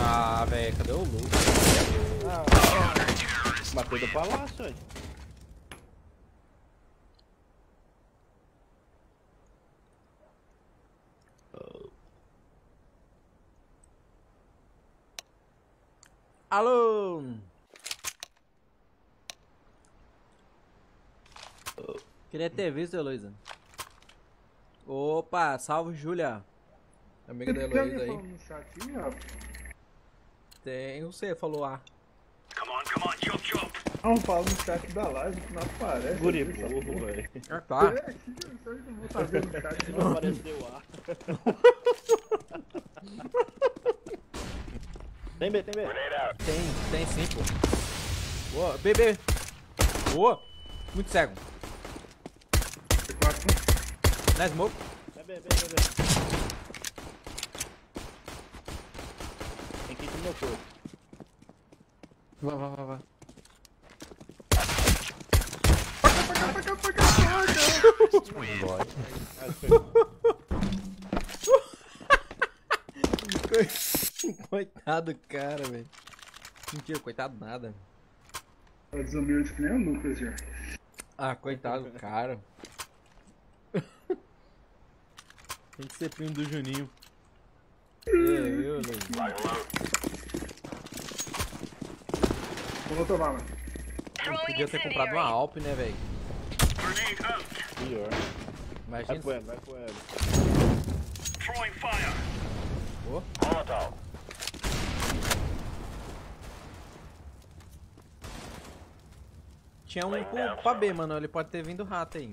Speaker 1: Ah, velho, cadê o Lucas?
Speaker 3: Matei do palácio, aí.
Speaker 1: Alô? Queria ter visto, Heloísa. Opa, salve, Júlia. Amiga da
Speaker 9: alguém
Speaker 1: Heloísa aí. Tem, você falou ah.
Speaker 7: Come on, come on, jump, jump.
Speaker 9: Não, fala no chat da live que não aparece.
Speaker 3: Guri burro, velho.
Speaker 1: Ah, tá.
Speaker 9: É, eu vou vendo no chat.
Speaker 3: Não apareceu A. Tem B, tem B.
Speaker 1: Tem, tem sim, pô. Boa, bebê. Boa. Muito cego. Na smoke.
Speaker 3: É B, B, B, B. Tem que ir no meu corpo.
Speaker 1: Vai, vai, vai, vai. Coitado do cara, velho. Mentira, coitado nada.
Speaker 9: Tá desumilde que nem o Lucas já.
Speaker 1: Ah, coitado do cara. Tem que ser primo do Juninho. É, eu, Luiz.
Speaker 9: Vou tomar, mano.
Speaker 1: Podia ter comprado uma Alp, né, velho?
Speaker 3: Pior. Vai
Speaker 1: Imagina.
Speaker 3: pro vai pro L.
Speaker 7: Throwing fire.
Speaker 1: Ô.
Speaker 7: Molotov.
Speaker 1: Tinha um pro, pra B, mano. Ele pode ter vindo rato aí.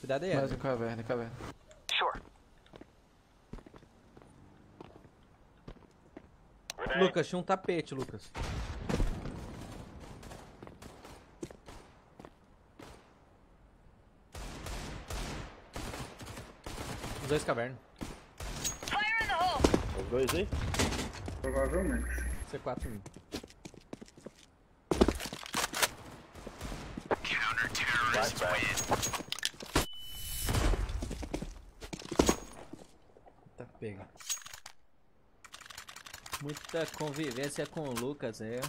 Speaker 1: Cuidado aí,
Speaker 12: Mais um caverna, caverna.
Speaker 10: Sure.
Speaker 1: Lucas, tinha um tapete, Lucas. Os dois caverna.
Speaker 3: Os dois aí?
Speaker 9: Provavelmente.
Speaker 1: C4 mim. Tá pega. Muita convivência com o Lucas, é.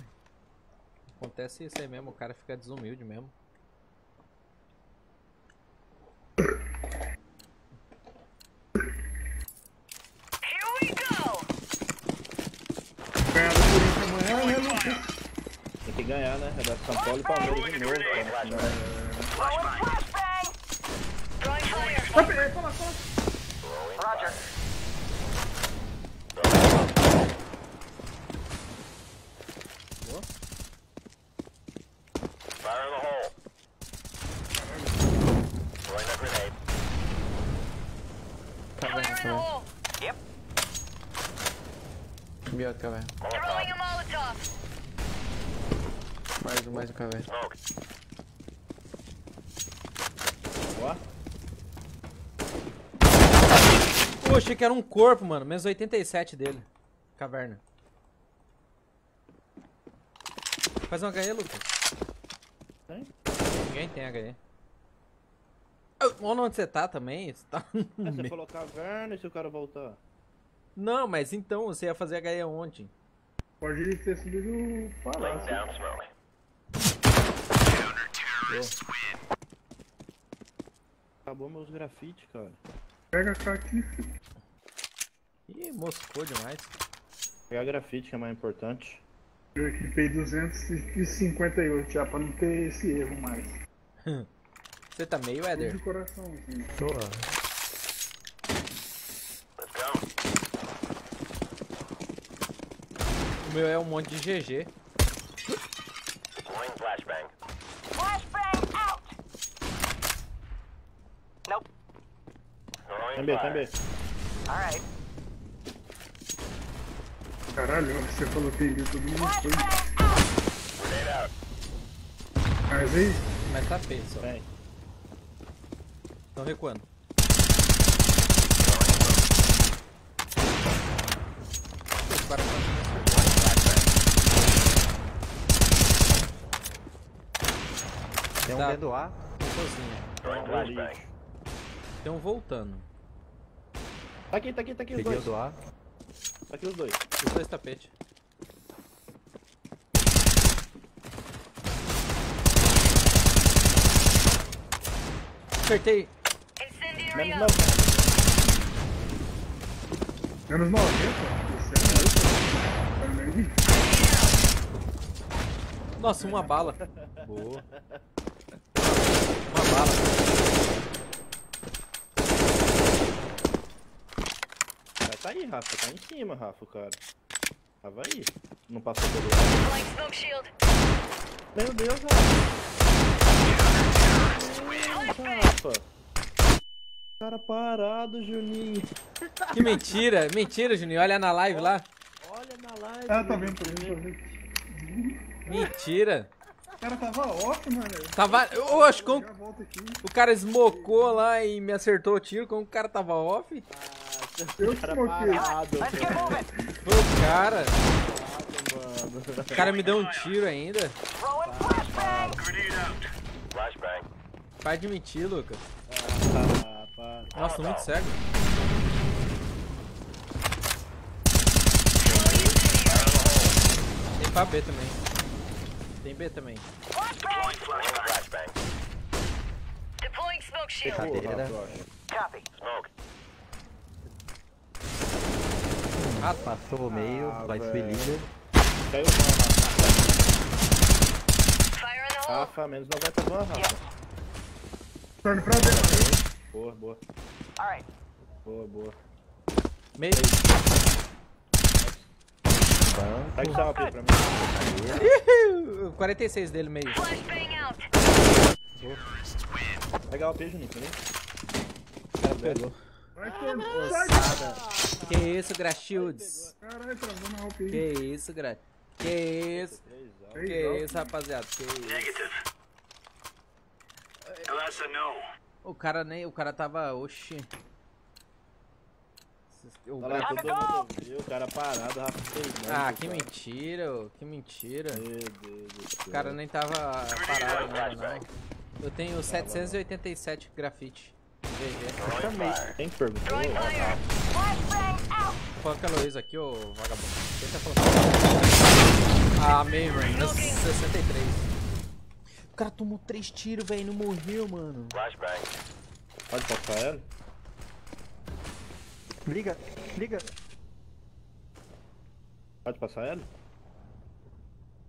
Speaker 1: Acontece isso aí mesmo, o cara fica desumilde mesmo.
Speaker 9: Ganhar do Corinthians amanhã, né, Lucas?
Speaker 3: Tem que ganhar, né? É da São Paulo e Palmeiras de novo, cara.
Speaker 9: pegar, fala, fala.
Speaker 10: Roger.
Speaker 7: Fire in the
Speaker 12: Caverna.
Speaker 7: Smoke.
Speaker 3: Ó,
Speaker 1: Pô, achei que era um corpo, mano. Menos 87 dele. Caverna. Faz um HE, Lucas.
Speaker 3: Tem?
Speaker 1: Ninguém tem HE. Olha onde você tá também. Você tá
Speaker 3: é, você falou caverna e se o cara voltar?
Speaker 1: Não, mas então você ia fazer HE ontem.
Speaker 9: Pode ter subido o
Speaker 7: Laying
Speaker 9: palácio.
Speaker 3: Acabou meus grafites, cara.
Speaker 9: Pega a aqui.
Speaker 1: Ih, moscou demais.
Speaker 3: Pegar grafite que é mais importante.
Speaker 9: Eu equipei 258 já pra não ter esse erro mais.
Speaker 1: Você tá meio, Éder?
Speaker 9: de coraçãozinho.
Speaker 5: Tô,
Speaker 7: Let's go.
Speaker 1: O meu é um monte de GG.
Speaker 7: Deploying flashbang.
Speaker 10: Flashbang out. Nope.
Speaker 7: Throwing
Speaker 3: Tem B, tem. B.
Speaker 10: All right.
Speaker 9: Caralho, você falou que tem todo mundo foi. Mas aí,
Speaker 1: Mas tá feio só.
Speaker 3: Tem.
Speaker 1: Tão recuando. Os caras
Speaker 12: Tem um
Speaker 1: Tá.
Speaker 12: dentro do A.
Speaker 1: tão sozinho.
Speaker 7: Flashbang.
Speaker 1: Tem um voltando.
Speaker 3: Tá aqui, tá aqui, tá aqui os
Speaker 12: Peguei o
Speaker 3: dois. Tá aqui os dois.
Speaker 1: Os dois tapetes. Acertei.
Speaker 3: Menos 90.
Speaker 9: menos 90. Isso é muito.
Speaker 1: Nossa, uma bala. Boa. Uma bala.
Speaker 3: Tá aí, Rafa. Tá em cima, Rafa, o cara. Tava aí. Não passou pelo lado. Meu Deus, Rafa. Rafa. Cara parado, Juninho.
Speaker 1: Que mentira. Mentira, Juninho. Olha na live lá.
Speaker 3: Olha na live.
Speaker 9: Ah, tá vendo por tá vendo.
Speaker 1: Mentira.
Speaker 9: O cara tava off, mano.
Speaker 1: Tava.
Speaker 9: Volta aqui.
Speaker 1: O cara smocou lá e me acertou o tiro. Como o cara tava off?
Speaker 9: Eu
Speaker 3: Cara parado.
Speaker 1: Foi o cara. O cara me deu um tiro ainda. De mentir, Lucas.
Speaker 3: Ah, para.
Speaker 1: Nossa, tô muito cego. Tem pra B também. Tem B também.
Speaker 7: Deploying.
Speaker 10: Copy.
Speaker 7: Smoke.
Speaker 1: Ah,
Speaker 12: Passou o meio,
Speaker 3: Ah,
Speaker 12: vai subir líder.
Speaker 3: Caiu uma, Rafa. Rafa, menos 90 van, Rafa.
Speaker 9: Torne pra dentro.
Speaker 3: Boa, boa. Boa, boa.
Speaker 1: meio.
Speaker 3: Pega o salve pra mim.
Speaker 1: Ih, 46 dele, meio.
Speaker 3: Pega o P, Juninho, também.
Speaker 1: Pegou.
Speaker 9: Vai, Torne.
Speaker 1: Ossada. Que isso, Grachiudes?
Speaker 9: Caralho, travou na alta aí.
Speaker 1: Que isso, Gra... Que isso? Que isso, rapaziada? Que isso?
Speaker 7: Negative.
Speaker 1: O cara nem... O cara tava... Oxi. O
Speaker 3: Olha lá,
Speaker 1: gra-
Speaker 3: todo mundo viu, o cara parado, muito,
Speaker 1: Ah, que
Speaker 3: cara.
Speaker 1: mentira, que mentira.
Speaker 3: Meu Deus do céu.
Speaker 1: O cara nem tava parado nada, não. Eu tenho 787 grafite. GG.
Speaker 3: Também. Que perguntou?
Speaker 1: Foca a Luiz aqui, ô vagabundo. Quem tá falando? Ah, irmão, meus 63. O cara tomou 3 tiros, velho, não morreu, mano.
Speaker 3: Pode passar ela?
Speaker 5: Liga, liga.
Speaker 3: Pode passar ela?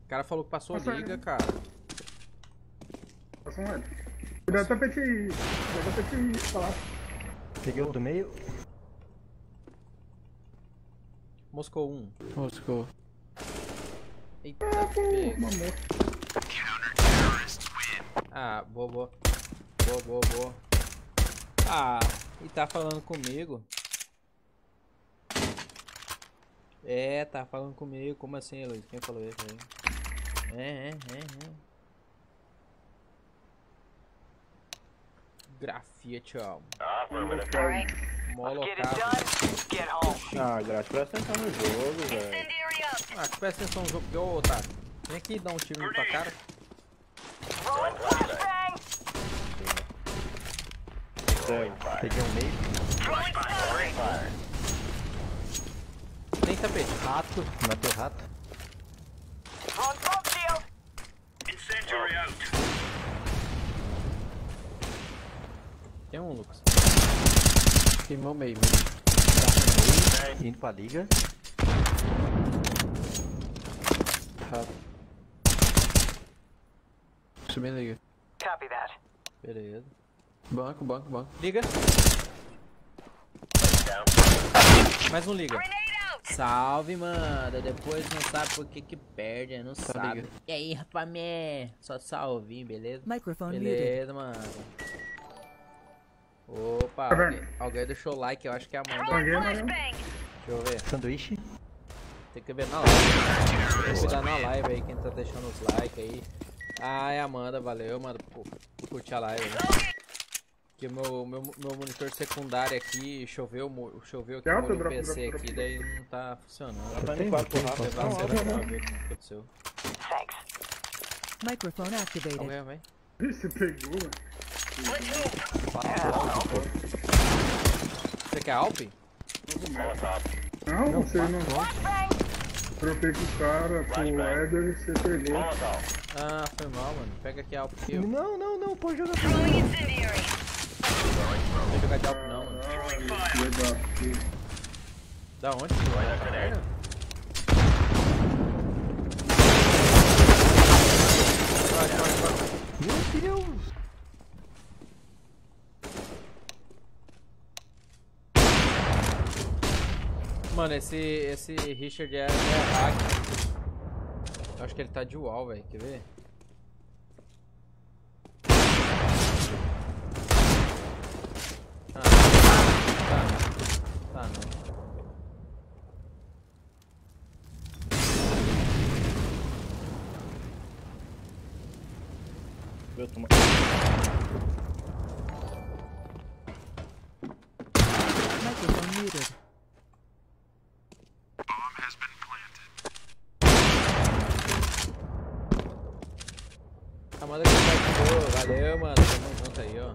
Speaker 1: O cara falou que passou
Speaker 9: Passa
Speaker 1: liga,
Speaker 9: ele.
Speaker 1: cara.
Speaker 9: Passa um Cuidado pra te. Cuidado pra te falar.
Speaker 5: Peguei o do meio.
Speaker 1: Moscou 1.
Speaker 12: Moscou.
Speaker 1: Eita,
Speaker 9: Ah.
Speaker 1: Ah, boa, boa. Boa, boa, boa. Ah, e tá falando comigo? É, tá falando comigo. Como assim, Luiz? Quem falou isso aí? É, é, é, é. Grafia, tchau. Molo
Speaker 10: Get it done. Get home.
Speaker 3: Ah, Graça, presta atenção no jogo, velho.
Speaker 1: Ah, presta atenção no jogo. Ô, otário. Vem aqui e dá um tiro tua cara.
Speaker 5: Peguei um meio.
Speaker 1: Nem tapete.
Speaker 5: Rato. Matei rato.
Speaker 7: Incendiary out.
Speaker 1: Tem um, Lucas.
Speaker 12: Queimou meio.
Speaker 5: Indo pra liga.
Speaker 12: Rato. Subi liga.
Speaker 10: Copy that.
Speaker 1: Beleza.
Speaker 12: Banco, banco, banco.
Speaker 1: Liga. Mais um liga. Salve, mano. Depois não sabe por que que perde, não sabe.
Speaker 12: liga.
Speaker 1: E aí, rapamé? Só salvinho, beleza?
Speaker 2: Microphone muted.
Speaker 1: Beleza, mano. Opa,
Speaker 9: Tá
Speaker 1: alguém, alguém deixou o like, eu acho que é a Amanda.
Speaker 9: Alguém, mano.
Speaker 1: Deixa eu ver.
Speaker 5: Sanduíche.
Speaker 1: Tem que ver na live. Tem que cuidar na live aí, quem tá deixando os likes aí. Ah, é a Amanda, valeu, mano, por, por curtir a live. Né? Que o meu, meu, meu monitor secundário aqui choveu, choveu aqui
Speaker 9: Drop,
Speaker 1: molhou o
Speaker 9: drop,
Speaker 1: PC
Speaker 9: drop,
Speaker 1: aqui,
Speaker 9: drop,
Speaker 1: daí não tá funcionando.
Speaker 3: Tá
Speaker 1: você
Speaker 3: não,
Speaker 1: pra
Speaker 3: não.
Speaker 1: ver o que aconteceu.
Speaker 10: Thanks.
Speaker 2: Microphone activated.
Speaker 1: Alguém vai?
Speaker 9: Ih, Você pegou, mano.
Speaker 1: Você quer Alp?
Speaker 9: Não, você não. Troquei com o cara, pro Eder e você pegou.
Speaker 1: Ah, foi mal, mano. Pega aqui a Alp aqui. ó. Não
Speaker 5: Não, não, não, pode jogar.
Speaker 1: vou jogar de Alp não, mano. Da onde? Da vai.
Speaker 5: Meu Deus.
Speaker 1: Mano, esse, esse Richard é, é hack. Eu acho que ele tá de wall, velho. Quer ver? Ah, tá. Não.
Speaker 3: Viu, toma-
Speaker 1: Valeu, mano. Tamo junto aí, ó.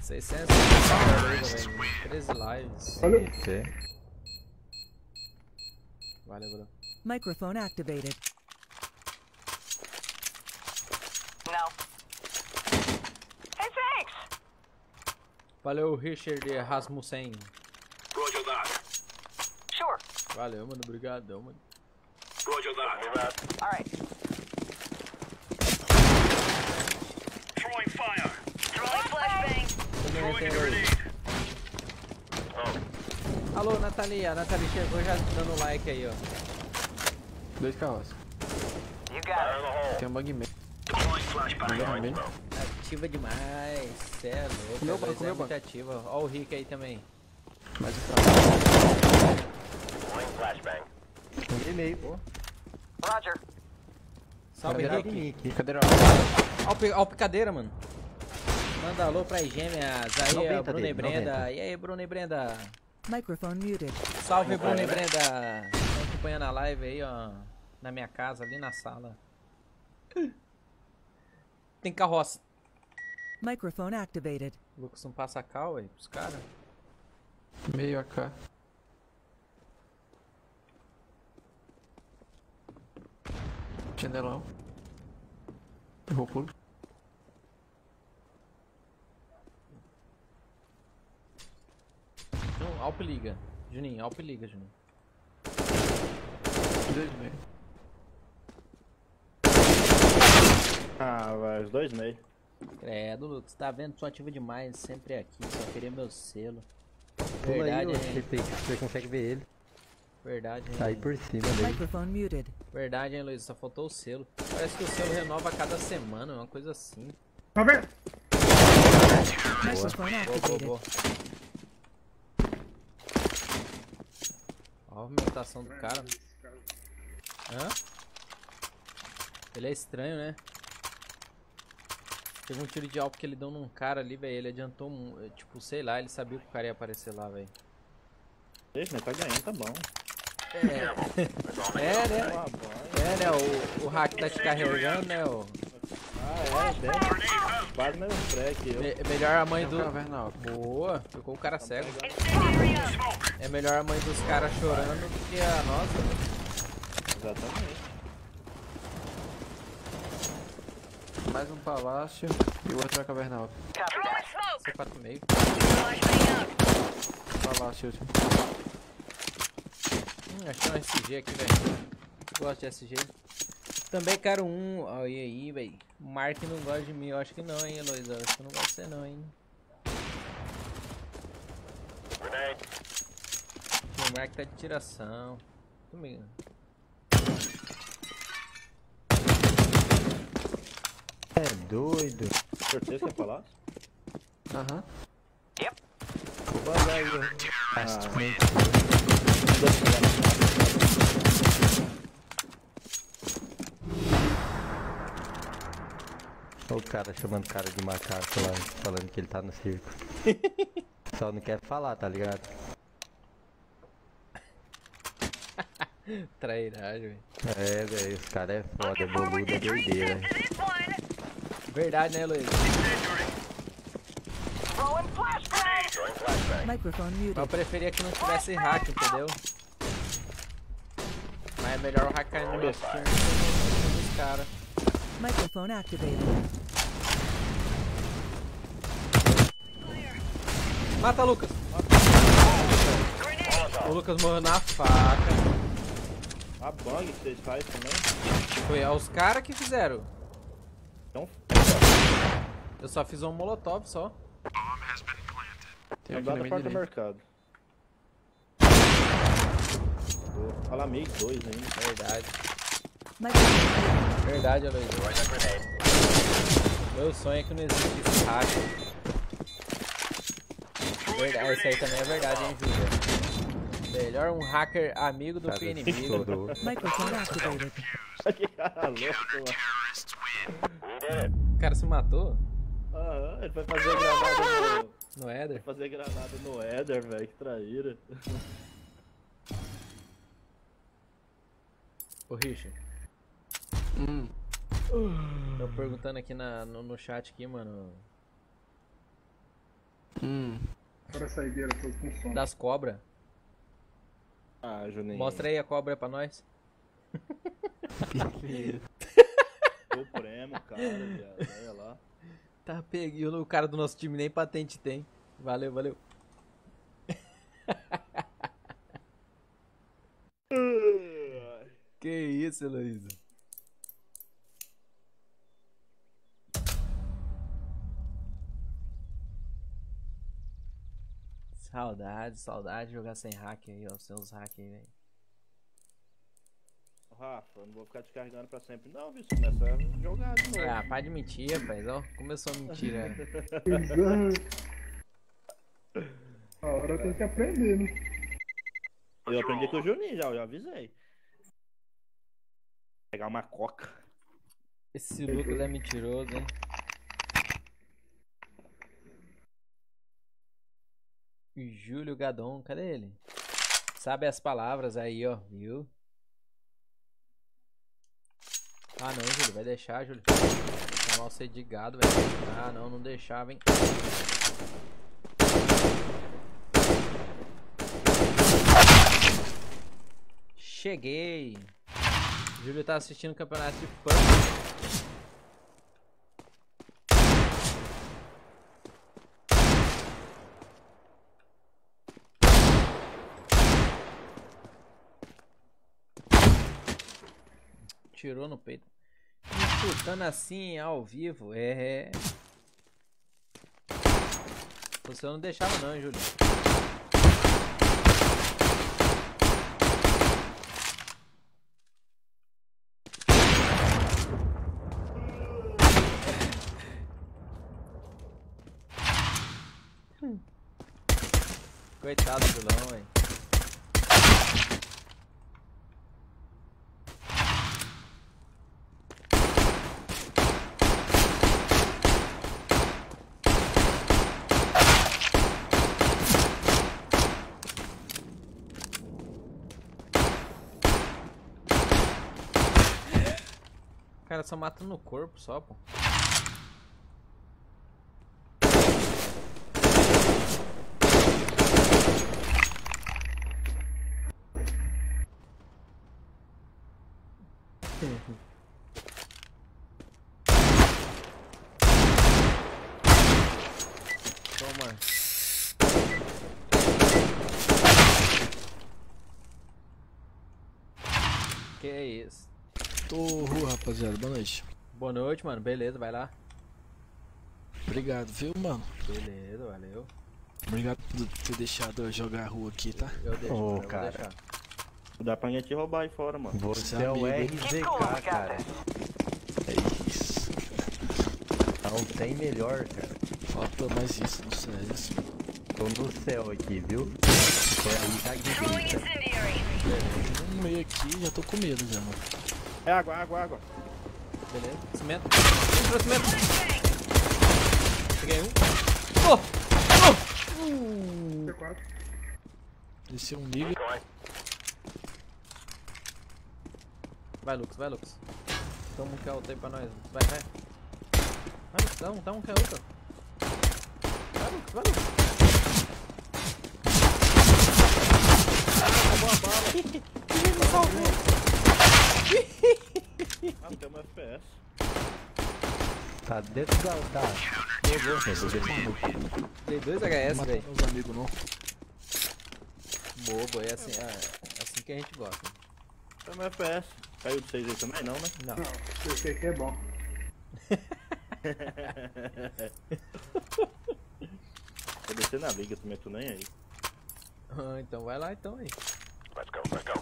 Speaker 1: Seiscentos. 13 lives.
Speaker 9: Olha,
Speaker 5: Eita.
Speaker 1: Valeu, bro.
Speaker 2: Microphone activated.
Speaker 10: No. Hey, thanks.
Speaker 1: Valeu, Richard Rasmussen.
Speaker 7: Roger that.
Speaker 10: Sure.
Speaker 1: Valeu, mano. Obrigadão, mano.
Speaker 7: Roger that.
Speaker 10: All right.
Speaker 7: Throwing fire.
Speaker 10: Throwing flashbang.
Speaker 7: Throwing a grenade.
Speaker 1: Alô, Nathalie. A Nathalie chegou já dando like aí, ó.
Speaker 12: Dois carroças.
Speaker 10: You got it.
Speaker 12: Tem um bug meio.
Speaker 7: Deploying flashbang.
Speaker 1: Ativa demais. Cê é louco.
Speaker 12: Meu
Speaker 1: a
Speaker 12: banco,
Speaker 1: Luiz é muito
Speaker 12: banco.
Speaker 1: ativa. Ó o Rick aí também.
Speaker 12: Mais um carro.
Speaker 5: Um e meio.
Speaker 10: Roger.
Speaker 1: Salve, Rick.
Speaker 12: Cadeira
Speaker 1: Ó o, picadeira, mano. Manda alô pras gêmeas. Aí,
Speaker 5: Noventa
Speaker 1: ó, Bruna e
Speaker 5: dele,
Speaker 1: Brenda.
Speaker 5: noventa.
Speaker 1: E aí, Bruna e Brenda.
Speaker 2: Microphone muted.
Speaker 1: Salve, Bruna e Brenda. Estão acompanhando a live aí, ó. Na minha casa, ali na sala. Tem carroça.
Speaker 2: Microphone activated.
Speaker 1: O Lucas não passa cal, aí, pros caras.
Speaker 12: Meio AK. Janelão. Errou pulo.
Speaker 1: Não, Alp liga. Juninho, Alp liga, Juninho.
Speaker 12: Dois meio.
Speaker 3: Ah, vai, os dois meio.
Speaker 1: Credo, Lucas, tá vendo? Sou ativa demais, sempre aqui, só queria meu selo.
Speaker 11: Pula
Speaker 1: Verdade, hein?
Speaker 11: você, você consegue ver ele.
Speaker 1: Verdade, hein?
Speaker 11: Tá aí por cima dele.
Speaker 2: Microphone muted.
Speaker 1: Verdade, hein, Luiz? Só faltou o selo. Parece que o selo renova a cada semana, uma coisa assim.
Speaker 9: Vendo?
Speaker 2: Microphone
Speaker 1: Boa, boa,
Speaker 2: activated.
Speaker 1: boa. Ó a movimentação do cara. Hã? Ele é estranho, né? Teve um tiro de alvo que ele deu num cara ali, velho. Ele adiantou, um, eh, tipo, sei lá, ele sabia que o cara ia aparecer lá, velho.
Speaker 3: Deixa, né? Tá ganhando, tá bom.
Speaker 1: É, é, né? É, né? O, o hack tá te carregando, né? O...
Speaker 3: Ah, é, deve. Quase mesmo que eu.
Speaker 1: Me- melhor a mãe do. Boa, ficou o cara cego. É melhor a mãe dos caras chorando do que a nossa.
Speaker 3: Exatamente.
Speaker 12: Mais um palácio e o outro é cavernal.
Speaker 1: C4,5.
Speaker 12: Palácio último.
Speaker 1: Hum, achei um SG aqui, velho. Gosto de SG. Também quero um. Olha aí, velho. O Mark não gosta de mim. Eu acho que não, hein, Heloísa. Eu acho que não gosta de você, não, hein. O Mark tá de tiração. Comigo.
Speaker 5: É doido.
Speaker 3: Certeza que falar?
Speaker 12: Aham.
Speaker 3: Vou vazar aí, ó.
Speaker 5: O cara chamando o cara de macaco lá, falando que ele tá no circo. Só não quer falar, tá ligado?
Speaker 1: Trairagem, velho.
Speaker 5: É, velho, os caras é foda, boludo, é doideira.
Speaker 1: Verdade, né.
Speaker 2: Microphone
Speaker 1: Eu preferia que não tivesse hack, entendeu? Mas é melhor o hack no meu time do que dos caras.
Speaker 2: Microphone activated.
Speaker 1: Mata, Lucas! O Lucas morreu na faca.
Speaker 3: A bug que vocês fazem também.
Speaker 1: Foi aos caras que fizeram.
Speaker 3: Então,
Speaker 1: Eu só fiz um molotov só.
Speaker 12: Tem
Speaker 3: é
Speaker 12: aqui na minha
Speaker 3: porta do
Speaker 12: direita.
Speaker 3: mercado. Vou falar meio dois ainda.
Speaker 1: Verdade.
Speaker 2: Muted.
Speaker 1: Verdade, Aloysio. Meu sonho é que não existe esse hack. Verdade, esse aí também é verdade, hein, Júlia? Melhor um hacker amigo do que inimigo.
Speaker 5: Todo.
Speaker 2: Microphone activated.
Speaker 3: que cara louco, mano.
Speaker 1: O cara se matou
Speaker 3: Aham, ele vai fazer granada no.
Speaker 1: no Eder.
Speaker 3: Fazer granada no Eder, velho, que traíra.
Speaker 1: Ô, Richard.
Speaker 12: Hum.
Speaker 1: Tô perguntando aqui na, no, no chat aqui, mano.
Speaker 12: Hum.
Speaker 9: Para a saideira, tô com sono.
Speaker 1: Das cobras.
Speaker 3: Ah, Juninho.
Speaker 1: Mostra aí a cobra pra nós.
Speaker 3: O prêmio, cara, viado. Olha lá.
Speaker 1: Tá peguei o cara do nosso time nem patente tem. Valeu, valeu. que isso, Heloísa? Saudade, saudade de jogar sem hack aí, ó. Sem os hack aí, velho.
Speaker 3: Rafa, não vou ficar te carregando pra sempre, não, viu? Você começa a jogar de novo.
Speaker 1: Ah, para de mentir, rapaz. Ó, começou a mentira.
Speaker 9: A hora tem que aprender, né?
Speaker 3: Eu aprendi com o Juninho já, eu já avisei. Pegar uma coca.
Speaker 1: Esse Lucas é mentiroso, hein? Júlio Gadon, cadê ele? Sabe as palavras aí, ó, viu? Ah não, Júlio, vai deixar, Júlio. Chamar você de gado, velho. Ah não, não deixava, hein? Cheguei! Júlio tá assistindo o campeonato de PUBG. Tirou no peito. Me chutando assim ao vivo, é. Você não deixava não, hein, Júlio. Coitado do vilão, hein. O cara só mata no corpo só, pô. Toma. Que é isso?
Speaker 13: Rua, rapaziada. Boa noite.
Speaker 1: Boa noite, mano. Beleza, vai lá.
Speaker 13: Obrigado, viu, mano?
Speaker 1: Beleza, valeu.
Speaker 13: Obrigado por ter deixado eu jogar a rua aqui, tá?
Speaker 1: Eu deixo,
Speaker 3: Ô,
Speaker 1: mano, eu vou
Speaker 3: cara.
Speaker 1: deixar.
Speaker 3: Dá pra gente roubar aí fora, mano.
Speaker 5: Você
Speaker 13: é
Speaker 5: é o. RZK, cara.
Speaker 13: É isso.
Speaker 5: Não tem melhor, cara.
Speaker 13: Falta mais isso, não sei é.
Speaker 5: Tô no céu aqui, viu? Foi aí.
Speaker 13: Um meio aqui, já tô com medo já, mano.
Speaker 3: É água, água, água.
Speaker 1: Beleza. Cimento. Entrou cimento. Peguei um. Oh! Oh!
Speaker 9: C4.
Speaker 13: Desceu um nível.
Speaker 1: Vai, Lucas, vai, Lucas. Toma um que é aí pra nós. Vai, vai. Vai, Lucas, dá um, dá um que é outro. Vai, Lucas, vai, Lucas. Acabou a bala. Ele me salvou.
Speaker 3: Ah, não tem uma FPS.
Speaker 5: Tá dentro da. da...
Speaker 1: Dei dois HS, velho.
Speaker 13: meus amigos, não.
Speaker 1: Bobo, é assim, é assim que a gente gosta.
Speaker 3: Tem uma FPS. Caiu de 6 aí também, não, né?
Speaker 1: Não.
Speaker 9: Não, sei que é bom.
Speaker 3: Vou descer na liga também, tô nem aí.
Speaker 1: Ah, então vai lá então aí.
Speaker 7: Let's go, let's go.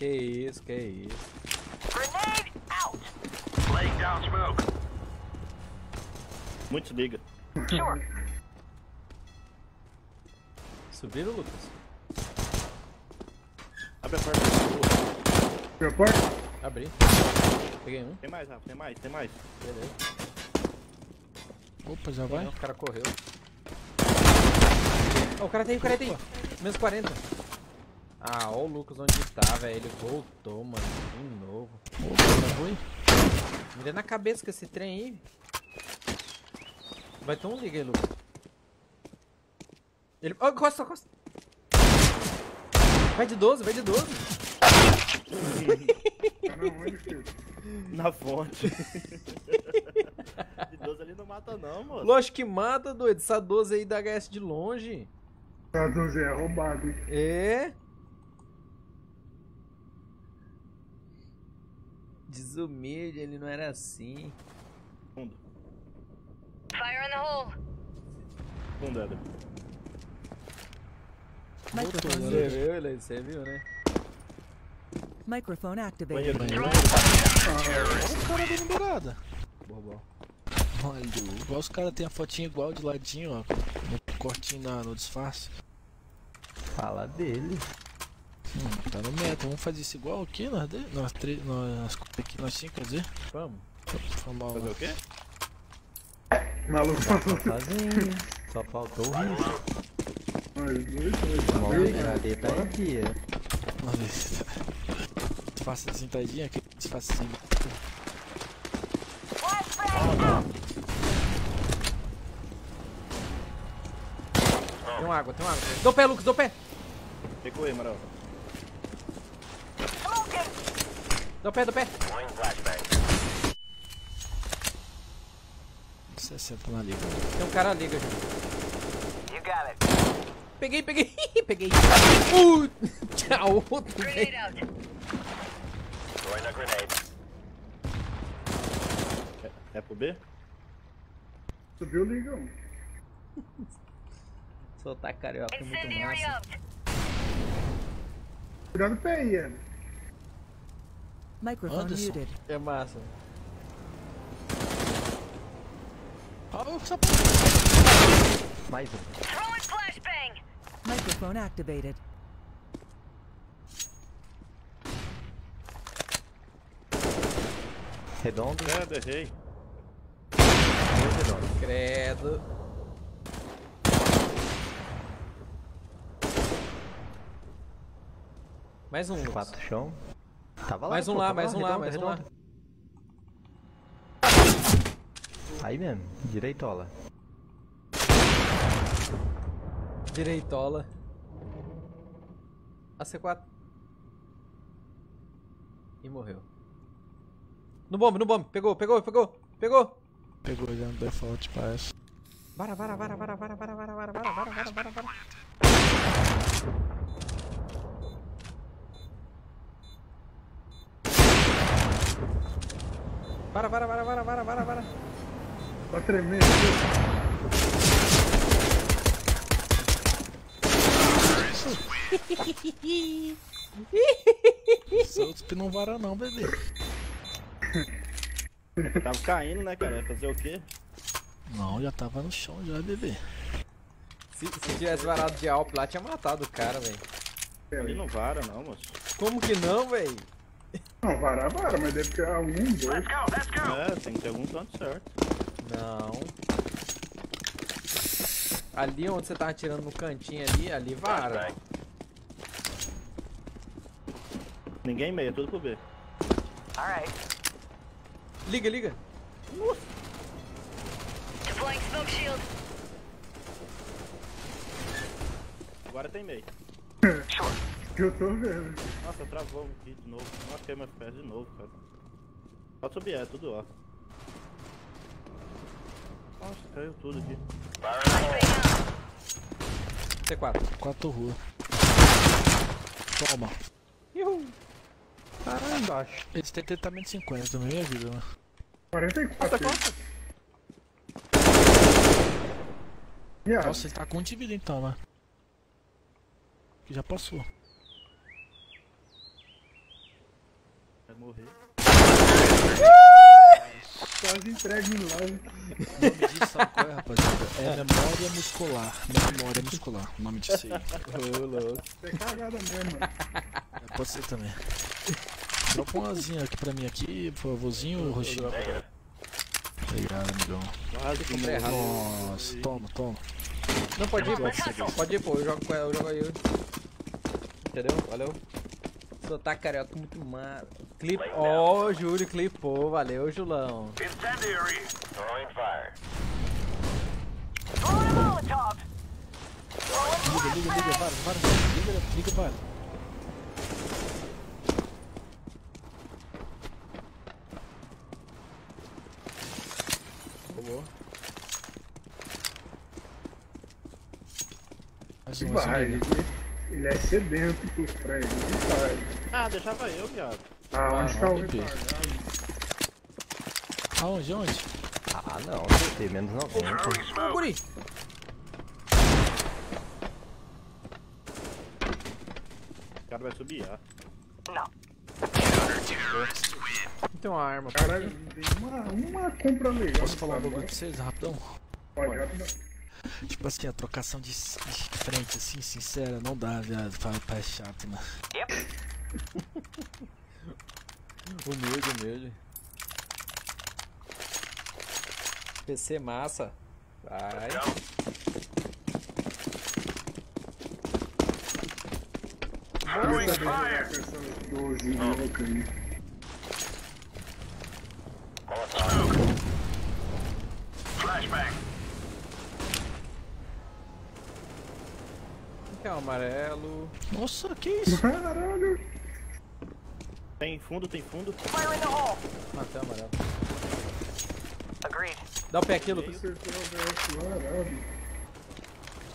Speaker 1: Que isso, que isso.
Speaker 10: Grenade out.
Speaker 7: Laying down smoke.
Speaker 3: Muitos liga.
Speaker 10: Sure.
Speaker 1: Subiram, Lucas?
Speaker 3: Abre a porta.
Speaker 9: Abriu a porta?
Speaker 1: Abri. Peguei um.
Speaker 3: Tem mais, Rafa, tem mais, tem mais.
Speaker 1: Beleza.
Speaker 13: Opa, já
Speaker 1: Tem
Speaker 13: vai?
Speaker 1: não, o cara correu. Ó, o cara tem, o cara tem. Menos 40. Ah, ó o Lucas onde tá, velho. Ele voltou, mano. De novo.
Speaker 13: Tá ruim?
Speaker 1: Me dê na cabeça com esse trem aí. Vai ter um liga aí, Lucas. Ele. Ó, costa, costa. Vai de 12, vai de 12.
Speaker 9: Tá na
Speaker 3: fonte. de 12 ali não mata não, moço.
Speaker 1: Lógico que mata, doido. Essa 12 aí da HS de longe.
Speaker 9: Tá 12 é roubado, hein?
Speaker 1: É? Desumilde, ele não era assim.
Speaker 3: Fundo.
Speaker 10: Fire in the hole.
Speaker 3: Fundo, Éder.
Speaker 2: Microphone
Speaker 1: Você viu, ele? Você viu, né?
Speaker 2: Microphone activated.
Speaker 3: Banheiro.
Speaker 13: Olha o cara dando beirada.
Speaker 1: Bobão.
Speaker 13: Olha, igual os caras têm a fotinha igual de ladinho, ó. No cortinho na, no disfarce.
Speaker 11: Fala dele.
Speaker 13: Hum, tá no meta, vamos fazer isso igual aqui, nós, de- nós, três, nós, aqui, nós cinco, quer dizer?
Speaker 1: Vamos.
Speaker 13: Vamos
Speaker 3: Fazer o quê?
Speaker 9: Maluco.
Speaker 11: Sozinho. Só faltou o risco. Granadeta tá aqui.
Speaker 13: Vamos ver se Faça sentadinha aqui, se faça assim.
Speaker 1: Tem uma água, tem uma água. Dou pé, Lucas, dou pé.
Speaker 3: Recuei, Amaral.
Speaker 1: Dou pé, dou pé.
Speaker 13: 60 na liga.
Speaker 1: Tem um cara liga, gente.
Speaker 10: You got it.
Speaker 1: Peguei, peguei, peguei. Uh, tchau, outro.
Speaker 7: grenade.
Speaker 3: É pro B?
Speaker 9: Subiu o ligão.
Speaker 1: Soltar carioca é muito massa.
Speaker 9: Cuidado do pé aí, Ian.
Speaker 2: Microphone
Speaker 13: Anderson.
Speaker 2: muted.
Speaker 1: É massa.
Speaker 13: Ah,
Speaker 11: Mais um.
Speaker 14: Throwing flashbang.
Speaker 2: Microphone activated.
Speaker 11: Redondo.
Speaker 3: É, errei.
Speaker 11: Dois redondos.
Speaker 1: Credo. Mais um.
Speaker 11: Quatro chão. Tava lá.
Speaker 1: Mais um
Speaker 11: pô,
Speaker 1: lá, mais um lá,
Speaker 11: redondo,
Speaker 1: mais um lá.
Speaker 11: Aí mesmo, direitola.
Speaker 1: Direitola. AC4. E morreu. No bombe, no bombe. Pegou, pegou, pegou, pegou.
Speaker 13: Pegou já no default, parece.
Speaker 1: Vara, vara, vara, vara, vara, vara, vara, vara, vara, vara, vara, vara, vara. Vara, vara, vara, vara, vara, vara, vara.
Speaker 9: Tá tremendo.
Speaker 13: Os outros não vara não, bebê.
Speaker 3: Tava caindo, né, cara? Fazer o quê?
Speaker 13: Não, já tava no chão já, bebê.
Speaker 1: Se, se tivesse varado de Alp lá, tinha matado o cara, velho.
Speaker 3: Ali não vara, não, moço.
Speaker 1: Como que não, velho?
Speaker 9: Não, vara, vara, mas deve ter um, dois.
Speaker 3: É, tem que ter algum tanto certo.
Speaker 1: Não. Ali onde você tava atirando no cantinho ali, ali vara.
Speaker 3: Ninguém meia, tudo pro B.
Speaker 10: Alright.
Speaker 1: Liga, liga.
Speaker 14: Deploying smoke shield.
Speaker 3: Agora tem meio.
Speaker 9: Que eu tô vendo.
Speaker 3: Nossa, travou aqui de novo. Nossa, meu FPS de novo, cara. Pode subir, é tudo ó. Nossa, caiu tudo aqui.
Speaker 1: C4.
Speaker 13: Quatro rua. Toma.
Speaker 1: Uhul.
Speaker 11: Caralho, embaixo.
Speaker 13: Eles têm tratamento 50 na minha vida, né?
Speaker 9: 44.
Speaker 13: Nossa, ele tá com um de vida então, né? Que já passou.
Speaker 3: Vai morrer.
Speaker 9: Quase entregue em live.
Speaker 13: O nome disso, sabe qual é, rapaziada? É memória muscular. Memória muscular. O nome disso aí.
Speaker 1: Ô, louco.
Speaker 9: É cagada mesmo.
Speaker 13: É, Pode ser também. Dropa uma asinha aqui pra mim aqui, por favorzinho, roxinho. Obrigado, amigão.
Speaker 3: Quase que
Speaker 1: Comprei errado.
Speaker 13: Nossa, toma, toma.
Speaker 1: Não, pode ir, pô. Pode ir, pô. Eu jogo com ela, eu jogo aí. Entendeu? Valeu. Sotaque carioca muito massa. Clip. Ó, o Júlio clipou. Valeu, Julão.
Speaker 7: Incendiary. Throwing fire.
Speaker 10: Throwing Molotov.
Speaker 13: Liga, liga, liga, para, para, liga, liga, para.
Speaker 1: Boa.
Speaker 13: Mais um,
Speaker 9: Vai,
Speaker 13: assim,
Speaker 9: ele, é sedento prédios. Ele vai.
Speaker 3: Ah, deixava eu, viado.
Speaker 9: Ah, onde tá o retardado?
Speaker 13: Aonde, onde?
Speaker 11: Ah, não, CT, menos 90.
Speaker 1: Ô, guri.
Speaker 3: O cara vai subir, ah.
Speaker 10: Não.
Speaker 1: Não tem uma arma.
Speaker 9: Caralho, tem uma, uma compra legal.
Speaker 13: Posso falar um
Speaker 9: sabe?
Speaker 13: bagulho pra vocês, rapidão?
Speaker 9: Pode, rapidão.
Speaker 13: Tipo assim, a trocação de, de frente, assim, sincera, não dá, viado. Fala, é chato, mano.
Speaker 1: Humilde, humilde. PC massa. Vai.
Speaker 7: Flashbang.
Speaker 1: Que é o amarelo.
Speaker 13: Nossa, que isso?
Speaker 9: Caralho!
Speaker 3: Tem fundo, tem fundo.
Speaker 10: Fire in the hole.
Speaker 1: Matei o amarelo.
Speaker 10: Agreed.
Speaker 1: Dá o pé aqui, Lucas.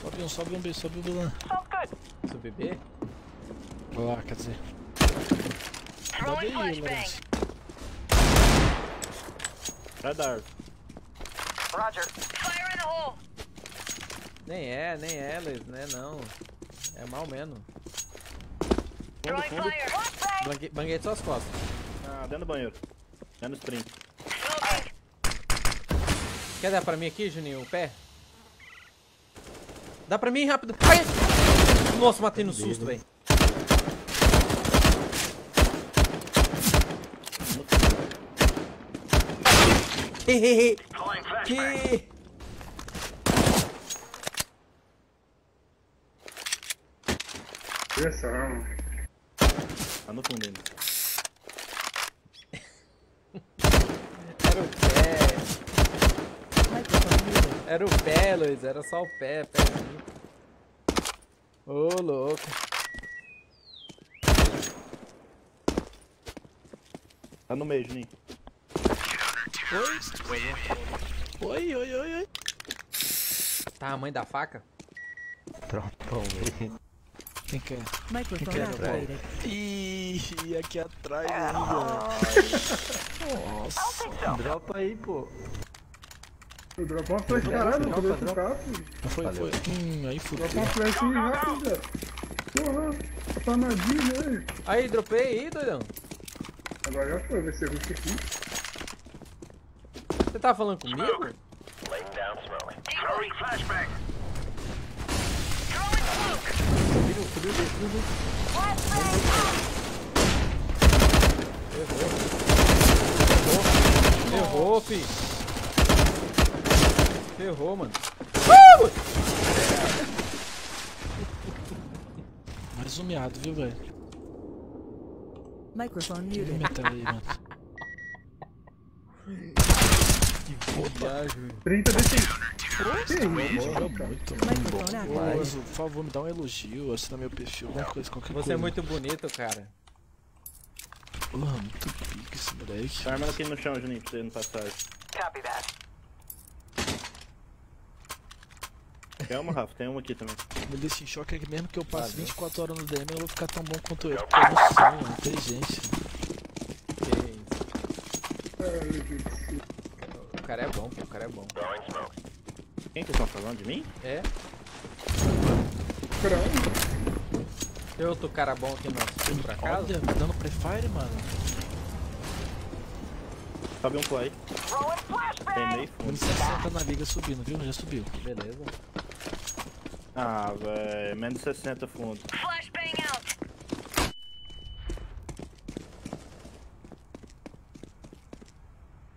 Speaker 13: Sobe um, sobe um B, sobe um B lá.
Speaker 1: Seu bebê?
Speaker 13: Lá, quer dizer. Dá bem aí. Lourenço.
Speaker 3: Vai dar.
Speaker 10: Roger. Fire in the hole.
Speaker 1: Nem é, nem é, Leis, né? Não. É mal menos.
Speaker 3: Fundo, fundo.
Speaker 1: Banguei suas costas.
Speaker 3: Ah, dentro do banheiro. Dentro do sprint.
Speaker 1: Quer dar pra mim aqui, Juninho, o pé? Dá pra mim rápido. Ai! Nossa, matei no susto, velho. Hehehe. Que...
Speaker 9: Arma.
Speaker 3: Tá no fundo ainda.
Speaker 1: Era o pé. Era o pé, Luiz. Era só o pé, pézinho. Ô, louco.
Speaker 3: Tá no meio, Juninho.
Speaker 13: Oi, oi, oi, oi.
Speaker 1: Tá a mãe da faca?
Speaker 11: Tropão, velho.
Speaker 13: Quem quer?
Speaker 2: Microphone
Speaker 13: quer,
Speaker 2: activated.
Speaker 13: Ih, aqui atrás ainda. Nossa.
Speaker 11: Dropa aí, pô.
Speaker 9: Eu dropo uma flash, caralho, não poder ficar, filho.
Speaker 13: Foi, foi. Hum, aí fudeu.
Speaker 9: Dropa uma flash aí rápida. Porra, tá na guilha aí.
Speaker 1: Aí, dropei aí, doidão.
Speaker 9: Agora já foi, vai ser ruim aqui.
Speaker 1: Você tava falando comigo?
Speaker 7: Laying down smoke. Throwing flashbang.
Speaker 1: Ferrou, fi. Ferrou, mano.
Speaker 13: Mais um miado, viu, velho?
Speaker 2: Microphone
Speaker 13: Vem
Speaker 2: muted.
Speaker 13: metendo aí, mano.
Speaker 1: Viagem.
Speaker 9: 30 desse.
Speaker 13: Moço, por favor, me dá um elogio, assina meu perfil, alguma coisa, qualquer coisa.
Speaker 1: Você é muito bonito, cara.
Speaker 13: Porra, muito pica esse moleque.
Speaker 3: Tá armando aqui no chão, Juninho, pra você não passar.
Speaker 10: Copy that.
Speaker 3: Tem uma, Rafa? Tem uma aqui também.
Speaker 13: Me deixa em choque é que mesmo que eu passe
Speaker 1: Valeu.
Speaker 13: 24 horas no DM, eu vou ficar tão bom quanto ele. Porque eu não sou, mano, inteligente.
Speaker 1: Que isso. Cara é bom, pô. O cara é bom.
Speaker 3: Quem que estão falando de mim?
Speaker 1: É?
Speaker 9: Caralho.
Speaker 1: Tem outro cara bom aqui no nosso time, por acaso?
Speaker 13: Olha, me dando pré-fire, mano.
Speaker 3: Sobe um play. Tem meio fundo.
Speaker 13: Menos 60 na liga subindo, viu? Já subiu.
Speaker 1: Beleza.
Speaker 3: Ah, velho. Menos 60 fundo.
Speaker 10: Flashbang out.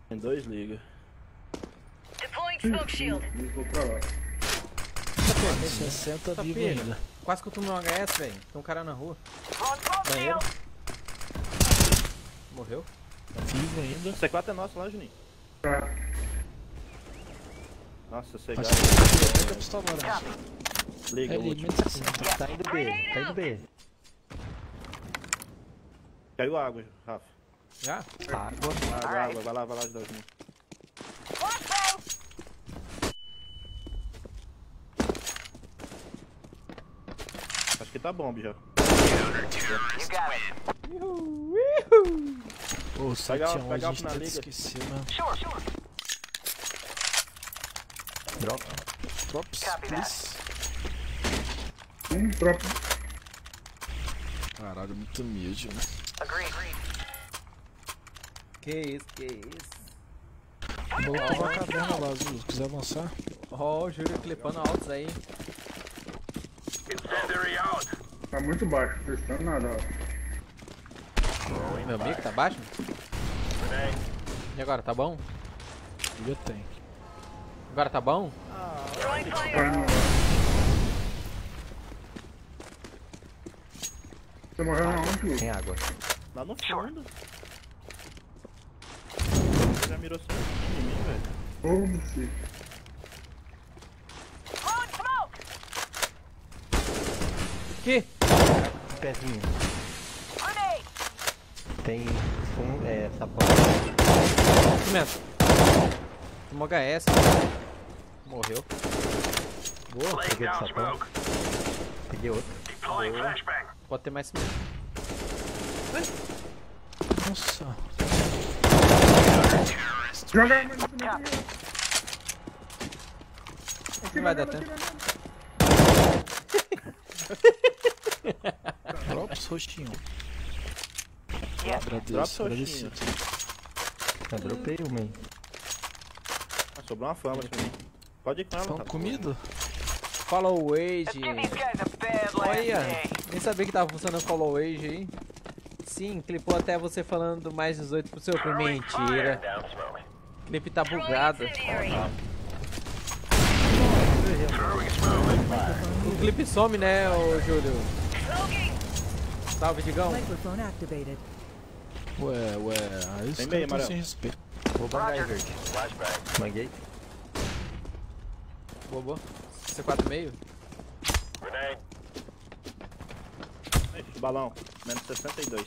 Speaker 3: Tem dois liga.
Speaker 10: Deploying smoke shield.
Speaker 9: Eu vou pra lá.
Speaker 13: 60
Speaker 1: Tá
Speaker 13: vivo ainda.
Speaker 1: Quase que eu tomei um HS, velho. Tem um cara na rua. Banheiro.
Speaker 10: shield.
Speaker 1: Morreu?
Speaker 13: Vivo ainda.
Speaker 3: C4 é nosso lá, Juninho.
Speaker 9: Tá.
Speaker 3: Nossa, C4.
Speaker 13: Faz sentido, a pistola laranja.
Speaker 3: Liga,
Speaker 13: É
Speaker 3: o
Speaker 13: ali,
Speaker 3: último.
Speaker 13: 60.
Speaker 11: Tá indo B, tá indo B.
Speaker 3: Caiu água, Rafa.
Speaker 1: Já?
Speaker 11: Água.
Speaker 3: Água, água. Vai lá, vai lá ajudar o Juninho. Acho que tá bom, já.
Speaker 10: You got it.
Speaker 13: Ô, 7 a 1 a
Speaker 3: pegar
Speaker 13: gente
Speaker 3: na
Speaker 13: tá
Speaker 3: liga.
Speaker 13: esquecer, mano.
Speaker 10: Sure, sure.
Speaker 11: Drop.
Speaker 13: Drops, please.
Speaker 9: Um tropa.
Speaker 13: Caralho, muito humilde, né?
Speaker 10: Agreed.
Speaker 1: Que isso, que isso.
Speaker 13: Vou lá uma caverna lá, Azul. Se quiser avançar.
Speaker 1: Ó, o Júlio clipando altos aí.
Speaker 7: Incendiary.
Speaker 9: Tá muito baixo, não tô escutando nada, ó.
Speaker 1: Meu amigo, tá baixo? E agora, tá bom?
Speaker 13: Já tem.
Speaker 1: Agora tá bom?
Speaker 9: Você morreu aonde, Lu?
Speaker 5: Tem água.
Speaker 3: Lá no fundo. Já mirou certinho em mim, velho.
Speaker 9: Ô, você.
Speaker 1: Que?
Speaker 5: Pezinho. Tem um, é, sapato.
Speaker 1: Cimento. Tomou HS. Morreu. Boa.
Speaker 5: Peguei de sapão. Peguei outro.
Speaker 7: Flashbang.
Speaker 1: Pode ter mais cimento.
Speaker 13: Nossa.
Speaker 9: Joga.
Speaker 1: Não vai dar tempo.
Speaker 13: Drops roxinho.
Speaker 10: Yes.
Speaker 13: Agradeço,
Speaker 3: Drops
Speaker 13: agradecido.
Speaker 5: Eu dropei uma aí.
Speaker 3: Ah, sobrou uma fama pra mim. Pode ir com ela,
Speaker 13: São
Speaker 3: rapaz.
Speaker 13: comida?
Speaker 1: Follow Age.
Speaker 10: Last
Speaker 1: Olha, nem sabia que tava funcionando Follow Age aí. Sim, clipou até você falando do mais 18 pro seu. Mentira. O clipe tá bugado. O clipe some, né, ô Júlio? Salve, Digão.
Speaker 2: Microphone activated.
Speaker 13: Ué, ué, aí os
Speaker 3: Tem meio, amarelo.
Speaker 13: sem respeito.
Speaker 5: Vou bangar aí, verde.
Speaker 7: Flashbang.
Speaker 5: Manguei.
Speaker 1: Bobo. C4 meio.
Speaker 7: Grenade.
Speaker 3: Ixi, balão. Menos 62.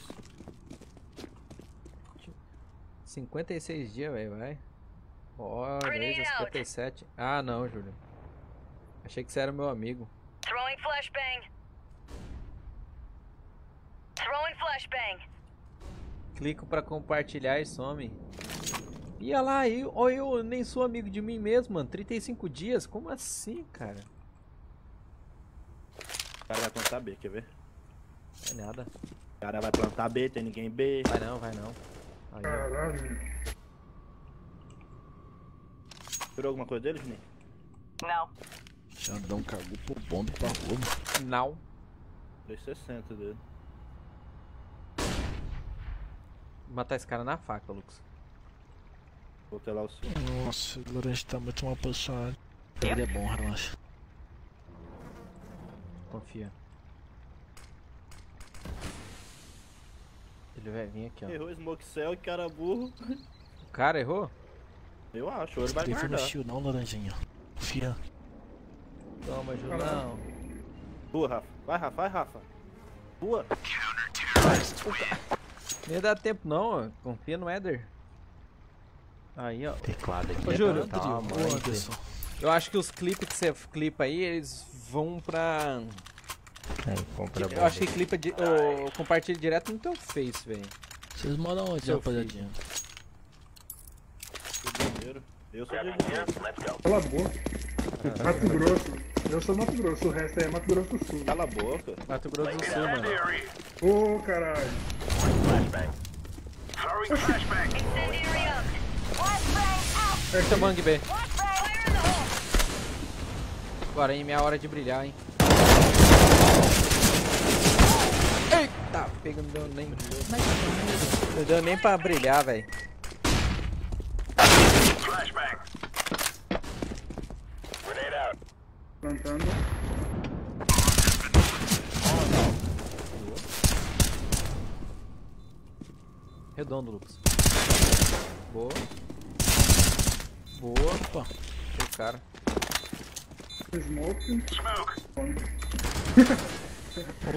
Speaker 1: 56 dias, velho, vai. Ó, 10 a 57. Ah, não, Júlio. Achei que você era meu amigo.
Speaker 14: Throwing flashbang. Throwing flashbang.
Speaker 1: Clico pra compartilhar e some. E olha lá, eu, ó, eu nem sou amigo de mim mesmo, mano. 35 dias? Como assim, cara?
Speaker 3: O cara vai plantar B, quer ver?
Speaker 1: Não é nada.
Speaker 3: O cara vai plantar B, tem ninguém B.
Speaker 1: Vai não, vai não. Aí.
Speaker 9: Caralho.
Speaker 3: Tirou alguma coisa dele, Juninho?
Speaker 10: Não.
Speaker 13: Xandão cagou pro bombe pra rua.
Speaker 1: Não.
Speaker 3: 260 dele.
Speaker 1: Vou matar esse cara na faca, Lucas.
Speaker 3: Vou ter lá o seu.
Speaker 13: Nossa, o Laranjo tá muito mal posicionado. Ele é bom, relaxa.
Speaker 1: Confia. Ele vai vir aqui, ó.
Speaker 3: Errou Smoke Cell, que cara burro.
Speaker 1: O cara errou?
Speaker 3: Eu acho, ele vai
Speaker 13: Tem no
Speaker 3: guardar.
Speaker 13: shield não, Laranjinha. Confia.
Speaker 1: Toma, Julão.
Speaker 3: Rua, Rafa. Vai, Rafa, vai, Rafa. Rua.
Speaker 1: Nem dá tempo não, ó. confia no Eder. Aí, ó.
Speaker 5: Teclado aqui.
Speaker 1: Ô,
Speaker 5: é uma
Speaker 13: Ô,
Speaker 5: mãe,
Speaker 13: Anderson.
Speaker 1: Eu acho que os clipes que você clipa aí, eles vão pra.
Speaker 5: Compra
Speaker 1: Eu acho que clipa de, o, compartilha direto no teu Face, velho.
Speaker 13: Vocês moram onde,
Speaker 1: Seu
Speaker 13: rapaziadinha?
Speaker 3: Eu sou de.
Speaker 9: Cala a boca. Mato Grosso. Eu sou Mato Grosso, o resto aí é Mato Grosso do Sul.
Speaker 3: Cala a boca.
Speaker 1: Mato Grosso do Sul, mano.
Speaker 9: Ô, caralho.
Speaker 1: Esse é o Bang B.
Speaker 14: Fire in the hole.
Speaker 1: Agora, hein, minha hora de brilhar, hein. Eita, pega, não deu nem. Não deu nem pra brilhar, velho.
Speaker 7: Flashbang. Grenade out.
Speaker 9: Plantando.
Speaker 1: Redondo, Lucas. Boa. Boa.
Speaker 13: Opa.
Speaker 1: O cara.
Speaker 9: Smoke.
Speaker 7: Smoke.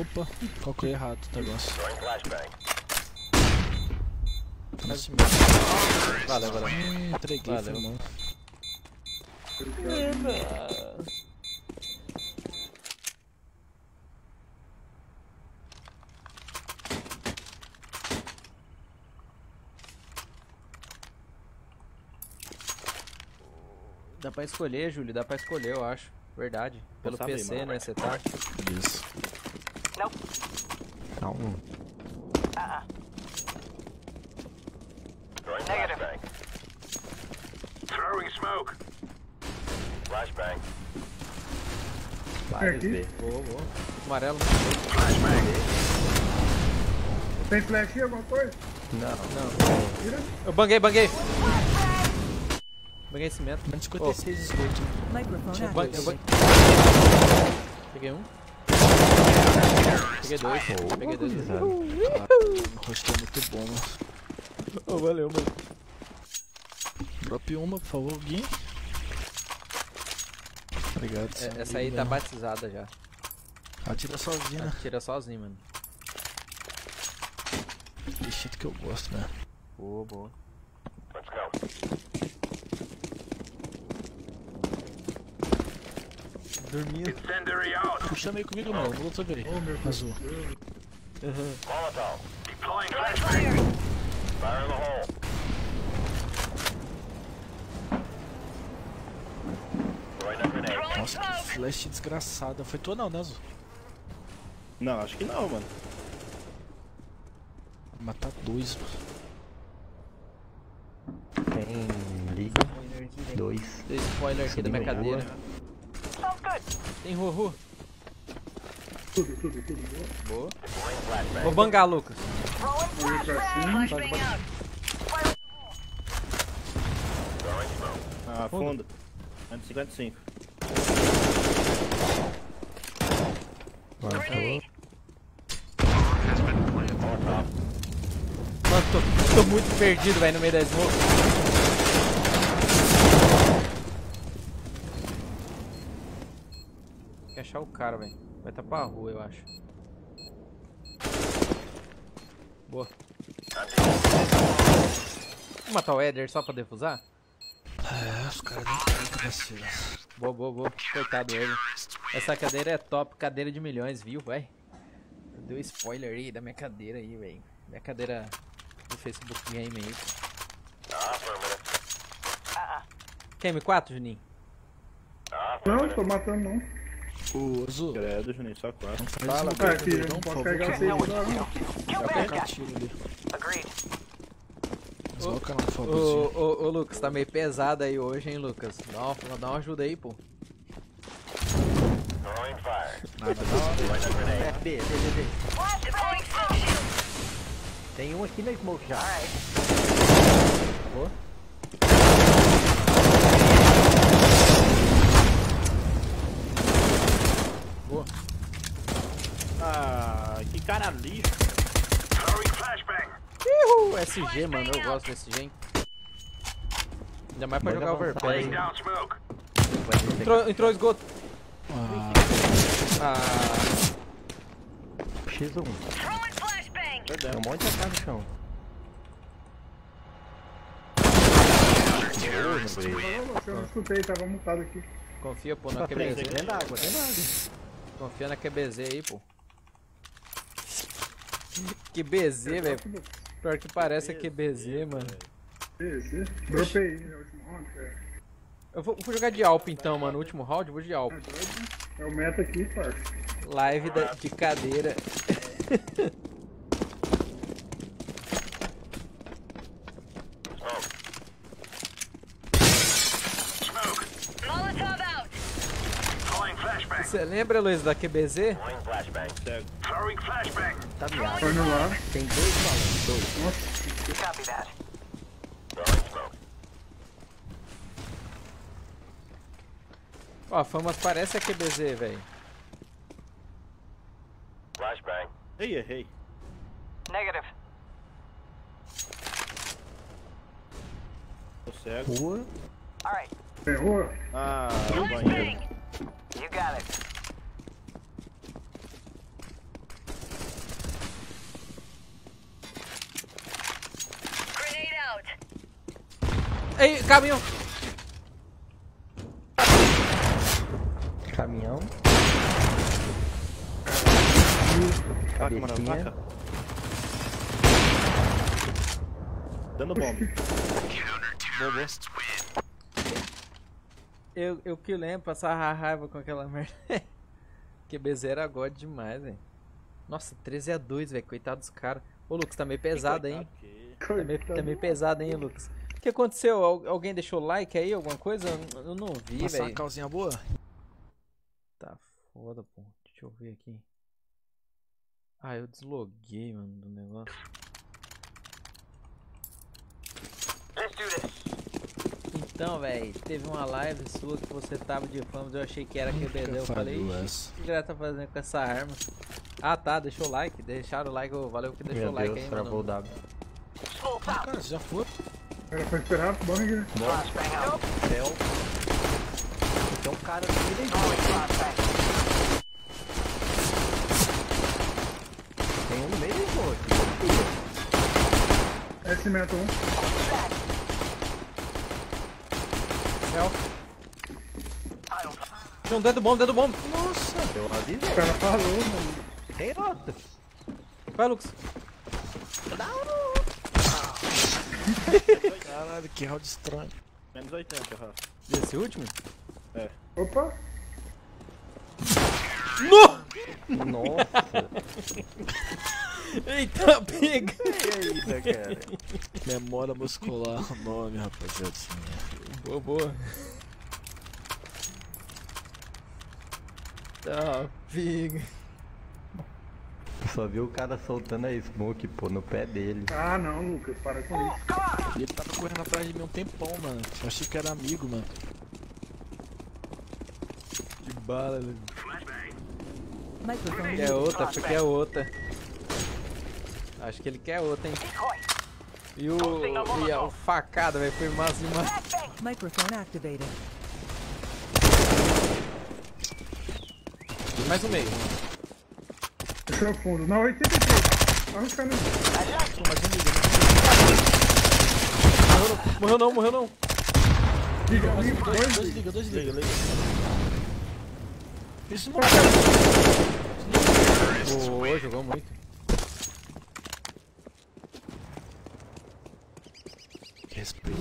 Speaker 13: Opa, calculei errado o negócio.
Speaker 7: Throwing flashbang.
Speaker 13: Tá no cima.
Speaker 1: Valeu, valeu.
Speaker 13: Entreguei,
Speaker 1: Valeu.
Speaker 13: foi mal.
Speaker 1: Dá pra escolher, Júlio, dá pra escolher, eu acho. Verdade. Pelo
Speaker 3: saber,
Speaker 1: PC,
Speaker 3: mano.
Speaker 1: né, você tá.
Speaker 13: Isso.
Speaker 5: Um.
Speaker 10: Uh-uh.
Speaker 7: Throwing
Speaker 10: Negative.
Speaker 7: flashbang. Throwing smoke.
Speaker 4: Flashbang.
Speaker 9: Tem aqui?
Speaker 1: Boa, boa. Amarelo.
Speaker 9: Tem flash alguma coisa?
Speaker 5: Não.
Speaker 1: Não. Eu banguei, banguei. Banguei cimento.
Speaker 13: Menos 56 esgoto.
Speaker 2: Microphone
Speaker 1: Eu ban- eu ban- Peguei um. Peguei dois. Peguei dois.
Speaker 13: O rosto é muito bom, mano.
Speaker 1: Oh, valeu, mano.
Speaker 13: Drop uma, por favor, Gui. Obrigado.
Speaker 1: É, essa aí tá
Speaker 13: velho.
Speaker 1: batizada já.
Speaker 13: Atira sozinha, né?
Speaker 1: Tira sozinho, mano.
Speaker 13: Desse jeito que eu gosto, né?
Speaker 1: Boa, boa.
Speaker 4: Let's go.
Speaker 1: Dormindo.
Speaker 13: Puxa meio comigo, mano. Vou saber aí. Azul.
Speaker 4: Molotov.
Speaker 7: Deploying flashbang.
Speaker 4: Fire in the hole. Throwing a grenade.
Speaker 13: Nossa, que flash desgraçada. Foi tua não, né, Azul?
Speaker 3: Não, acho que não, mano.
Speaker 13: Vou matar dois, mano.
Speaker 5: Tem liga. Dois.
Speaker 1: Dei spoiler aqui da minha cadeira. Tem rua.
Speaker 9: Tudo, tudo, tudo. Boa.
Speaker 1: Boa. Vou bangar, Lucas.
Speaker 3: Ah, fundo. 155.
Speaker 10: Grenade.
Speaker 4: Molotov.
Speaker 1: Mano, tô, tô muito perdido, velho, no meio da smoke. Tem que achar o cara, velho. Vai tá pra rua, eu acho. Boa. Vou matar o Eder só pra defusar?
Speaker 13: É, os caras nem tentam vacila.
Speaker 1: Boa, boa, boa. Coitado dele. Essa cadeira é top, cadeira de milhões, viu, vai? Deu spoiler aí da minha cadeira aí, velho. Minha cadeira do Facebook Game aí.
Speaker 4: Affirmative.
Speaker 1: Quer M4, Juninho?
Speaker 9: Não, tô matando não.
Speaker 13: Ô, Azul.
Speaker 3: Credo, Juninho, só quatro.
Speaker 1: Fala,
Speaker 13: bagulho,
Speaker 9: aqui,
Speaker 13: não, Vai
Speaker 10: bad
Speaker 13: pegar tiro ali.
Speaker 10: Agreed.
Speaker 13: Desloca não, por
Speaker 1: Ô,
Speaker 13: favor.
Speaker 1: ô, ô, Lucas, tá meio pesado aí hoje, hein, Lucas? Dá uma, dá uma ajuda aí, pô.
Speaker 5: Nada,
Speaker 4: Throwing a grenade.
Speaker 5: É, B, B, B. Tem um aqui na smoke já.
Speaker 1: Boa.
Speaker 3: Ah, que cara lixo.
Speaker 1: Uhul, SG, mano, eu gosto desse SG, hein? Ainda mais pra
Speaker 5: Manda
Speaker 1: jogar overpass.
Speaker 5: Descer.
Speaker 1: Entrou, entrou esgoto.
Speaker 13: Ah,
Speaker 1: Ah,
Speaker 5: X1.
Speaker 10: Throwing flashbang.
Speaker 5: Tem um monte de AK no chão.
Speaker 9: Você eu não escutei, tava mutado aqui.
Speaker 1: confia, pô,
Speaker 5: frente,
Speaker 1: QBZ.
Speaker 5: dentro da água, dentro da água.
Speaker 1: Confia na QBZ aí, pô. QBZ, velho. Pior que parece a QBZ, mano.
Speaker 9: Dropei no último round.
Speaker 1: Eu vou, vou jogar de Alp então, mano. Último round, eu vou de Alp.
Speaker 9: É? É o meta aqui, parça.
Speaker 1: Live da- de cadeira.
Speaker 10: Molotov out.
Speaker 7: Deploying flashbang.
Speaker 1: Você lembra, Luiz, da QBZ?
Speaker 5: Tá miado.
Speaker 9: Foi no lá.
Speaker 5: Tem dois malucos, dois.
Speaker 10: Copy that.
Speaker 4: Throwing smoke.
Speaker 1: Ó, a Famas parece a QBZ, velho.
Speaker 4: Flashbang.
Speaker 3: Ei, errei.
Speaker 10: Negative.
Speaker 3: Tô cego.
Speaker 5: Rua.
Speaker 10: Alright.
Speaker 9: Ferrou?
Speaker 3: Ah, no banheiro.
Speaker 10: Flashbang. You got it. Grenade out.
Speaker 1: Ei, caminhão!
Speaker 5: Caminhão.
Speaker 3: Faca, mano,
Speaker 5: Cabecinha.
Speaker 3: faca. Dando bomba.
Speaker 1: Eu, eu que lembro, passar a raiva com aquela merda. QBZ era god demais, velho. Nossa, 13 a 2, velho. Coitado dos caras. Ô, Lucas, tá meio pesado, hein? Tá meio, tá meio pesado, hein, Lucas? que aconteceu? Al- alguém deixou like aí, alguma coisa? Eu eu não vi,
Speaker 13: Passar uma
Speaker 1: velho.
Speaker 13: calzinha boa?
Speaker 1: Tá foda, pô. Deixa eu ver aqui. Ah, eu desloguei, mano, do negócio.
Speaker 6: Let's do this.
Speaker 1: Então, velho, teve uma live sua que você tava de fama, eu achei que era QBD. Eu falei, o que ela tá fazendo com essa arma? Ah, tá, deixou o like. Deixaram o like, valeu que deixou
Speaker 5: Meu
Speaker 1: o like
Speaker 5: Deus,
Speaker 1: aí,
Speaker 5: travou o
Speaker 1: mano.
Speaker 5: W.
Speaker 13: Ah, cara, você já foi?
Speaker 9: Era pra esperar a bang, né?
Speaker 5: Céu. Tem um cara aqui dentro. Tem um no meio outro.
Speaker 9: É cimento um.
Speaker 1: Céu. Tinha um dedo bom, dedo bom.
Speaker 13: Nossa!
Speaker 5: Eu avisei.
Speaker 9: O cara falou, mano.
Speaker 5: Tem outro.
Speaker 1: Vai, Lucas.
Speaker 13: Caralho, que round estranho.
Speaker 3: Menos 80, Rafa.
Speaker 1: Esse último?
Speaker 3: É.
Speaker 9: Opa!
Speaker 5: Nossa.
Speaker 1: Eita, pega!
Speaker 5: Que ainda, cara.
Speaker 13: Memória muscular, o nome, rapaziada.
Speaker 1: Boa, boa. Tá, pega.
Speaker 5: Só viu o cara soltando a smoke, pô, no pé dele.
Speaker 9: Ah, não, Lucas, para com isso.
Speaker 13: Ele tava correndo atrás de mim um tempão, mano. Eu achei que era amigo, mano.
Speaker 1: Que bala, Lucas.
Speaker 2: Microphone
Speaker 1: Quer outra, porque é outra. Acho que ele quer outra, hein? E o, e a- o facada, velho, foi massa demais.
Speaker 2: Microphone activated.
Speaker 1: Mais um meio.
Speaker 9: Deixou o fundo. Não, 83. Vai ficar no...
Speaker 1: Morreu não, morreu não.
Speaker 9: Liga, liga,
Speaker 13: Dois,
Speaker 9: dois,
Speaker 13: dois liga, dois liga. Isso não
Speaker 1: Boa, jogou muito.
Speaker 13: Respeito.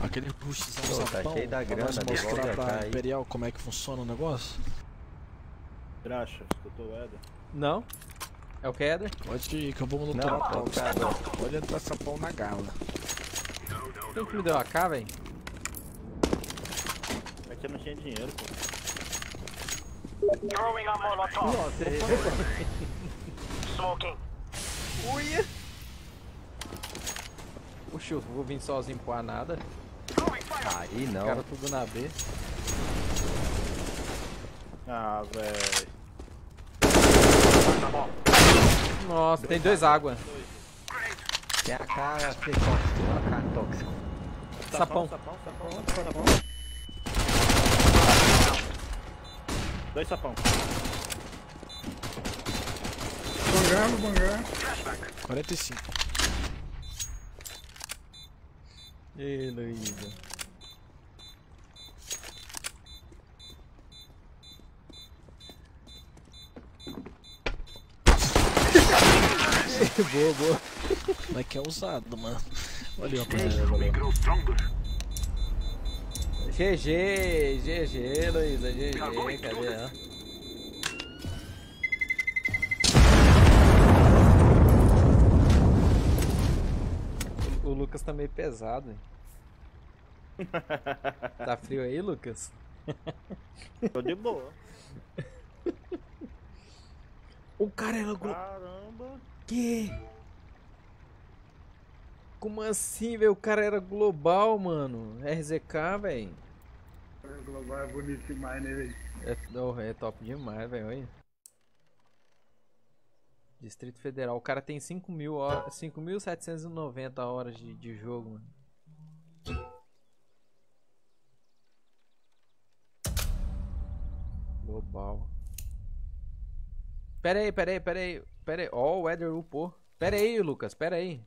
Speaker 13: Aquele rushzão
Speaker 5: Pô, tá
Speaker 13: sapão,
Speaker 5: cheio da grana, devolve
Speaker 13: mostrar
Speaker 5: a
Speaker 13: pra
Speaker 5: cara aí.
Speaker 13: Imperial como é que funciona o negócio.
Speaker 3: Graxa, escutou o Eder?
Speaker 1: Não? É o Keller?
Speaker 13: Pode ir, que eu vou no
Speaker 5: Não, tá, cara.
Speaker 13: Pode entrar sapão na gala.
Speaker 1: Quem que me deu AK, velho?
Speaker 3: É que eu não tinha dinheiro, pô.
Speaker 6: Throwing a Molotov.
Speaker 5: Nossa.
Speaker 6: Smoking.
Speaker 1: Uia! Puxa, eu vou vir sozinho pro A nada.
Speaker 5: Aí não.
Speaker 1: caras tudo na B.
Speaker 3: Ah, velho.
Speaker 1: Nossa, tem dois água.
Speaker 5: Tem a cara tóxico, a cara tóxico.
Speaker 1: Sapão.
Speaker 3: Sapão, sapão, sapão. Dois sapão.
Speaker 9: Bangar, bangar.
Speaker 13: 45.
Speaker 1: Ê, Luísa. boa, boa.
Speaker 13: Mas que é usado, mano. Olha aí, rapaziada.
Speaker 1: GG, GG, Luísa, GG, cadê ela? Lucas tá meio pesado, hein? Tá frio aí, Lucas?
Speaker 3: Tô de boa.
Speaker 1: O cara era glo...
Speaker 3: Caramba.
Speaker 1: Que? Como assim, velho? O cara era global, mano. RZK, velho.
Speaker 9: O global é bonito demais, né, velho?
Speaker 1: É, oh, é top demais, velho. Olha. Distrito Federal. O cara tem 5 mil horas, 5.790 horas de, de jogo, mano. Global. Pera aí, pera aí, pera aí. Pera aí. Ó, o Eder upou. Pera aí, Lucas, pera aí.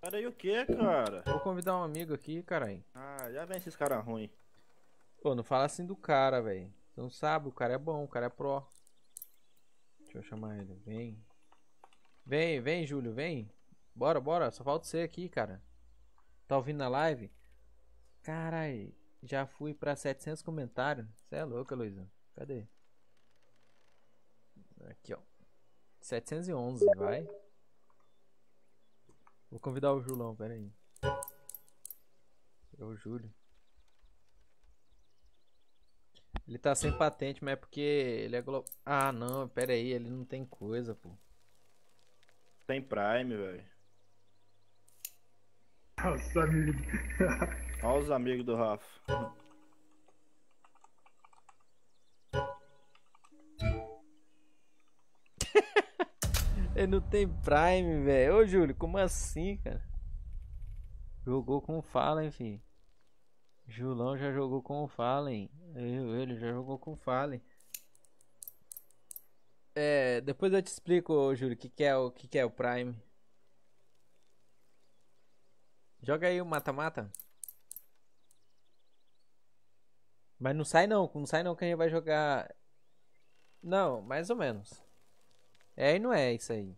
Speaker 3: Pera aí o que, cara?
Speaker 1: Vou convidar um amigo aqui, caralho.
Speaker 3: Ah, já vem esses caras ruins.
Speaker 1: Pô, não fala assim do cara, velho. Você não sabe, o cara é bom, o cara é pró. Deixa eu chamar ele. Vem. Vem, vem, Júlio, vem. Bora, bora. Só falta você aqui, cara. Tá ouvindo na live? Carai, já fui pra 700 comentários. Você é louca, Luísa. Cadê? Aqui, ó. 711, vai. Vou convidar o Julão, pera aí. É o Júlio. Ele tá sem patente, mas é porque ele é glo... Ah, não, pera aí, ele não tem coisa, pô.
Speaker 3: Tem Prime, velho.
Speaker 9: Nossa, amigo.
Speaker 3: Olha os amigos do Rafa.
Speaker 1: Ele não tem Prime, velho. Ô, Júlio, como assim, cara? Jogou com o Fallen, enfim. Julão já jogou com o Fallen. Eu, ele já jogou com o Fallen. É, depois eu te explico, Júlio, o que, que, é o que, que é o Prime. Joga aí o mata-mata. Mas não sai não, não sai não que a gente vai jogar. Não, mais ou menos. É e não é isso aí.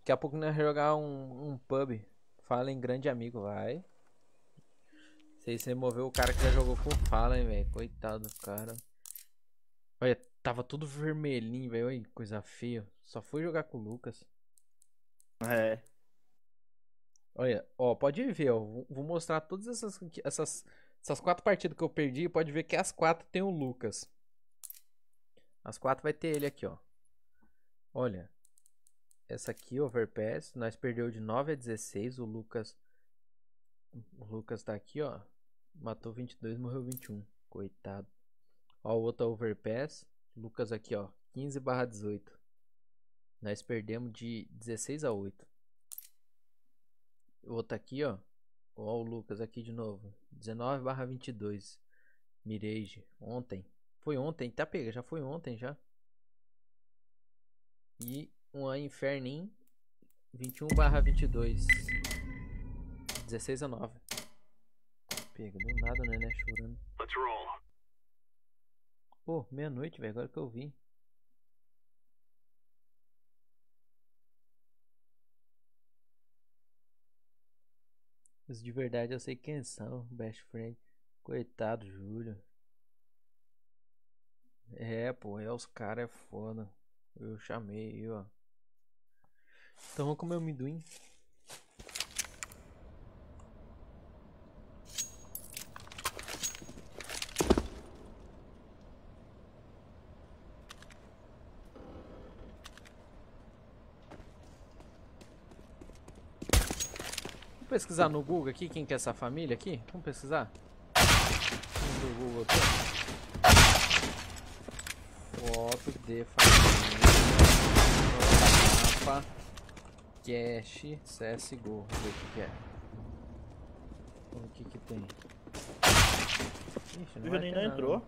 Speaker 1: Daqui a pouco nós vamos jogar um, um pub. Fallen grande amigo, vai. Sei se removeu o cara que já jogou com Fallen, velho. Coitado do cara. Olha, tava tudo vermelhinho, velho. Olha, coisa feia. Só fui jogar com o Lucas.
Speaker 3: É.
Speaker 1: Olha, ó, pode ver, ó. Vou- Vou mostrar todas essas, essas, essas quatro partidas que eu perdi. Pode ver que as quatro tem o Lucas. As quatro vai ter ele aqui, ó. Olha. Essa aqui, Overpass. Nós perdeu de 9 a 16. O Lucas. O Lucas tá aqui, ó. Matou 22, morreu 21. Coitado. Ó, o outro Overpass. Lucas aqui, ó. 15 barra 18. Nós perdemos de 16 a 8. O outro aqui, ó. Ó o Lucas aqui de novo. 19 barra 22. Mirage. Ontem. Foi ontem. Tá pega. Já foi ontem já. E uma Infernin. 21 barra 22. 16 a 9. Pega. Do nada, né, né? Chorando.
Speaker 7: Let's roll.
Speaker 1: Pô, meia-noite, velho. Agora que eu vi. Os de verdade eu sei quem são, best friend. Coitado, Júlio. É, pô, é os caras é foda. Eu chamei ó. Então vamos comer amendoim. Pesquisar no Google aqui quem que é essa família aqui? Vamos pesquisar? Vamos no Google aqui. Foto de família. Mapa. Cache CSGO. Vamos ver o que, que é. Vamos ver o que que tem. Ixi,
Speaker 3: O
Speaker 1: não vai
Speaker 3: Juninho não entrou.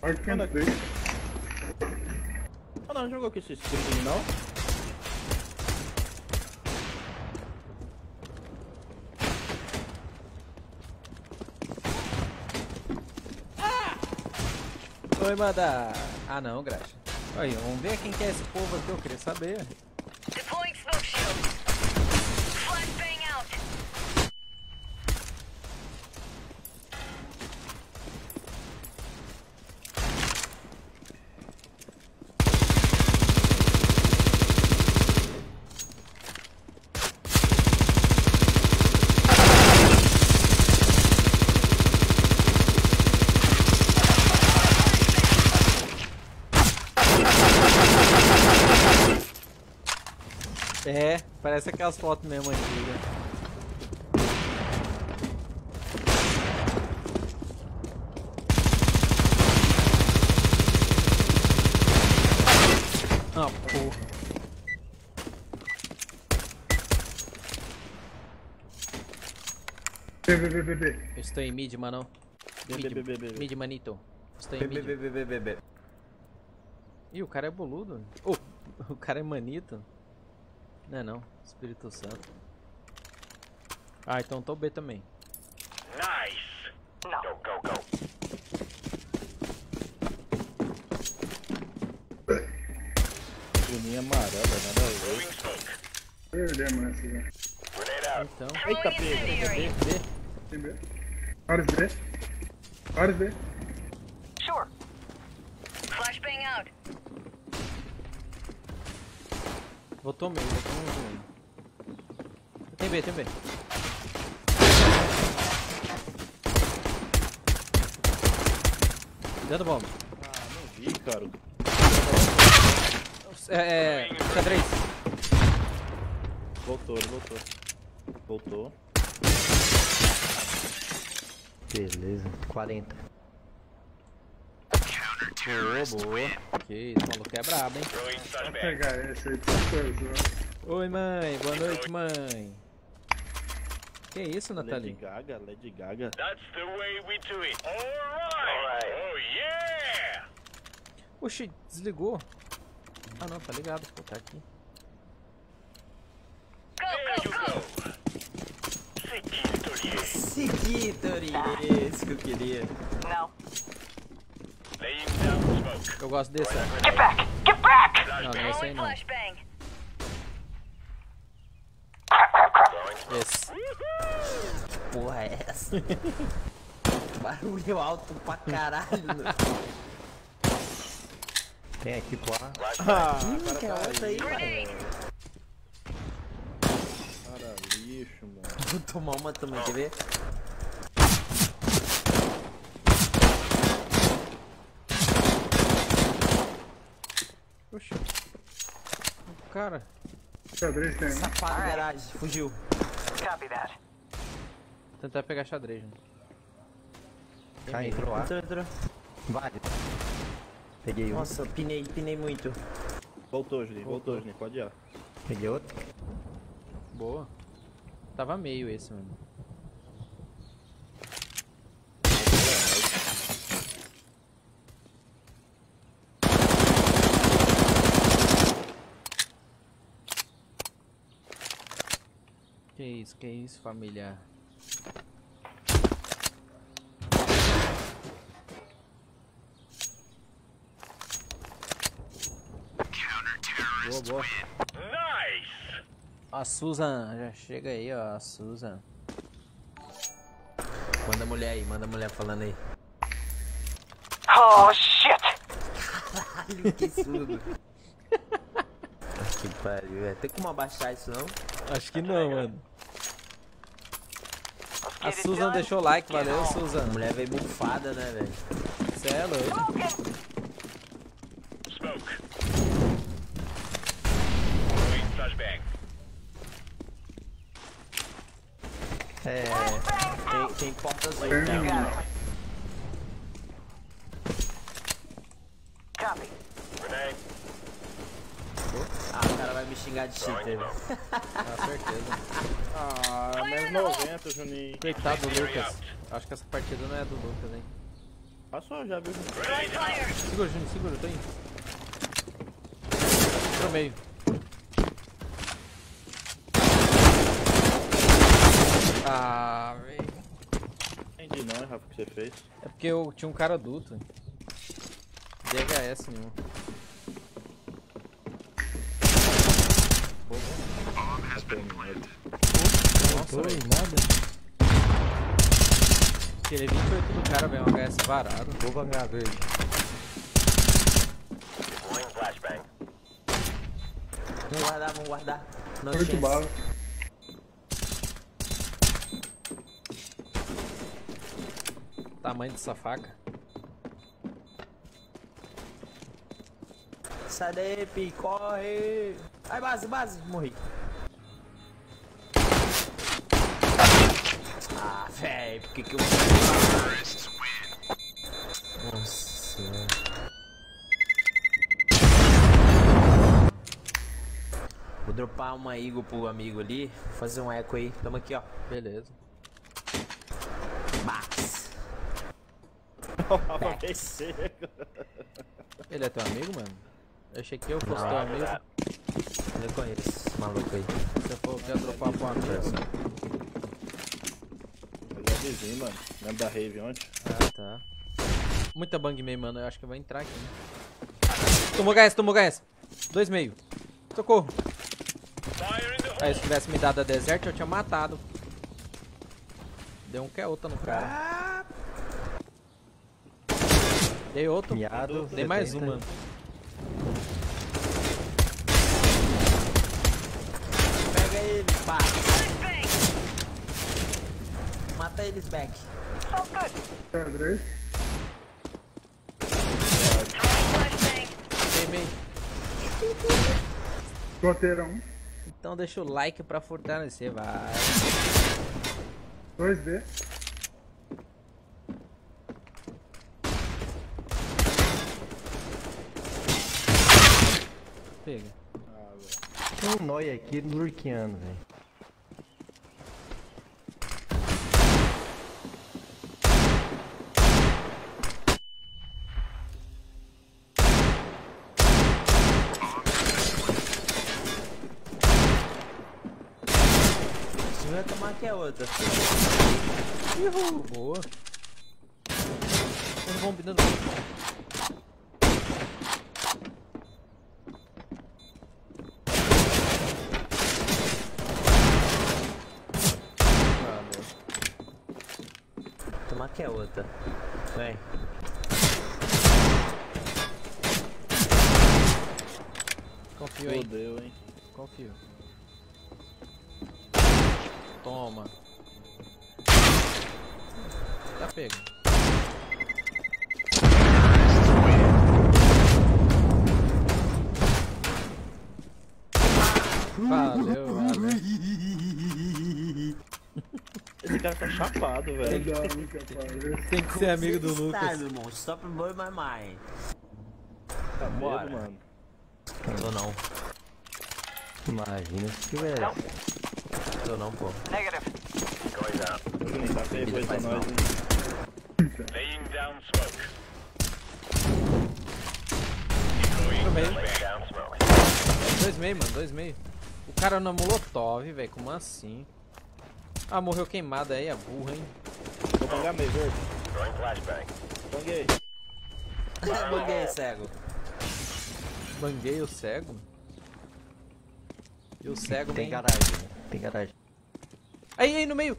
Speaker 9: Acho que.
Speaker 3: Ah não, jogou com esse skin não?
Speaker 1: Oi, manda. Ah, não, graxa. Aí, vamos ver quem que é esse povo aqui, eu queria saber.
Speaker 10: Deploying smoke shield. Flashbang out.
Speaker 1: É, parece aquelas fotos mesmo antigas. Ah, porra. Eu estou em mid, mano. Mid, mid, manito. Estou em mid. Ih, o cara é boludo. Oh, o cara é manito. Não é não, Espírito Santo. Ah, então tô B também.
Speaker 7: Nice. Go, go, go.
Speaker 3: Juninho amarelo, nada a ver.
Speaker 7: Throwing smoke.
Speaker 9: Perdemos essa, velho.
Speaker 7: Grenade out.
Speaker 1: Então,
Speaker 3: Eita.
Speaker 10: Incendiary.
Speaker 1: B.
Speaker 9: Tem B. Vários B. Vários B.
Speaker 10: Sure. Flashbang out.
Speaker 1: Voltou meio, voltou um meio. Tem B, tem B. Dentro da bomba.
Speaker 3: Ah, não vi, cara.
Speaker 1: É, é. Xadrez.
Speaker 3: Voltou, ele voltou. Voltou.
Speaker 11: Beleza, 40.
Speaker 1: Boa, boa. Que isso, o maluco é brabo, hein?
Speaker 9: Vou pegar esse aí coisa.
Speaker 1: Oi, mãe. Boa noite, mãe. Que isso, Nathalie?
Speaker 3: Lady Gaga, Lady Gaga.
Speaker 7: That's the way we do it. Alright. Oh yeah!
Speaker 1: Oxi, desligou. Ah não, tá ligado, pô, tá aqui.
Speaker 7: There you go.
Speaker 15: Segui, Tori. Esse que eu queria.
Speaker 10: Não.
Speaker 1: Eu gosto desse.
Speaker 10: Get back! Get back!
Speaker 1: Não, não é esse aí não. Esse.
Speaker 15: Porra é essa? Barulho alto pra caralho.
Speaker 11: Tem aqui pro ar.
Speaker 3: Ah,
Speaker 15: Hum,
Speaker 3: cara, tá
Speaker 15: outra aí,
Speaker 3: aí,
Speaker 15: mano.
Speaker 3: Cara, lixo, mano.
Speaker 15: Vou tomar uma também, quer ver?
Speaker 1: Oxi. Cara.
Speaker 9: Xadrez tem.
Speaker 15: Safado garagem, fugiu.
Speaker 10: Copy that.
Speaker 1: Tentar pegar xadrez, né?
Speaker 11: Cai, entrou ar.
Speaker 15: Entrou, entrou.
Speaker 11: Vai. Peguei um.
Speaker 15: Nossa, pinei, pinei muito.
Speaker 3: Voltou, Juninho. Voltou, Juninho. Pode ir. ó.
Speaker 11: Peguei outro.
Speaker 1: Boa. Tava meio esse, mano. Que isso, que isso, família. Boa, boa.
Speaker 7: Nice!
Speaker 1: A Susan, já chega aí, ó, a Susan.
Speaker 15: Manda a mulher aí, manda a mulher falando aí.
Speaker 10: Oh, shit!
Speaker 15: Caralho, que surdo. que pariu, velho. Tem como abaixar isso não?
Speaker 1: Acho que não, mano. A Susan deixou o like, valeu, Susan.
Speaker 15: A mulher veio bufada, né, velho?
Speaker 1: Cê é louco.
Speaker 15: É. Tem, tem porta azul, né?
Speaker 10: Copy.
Speaker 15: Ah, o cara vai me xingar de cheater,
Speaker 1: certeza.
Speaker 3: Ah, menos 90, Juninho.
Speaker 1: Coitado do Lucas. Acho que essa partida não é do Lucas, hein.
Speaker 3: Passou já, viu?
Speaker 1: Segura, Juninho, segura, eu tô indo. Pro meio. Ah, velho.
Speaker 3: Entendi não, hein, Rafa, o que você fez.
Speaker 1: É porque eu tinha um cara adulto. DHS nenhum. Nossa,
Speaker 11: Oi,
Speaker 1: velho.
Speaker 11: nada.
Speaker 1: Aquele 28 do cara, velho, um HS varado.
Speaker 11: Vou vangar verde.
Speaker 15: Vamos guardar, vamos guardar. Não
Speaker 9: Oito
Speaker 15: chance.
Speaker 9: balas.
Speaker 1: Tamanho dessa faca.
Speaker 15: Sai daí, pi, corre! Vai, base, base! Morri. Véi, por que que eu... Nossa... Vou dropar uma Eagle pro amigo ali, vou fazer um eco aí. Tamo aqui, ó.
Speaker 1: Beleza.
Speaker 15: Max.
Speaker 3: Seco.
Speaker 1: Ele é teu amigo, mano? Eu achei que eu fosse teu amigo.
Speaker 15: Eu conheço esse maluco aí.
Speaker 1: Você for quer dropar pro amigo.
Speaker 3: Ele é vizinho, mano. Lembra da rave ontem?
Speaker 1: Ah, tá. Muita bang meio, mano. Eu acho que vai entrar aqui. Né? Tomou HS, tomou HS. Dois meio. Socorro. Aí, se tivesse me dado a desert, eu tinha matado. Deu um que é outra no cara. Dei outro.
Speaker 11: Miado,
Speaker 1: Dei mais
Speaker 11: 70.
Speaker 1: uma.
Speaker 15: Pega ele, pá. Mata eles, back.
Speaker 9: Xadrez.
Speaker 1: Queimei.
Speaker 9: Goteirão.
Speaker 1: Então deixa o like pra fortalecer, vai.
Speaker 9: 2B.
Speaker 1: Pega.
Speaker 5: Tem um nóia aqui lurqueando, velho.
Speaker 15: Aqui a outra.
Speaker 1: Uhul. Boa. Não vão combinando.
Speaker 15: Tomar aqui a outra. Vem.
Speaker 1: Confio aí.
Speaker 3: Fodeu, hein?
Speaker 1: Confio. Toma. Tá pego. Valeu, valeu.
Speaker 3: Esse cara tá chapado, velho.
Speaker 1: Tem que ser amigo do Lucas.
Speaker 15: Tá, meu irmão. Stop blow my mind.
Speaker 3: Tá
Speaker 15: Bora.
Speaker 3: medo, mano.
Speaker 15: Tô não.
Speaker 5: Imagina se tivesse.
Speaker 15: Tô não, pô.
Speaker 6: Negative.
Speaker 7: Going down.
Speaker 3: Nem tá feio coisa pra nós, hein?
Speaker 7: Laying down smoke.
Speaker 1: Tô meio.
Speaker 7: Laying down smoke.
Speaker 1: Dois meio, mano, dois meio. O cara na molotov, velho, como assim? Ah, morreu queimado aí, a burra, hein?
Speaker 3: Vou pagar meio verde.
Speaker 7: Throwing flashbang.
Speaker 3: Banguei.
Speaker 15: Buguei, cego.
Speaker 1: Banguei o cego? E o cego
Speaker 5: Tem garagem, né? Tem garagem.
Speaker 1: Aí, aí, no meio!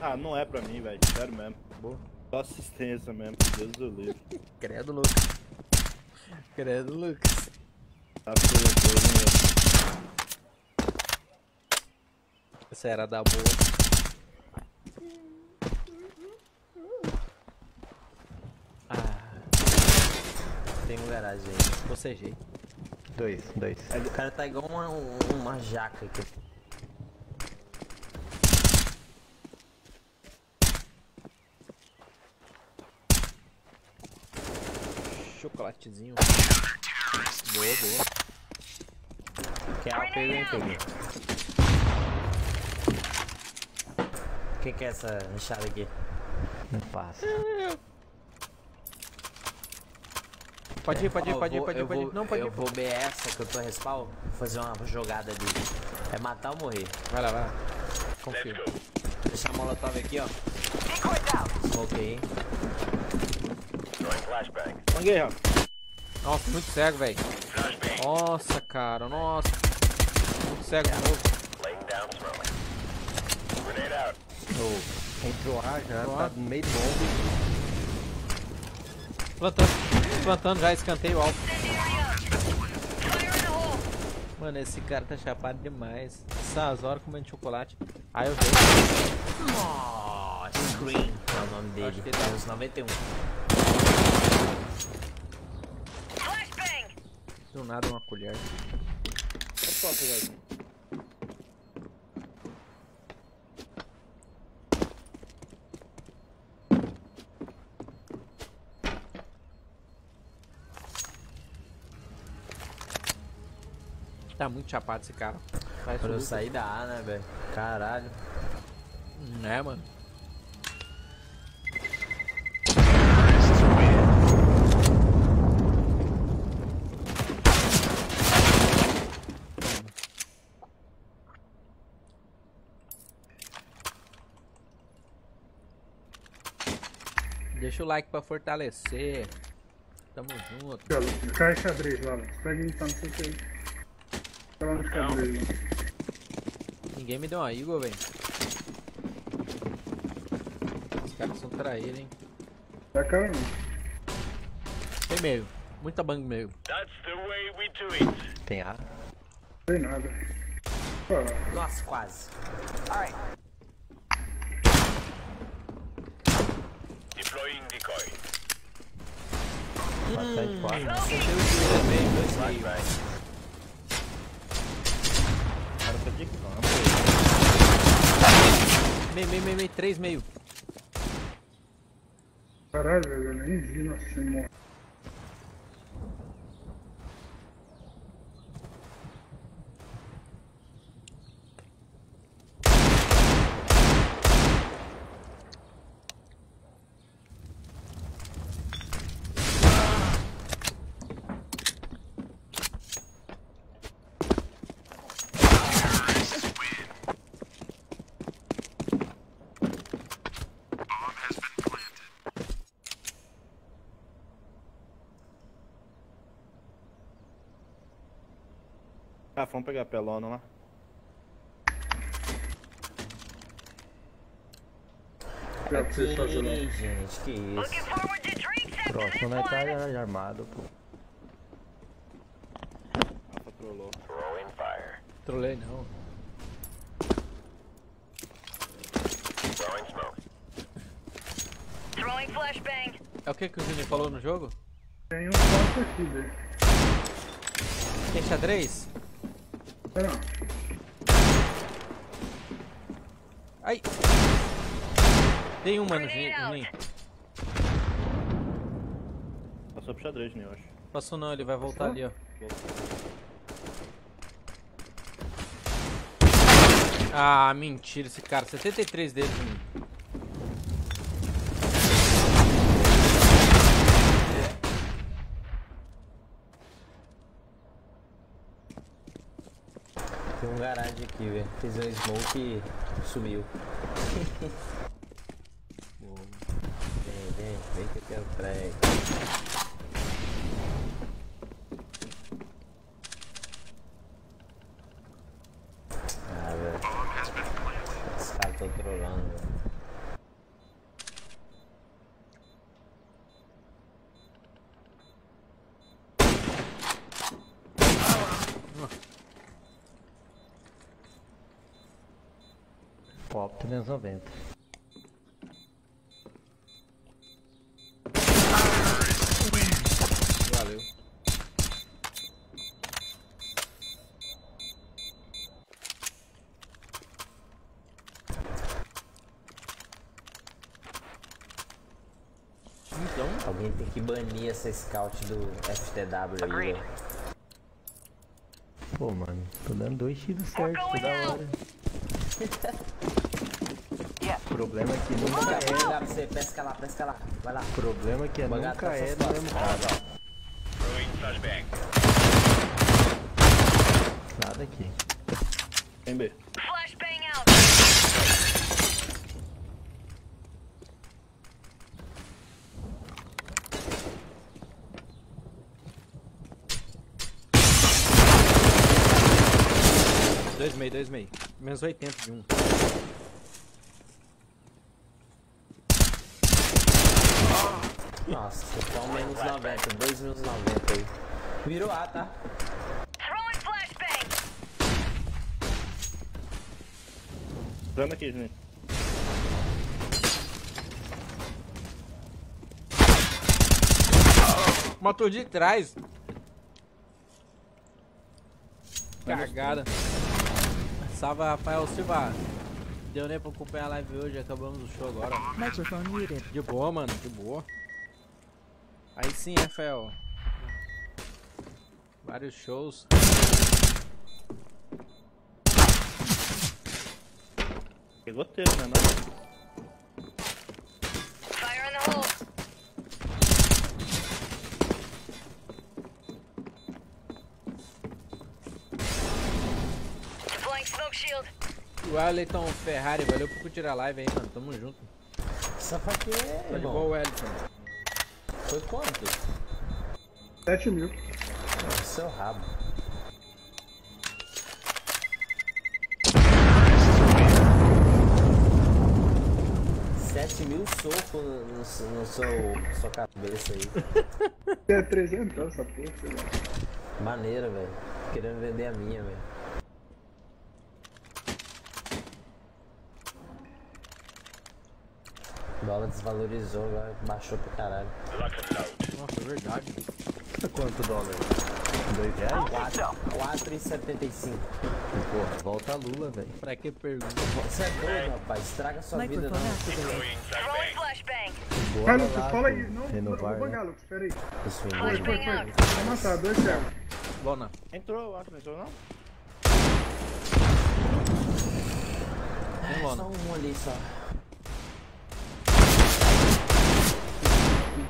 Speaker 3: Ah, não é pra mim, velho. Sério mesmo.
Speaker 1: Boa.
Speaker 3: Só assistência mesmo. Deus do livre.
Speaker 1: Credo, Lucas. Credo, Lucas.
Speaker 3: Tá hein, velho.
Speaker 1: Essa era da boa. Ah.
Speaker 15: Tem um garagem aí.
Speaker 1: Bocejei.
Speaker 5: Dois, dois.
Speaker 15: O cara tá igual uma, um- uma jaca aqui.
Speaker 1: Chocolatezinho. Boa, boa.
Speaker 15: Quer a pega, hein, peguei. Quem que é essa enxada aqui?
Speaker 5: Não passa.
Speaker 1: Pode ir, pode ir,
Speaker 15: Ó,
Speaker 1: pode ir,
Speaker 15: eu
Speaker 1: pode ir, pode
Speaker 15: eu
Speaker 1: ir. Não, pode
Speaker 15: eu
Speaker 1: ir.
Speaker 15: vou B essa que eu tô respawn, vou fazer uma jogada ali. É matar ou morrer.
Speaker 1: Vai lá, vai lá. Confio.
Speaker 15: Deixa a molotov aqui, ó. Smoke aí.
Speaker 7: Throwing flashbang.
Speaker 3: Banguei, Rafa.
Speaker 1: Nossa, muito cego, velho. Nossa, cara, nossa. Muito cego de novo.
Speaker 5: Oh, entrou ar já, tá no meio do bombe.
Speaker 1: Plantando, plantando já, escanteio alto. Mano, esse cara tá chapado demais. Essas horas comendo chocolate. Ah, eu vejo.
Speaker 15: Nossa, Scream é o nome dele.
Speaker 1: Acho tá-
Speaker 15: Tem uns 91.
Speaker 1: Do nada uma colher.
Speaker 3: Opa,
Speaker 1: Tá muito chapado esse cara. Parece
Speaker 15: Quando
Speaker 1: o
Speaker 15: eu saí da A, né, velho? Caralho.
Speaker 1: É, mano. Deixa o like pra fortalecer. Tamo junto.
Speaker 9: Cai xadrez lá, Alex. Pega então, não sei o que. Tá lá no xadrez. lá.
Speaker 1: Ninguém me deu uma Eagle, velho. Os caras são traíros, hein?
Speaker 9: Vai cair não.
Speaker 1: Tem meio. Muita bang meio.
Speaker 7: That's the way we do it.
Speaker 5: Tem ar.
Speaker 9: Não tem nada.
Speaker 15: Nossa, quase.
Speaker 10: Alright.
Speaker 7: Deploying decoy.
Speaker 11: Bastante quase.
Speaker 3: O cara tá de campo.
Speaker 1: Meio, meio, meio, meio, três meio.
Speaker 9: Caralho, eu nem vi nosso time
Speaker 3: vamos pegar a pelona lá.
Speaker 15: Aqui, gente, que isso.
Speaker 11: Próximo nós tá armado, pô.
Speaker 3: Rafa trollou.
Speaker 1: Trolei não. É o que, que o Júnior falou no jogo?
Speaker 9: Tem um quarto aqui, velho.
Speaker 1: Tem xadrez?
Speaker 9: Não.
Speaker 1: Ai! Tem uma no Juninho.
Speaker 3: Passou pro xadrez, né, eu acho.
Speaker 1: Passou não, ele vai voltar ali, ó. Ah, mentira esse cara. 73 dele,
Speaker 15: Garagem aqui, velho. Fiz um smoke e sumiu. vem, vem, vem que eu quero trem.
Speaker 11: 90.
Speaker 1: Valeu. Então,
Speaker 15: alguém tem que banir essa scout do FTW aí.
Speaker 11: Pô, mano, tô dando dois tiros certos da hora. O problema é que nunca
Speaker 15: Vou
Speaker 11: é.
Speaker 15: pegar pra você, pesca lá, pesca lá. Vai lá.
Speaker 11: O problema é que
Speaker 15: pegar
Speaker 11: nunca
Speaker 15: até
Speaker 11: é do mesmo
Speaker 7: flashbang.
Speaker 11: Nada aqui.
Speaker 3: Tem B.
Speaker 14: Flashbang out.
Speaker 1: dois meio, dois meio. Menos 80 de um.
Speaker 15: Nossa, tá um menos 90, dois menos 90 aí. Virou A, tá?
Speaker 14: Throwing flashbang.
Speaker 3: Entrando aqui, gente.
Speaker 1: Matou de trás. Cagada. Salve, Rafael Silva. Deu nem pra acompanhar a live hoje, acabamos o show agora.
Speaker 2: Microphone muted.
Speaker 1: De boa, mano, de boa. Aí sim, Rafael. Vários shows.
Speaker 3: Pegou teu, né? Não?
Speaker 14: Fire in the hole. Deploying smoke shield.
Speaker 1: O Wellington Ferrari, valeu por curtir a live aí, mano. Tamo junto.
Speaker 15: Faquinha é.
Speaker 1: Tá de
Speaker 15: irmão.
Speaker 1: boa, Wellington.
Speaker 15: Foi quanto?
Speaker 9: 7 mil.
Speaker 15: Seu rabo. Sete mil socos no, no, seu- no seu sua cabeça aí.
Speaker 9: É 300 essa porra.
Speaker 15: Maneira, velho. Querendo vender a minha, velho. Desvalorizou, agora baixou pra caralho.
Speaker 13: Nossa, é verdade.
Speaker 11: Quanto dólar? Dois reais?
Speaker 15: 4,75.
Speaker 11: Pô, volta a Lula, velho.
Speaker 1: Pra que pergunta?
Speaker 15: Você é doido, rapaz. Estraga sua vida não.
Speaker 9: Vai,
Speaker 11: Bora
Speaker 9: Lucas,
Speaker 11: lá,
Speaker 9: fala aí. Não,
Speaker 11: Renovar,
Speaker 9: vou pagar,
Speaker 11: né?
Speaker 9: Peraí.
Speaker 15: Isso
Speaker 9: Foi, foi, foi. Vou matar, dois céus.
Speaker 1: Lona.
Speaker 3: Entrou, acho, não entrou não?
Speaker 1: Tem lona.
Speaker 15: Só um ali só.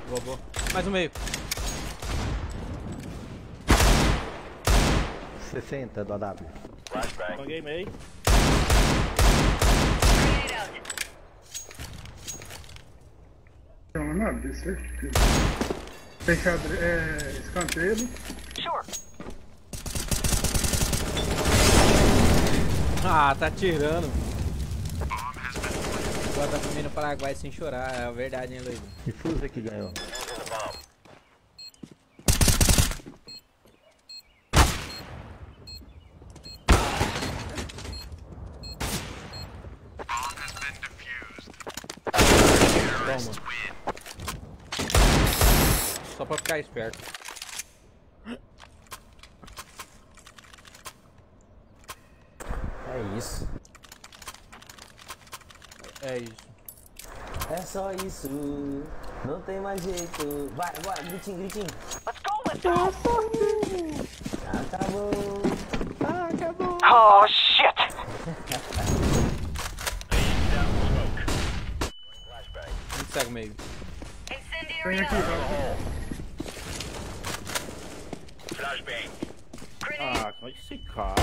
Speaker 1: Vovô. Mais um meio.
Speaker 11: 60 do AW.
Speaker 3: Paguei meio.
Speaker 9: Não, não, de certeza. Fechado, é, escanteio.
Speaker 1: Ah, tá tirando. Agora tá comendo Paraguai sem chorar. É verdade, hein, Luiz?
Speaker 11: Difusa que ganhou.
Speaker 1: Toma. Só pra ficar esperto.
Speaker 15: É isso.
Speaker 1: É isso.
Speaker 15: É só isso. Não tem mais jeito. Vai, bora, gritinho, gritinho. Let's go, let's go. Acabou. Acabou.
Speaker 6: Oh, shit!
Speaker 1: A gente segue o meio.
Speaker 9: Vem aqui, vai.
Speaker 7: Flashbang.
Speaker 3: Ah, como é que esse cara?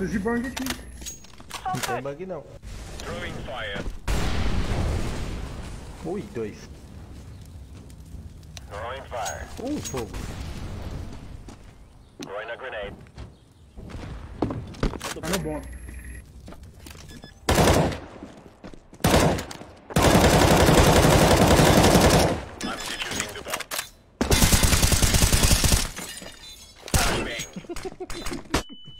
Speaker 9: Fiz de bang aqui.
Speaker 11: Não tem bug não.
Speaker 7: Throwing fire.
Speaker 11: Ui, dois.
Speaker 7: Throwing fire.
Speaker 11: Um fogo.
Speaker 7: Throwing a grenade.
Speaker 9: Tá no bom.
Speaker 7: I'm defusing the bomb. Flashbang.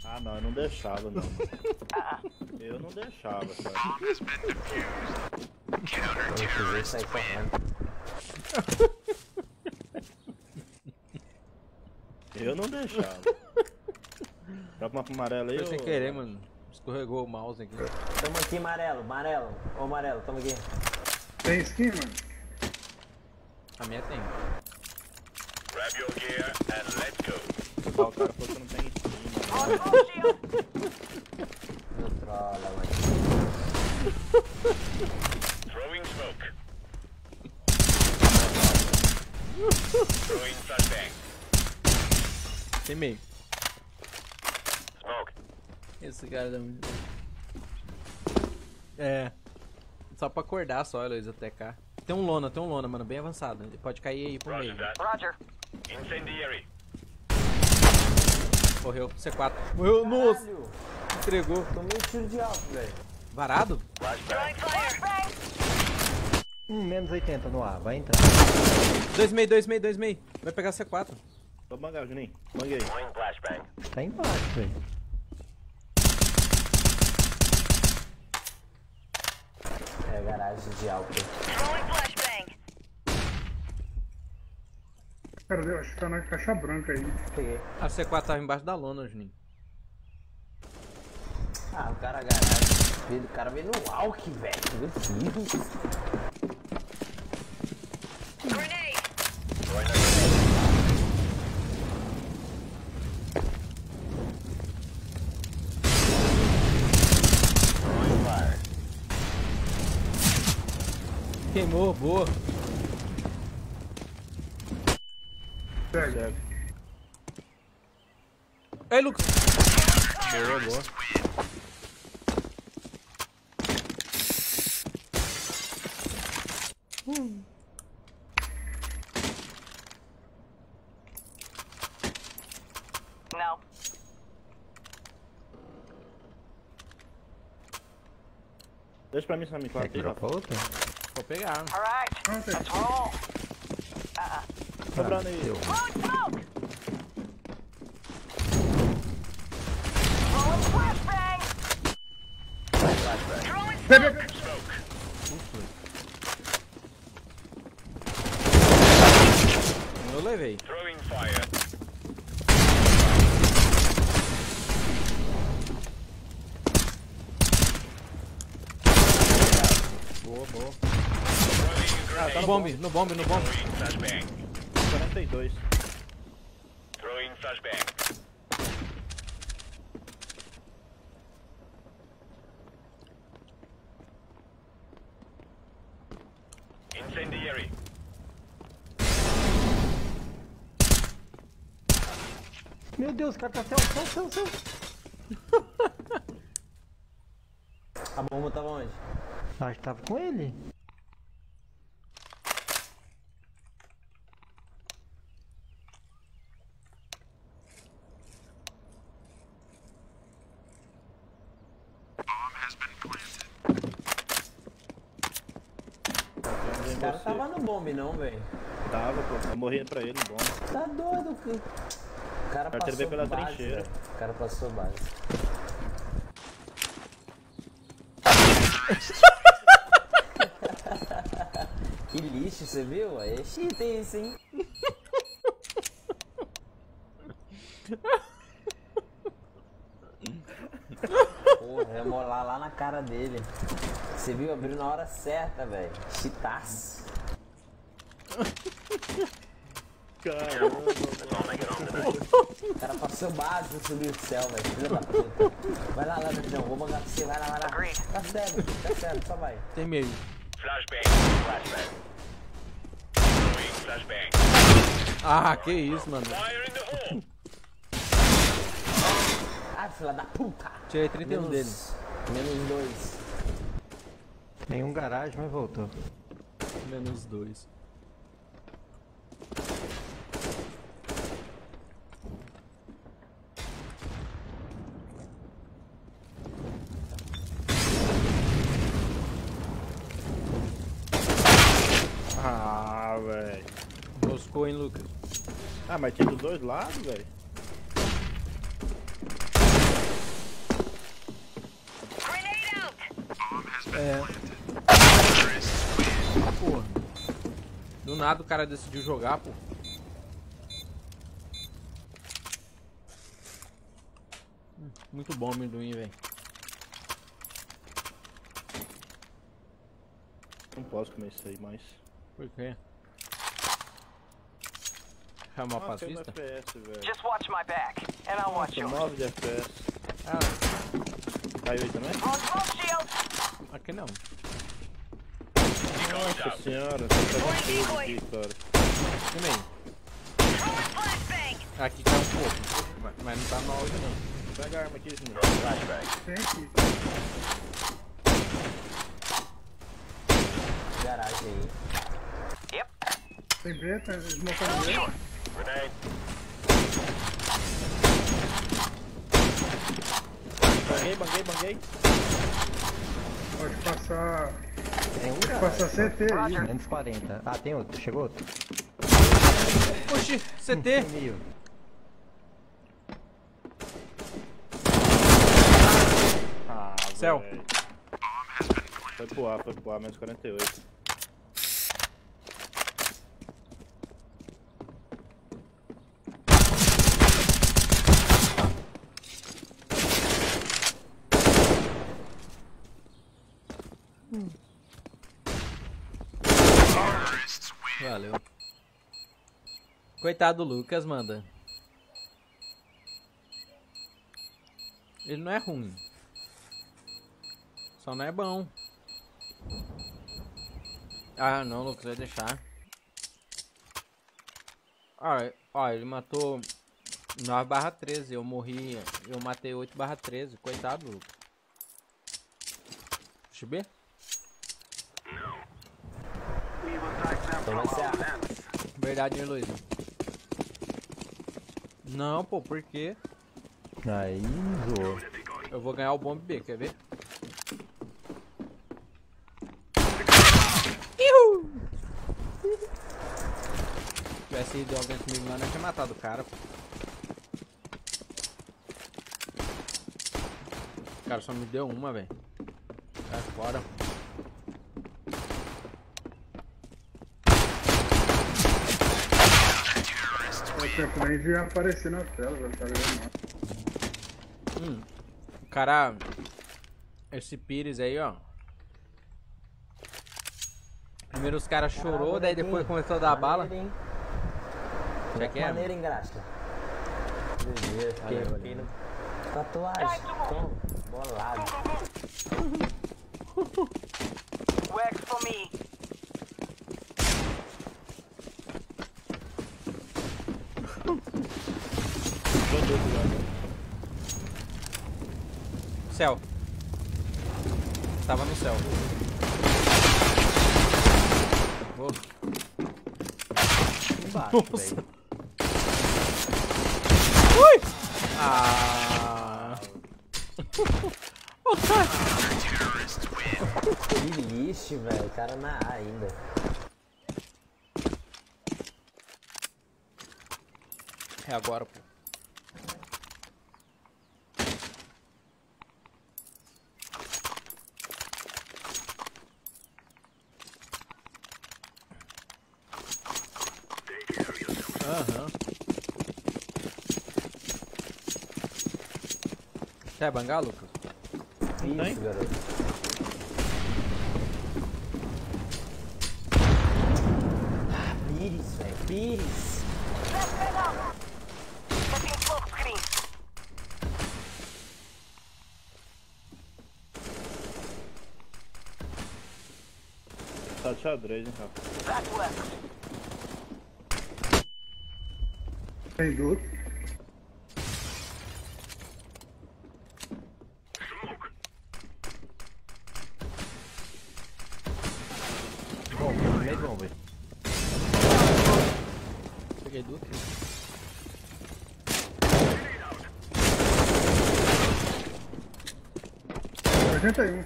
Speaker 3: Ah não, eu não deixava não. Eu não deixava, cara.
Speaker 15: Eu
Speaker 3: não deixava. Joga uma pro amarelo aí,
Speaker 1: Foi sem
Speaker 3: ô-
Speaker 1: querer, mano. Escorregou o mouse aqui.
Speaker 15: Tamo aqui, amarelo, amarelo. Ô, amarelo, tamo aqui.
Speaker 9: Tem skin, mano?
Speaker 1: A minha tem.
Speaker 7: Grab your gear and let's go.
Speaker 3: Ah, o cara falou que não tem skin,
Speaker 15: Não trola, mano.
Speaker 7: Throwing smoke. Throwing flashbang.
Speaker 1: Tem meio.
Speaker 7: Smoke.
Speaker 1: Esse cara dá muito. É. Só pra acordar só, Heloísa, até cá. Tem um lona, tem um lona, mano, bem avançado. Ele pode cair aí pro meio.
Speaker 7: That.
Speaker 6: Roger.
Speaker 7: Incendiary.
Speaker 1: Correu. C4. Morreu. Nossa!
Speaker 15: Caralho,
Speaker 1: Entregou.
Speaker 15: tomei um tiro de alto, velho.
Speaker 1: Varado?
Speaker 11: Hum, menos 80 no ar, vai entrar.
Speaker 1: Dois meio, dois meio, dois meio. Vai pegar C4.
Speaker 3: Vou bangar, Juninho. Banguei.
Speaker 11: Tá embaixo, velho.
Speaker 15: É, garagem de alto.
Speaker 9: Cara, eu acho que tá na caixa branca aí.
Speaker 15: Peguei.
Speaker 1: A C4 tava embaixo da lona, Juninho.
Speaker 15: Ah, o cara garagem. O cara veio no walk, velho. Meu
Speaker 7: grenade.
Speaker 1: Queimou, boa.
Speaker 9: Pega.
Speaker 1: Ei, Lucas. Boa, boa.
Speaker 6: No.
Speaker 3: Deixa pra mim essa M4
Speaker 11: Quer que
Speaker 3: aí,
Speaker 11: dropa
Speaker 3: Rafa.
Speaker 11: outra?
Speaker 1: Vou pegar.
Speaker 6: All right.
Speaker 9: Tem.
Speaker 6: Let's roll.
Speaker 3: Sobrando aí.
Speaker 1: Eu levei.
Speaker 7: Throwing fire.
Speaker 1: Boa, boa.
Speaker 3: Ah, tá
Speaker 1: no bombe no bombe. no bomb.
Speaker 7: Throwing flashbang.
Speaker 3: 42.
Speaker 7: Throwing flashbang. Incendiary.
Speaker 8: Meu Deus, o cara tá céu, céu, céu, céu.
Speaker 15: A bomba tava onde?
Speaker 8: Acho que tava com ele.
Speaker 15: Esse cara tava no bombe não, velho.
Speaker 3: Tava, pô. Eu morri pra ele, bom.
Speaker 15: Tá doido, que... O cara
Speaker 3: Cara,
Speaker 15: passou
Speaker 3: veio pela
Speaker 15: base,
Speaker 3: trincheira.
Speaker 15: velho. O cara passou base. que lixo, você viu? Aí é cheat isso, hein? Porra, ia molar lá na cara dele. Você viu? Abriu na hora certa, velho. Chitaço.
Speaker 3: Caramba.
Speaker 15: O cara passou base básico subiu do céu, velho. Vai lá, lá, Leandrão. Vou mandar pra você. Vai lá, vai lá. Tá cego, tá cego. Só vai.
Speaker 1: Tem meio.
Speaker 7: Flashbang. Flashbang.
Speaker 1: Ah, que isso, mano.
Speaker 15: Ah, filha da puta.
Speaker 1: Tirei 31
Speaker 15: Menos...
Speaker 1: dele.
Speaker 15: Menos 2.
Speaker 8: Nenhum garagem, mas voltou.
Speaker 1: Menos
Speaker 3: 2. Mas tinha dos dois lados, velho.
Speaker 1: É. Porra. Do nada o cara decidiu jogar, pô. Muito bom amendoim, velho.
Speaker 3: Não posso comer isso aí mais.
Speaker 1: Por quê? É uma
Speaker 3: Nossa? FPS, velho.
Speaker 6: Just watch my back, and I'll watch
Speaker 3: Nossa,
Speaker 6: yours.
Speaker 3: 9 de FPS.
Speaker 1: Ah,
Speaker 3: Caiu aí também?
Speaker 1: Aqui não.
Speaker 3: Nossa senhora, você tá tudo aqui, cara.
Speaker 1: Também. Aqui cai um pouco, mas- não tá no áudio não.
Speaker 3: Pega a arma aqui, senhor.
Speaker 9: Aqui.
Speaker 15: Garagem aí.
Speaker 9: Tem B, tá
Speaker 3: Banguei, banguei, banguei.
Speaker 9: Pode passar.
Speaker 8: Tem um
Speaker 9: Pode
Speaker 8: garagem.
Speaker 9: passar CT aí.
Speaker 8: 540. Ah, tem outro. Chegou outro.
Speaker 1: Oxi, CT!
Speaker 8: Sumiu.
Speaker 3: Ah,
Speaker 1: Céu.
Speaker 3: Foi pro A, foi pro A, menos 48.
Speaker 1: Valeu. Coitado do Lucas, manda. Ele não é ruim. Só não é bom. Ah, não, Lucas, vai deixar. Ah, ó, ele matou 9 barra 13, eu morri, eu matei 8 barra 13, coitado, Lucas. Deixa eu ver.
Speaker 15: Toma esse A.
Speaker 1: Verdade, hein, Luiz? Não, pô, por quê?
Speaker 8: Aí, zoou.
Speaker 1: Eu vou ganhar o bomb B, quer ver? Ihu! Se tivesse ido alguém comigo lá, eu tinha matado o cara. O cara só me deu uma, velho. O cara
Speaker 9: checkpoint ia aparecer na tela, vai ficar vendo
Speaker 1: Hum. O cara. Esse Pires aí, ó. Primeiro os caras chorou, daí depois começou a dar bala. Já que é?
Speaker 15: Maneiro, hein, Graxa? Beleza, fiquei, no... Tatuagem, toma, bolado.
Speaker 10: Works for me.
Speaker 1: Céu. Tava no céu. Nossa.
Speaker 5: velho.
Speaker 1: Ui! Ah. Cara.
Speaker 15: Que lixo, velho. O cara na A ainda.
Speaker 1: É agora, pô. Quer bangar, Lucas?
Speaker 15: Isso, garoto. Ah, Pires, velho. Pires.
Speaker 3: Tá de xadrez, hein,
Speaker 10: works.
Speaker 9: Tem.
Speaker 5: Bom, meio bom, velho.
Speaker 1: Peguei duto.
Speaker 9: Oitenta e um.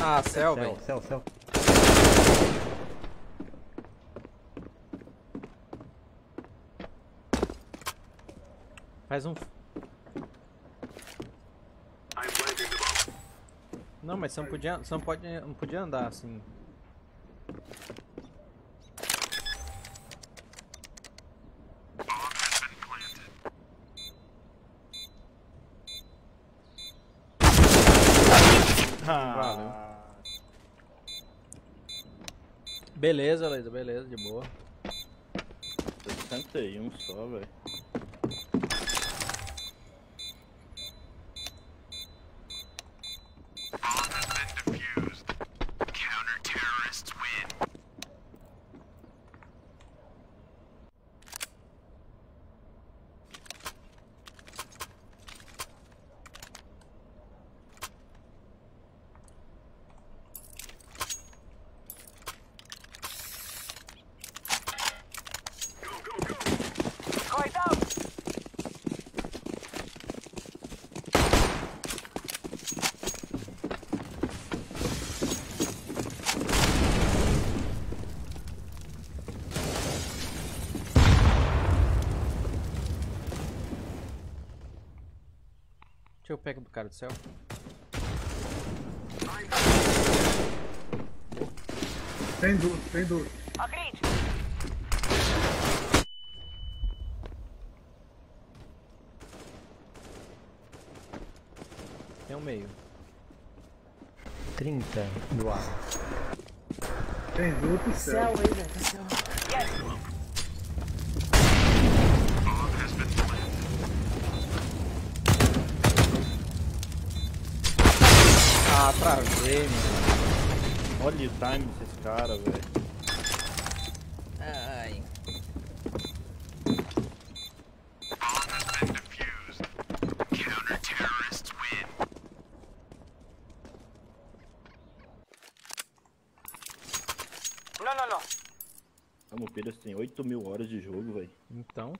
Speaker 1: Ah, céu, velho.
Speaker 5: Céu, céu, céu.
Speaker 1: Faz um. Não, mas você não podia, você não pode, não podia andar assim. Valeu. Beleza, Leida, beleza, de boa.
Speaker 3: 61 só, velho.
Speaker 1: Cara do céu.
Speaker 9: Tem duto, tem duto.
Speaker 10: Agreed.
Speaker 1: Tem um meio.
Speaker 5: 30 do ar.
Speaker 9: Tem duto e céu.
Speaker 15: Céu aí, velho. Céu.
Speaker 3: O time desses caras, velho.
Speaker 1: Ai.
Speaker 10: No, no, no.
Speaker 3: Vamos, Pires tem 8 mil horas de jogo, velho.
Speaker 1: Então.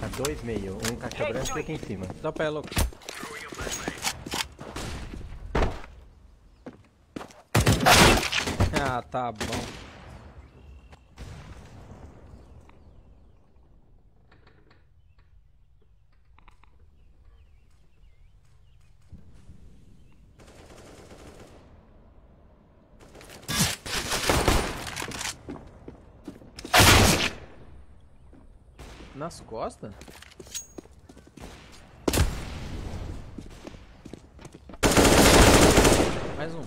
Speaker 5: Tá dois meio, um cachorro.
Speaker 11: Quebrando fica aqui em cima.
Speaker 1: Dá ela, louco. Ah, tá bom. Nas costas? Mais um.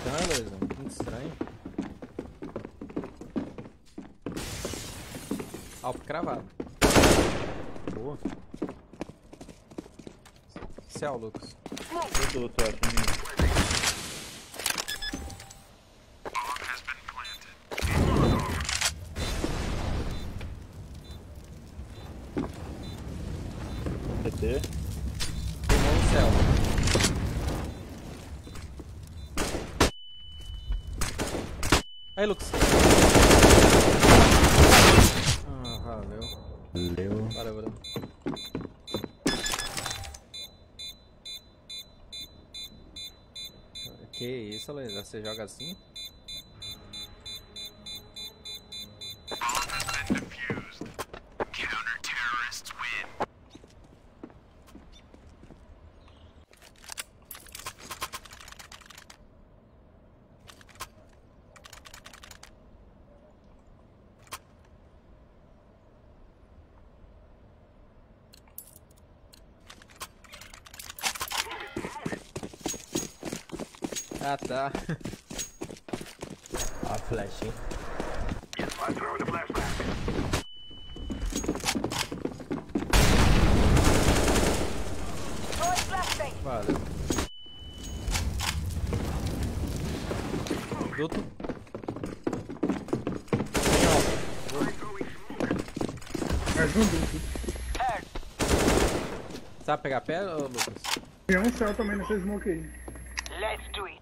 Speaker 1: Então, Heloísa, muito estranho. Alpo cravado. Boa. Céu, Lucas.
Speaker 3: Eu tô, tô aqui. PT.
Speaker 1: Queimou no céu. Aí, Lucas. Ah, valeu.
Speaker 11: Valeu.
Speaker 1: Valeu, valeu. Que isso, Luísa? Você joga assim? Ah, tá.
Speaker 15: Ó a flecha, hein?
Speaker 1: Valeu.
Speaker 9: Um duplo.
Speaker 1: Sabe pegar pé, ô, Lucas?
Speaker 9: Tem um céu também nessa smoke aí.
Speaker 10: Let's do it.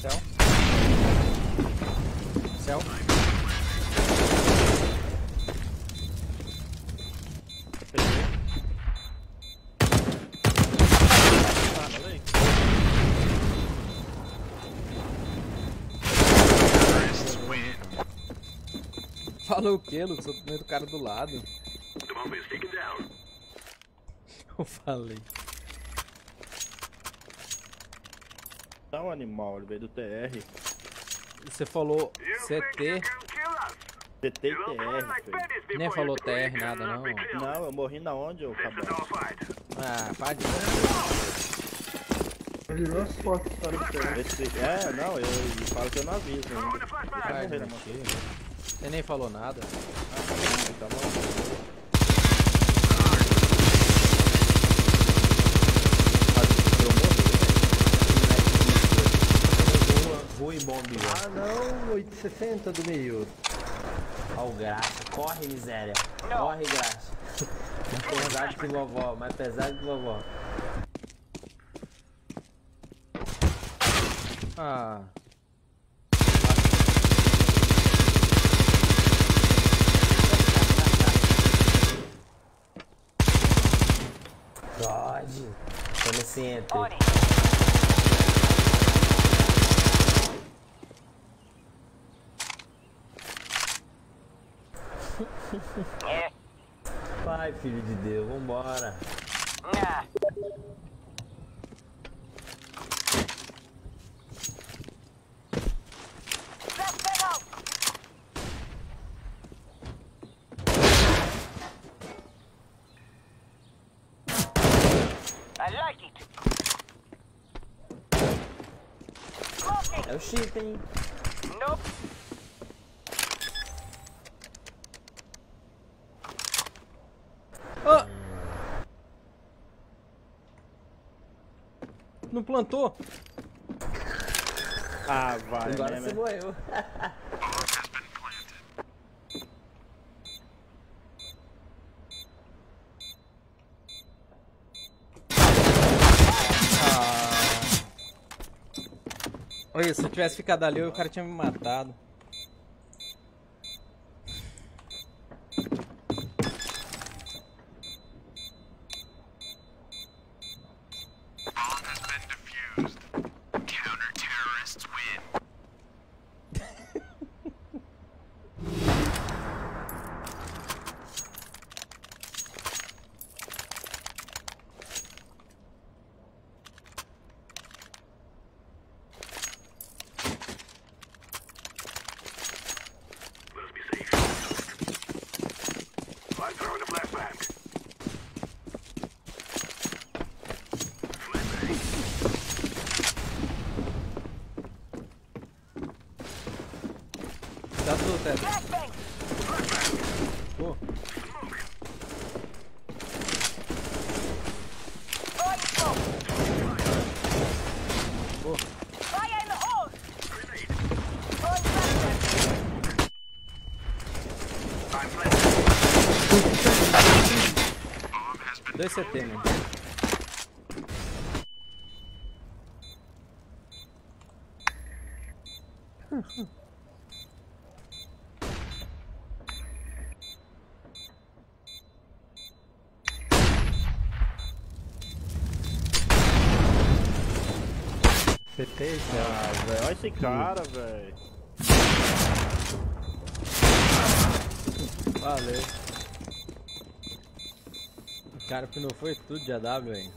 Speaker 1: Céu. Céu. Falou o que, Lucas? Eu tô meio do cara do lado. Eu falei.
Speaker 3: Tá um animal, ele veio do TR.
Speaker 1: Você falou CT,
Speaker 3: CT e TR, filho.
Speaker 1: nem falou TR nada não.
Speaker 3: Não, eu morri na onde, ô cabrão?
Speaker 1: Ah, para de
Speaker 9: Ele virou as fotos para o TR.
Speaker 3: Esse, é, não, eu, eu falo que eu não aviso ainda.
Speaker 1: Vai,
Speaker 3: Vai morrer na mão.
Speaker 1: Você nem falou nada.
Speaker 3: Tá bom.
Speaker 15: Rui bombe.
Speaker 11: Ah não, 860 do meio.
Speaker 15: Ó o graxa. Corre, miséria. Corre, graxa. Mais pesado que vovó, mais pesado que vovó.
Speaker 1: Ah.
Speaker 15: God. Toma esse enter. Vai, filho de Deus, vambora.
Speaker 10: Nah. I like it.
Speaker 15: Hein?
Speaker 10: Nope.
Speaker 1: Ah! Não plantou?
Speaker 3: Ah, vai,
Speaker 15: Agora
Speaker 3: né,
Speaker 15: você
Speaker 3: né?
Speaker 15: morreu.
Speaker 1: Luiz, se eu tivesse ficado ali, o cara tinha me matado.
Speaker 7: I'm throwing a flashbang.
Speaker 1: Tá tudo, Ted. Pô. Pô.
Speaker 10: Fire in the hole!
Speaker 1: Dois CT, mano.
Speaker 3: CT, Ah, velho, olha esse cara, velho.
Speaker 1: Valeu. O cara que não foi tudo de AW, velho.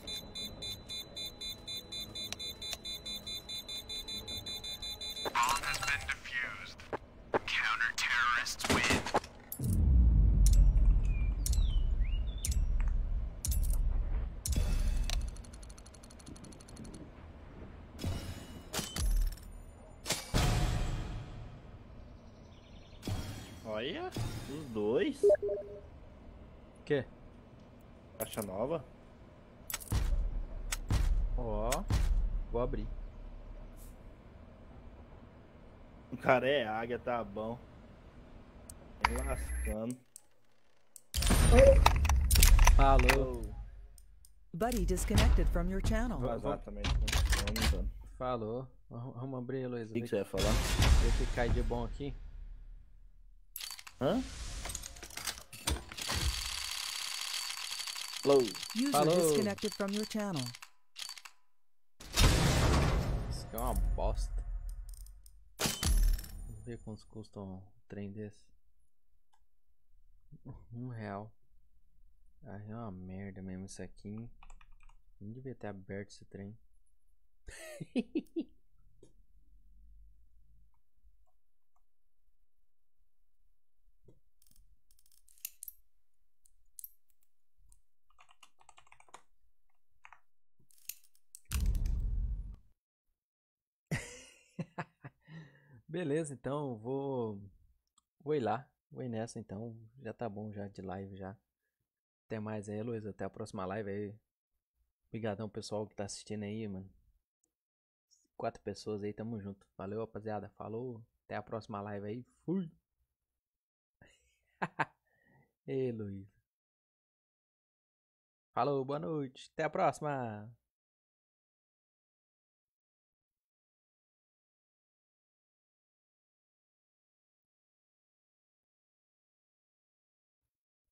Speaker 3: Águia, tá bom. Me lascando.
Speaker 1: Falou.
Speaker 2: Buddy disconnected from your channel.
Speaker 3: Vazar também.
Speaker 1: Falou. Vamos abrir, Luiz.
Speaker 3: O que, que você ia falar?
Speaker 1: Ver que cai de bom aqui.
Speaker 3: Hã? Hello.
Speaker 2: User
Speaker 1: Falou.
Speaker 2: disconnected from your channel.
Speaker 1: Isso aqui é uma bosta. Ver quantos custa um trem desse. Um real. Ah, é uma merda mesmo isso aqui. Nem devia ter aberto esse trem. Beleza, então vou vou ir lá, vou ir nessa então, já tá bom já de live já. Até mais aí, Luiz, até a próxima live aí. Obrigadão pessoal que tá assistindo aí, mano. Quatro pessoas aí, tamo junto. Valeu, rapaziada. Falou, até a próxima live aí. Fui. Ei, Luiz. Falou, boa noite. Até a próxima.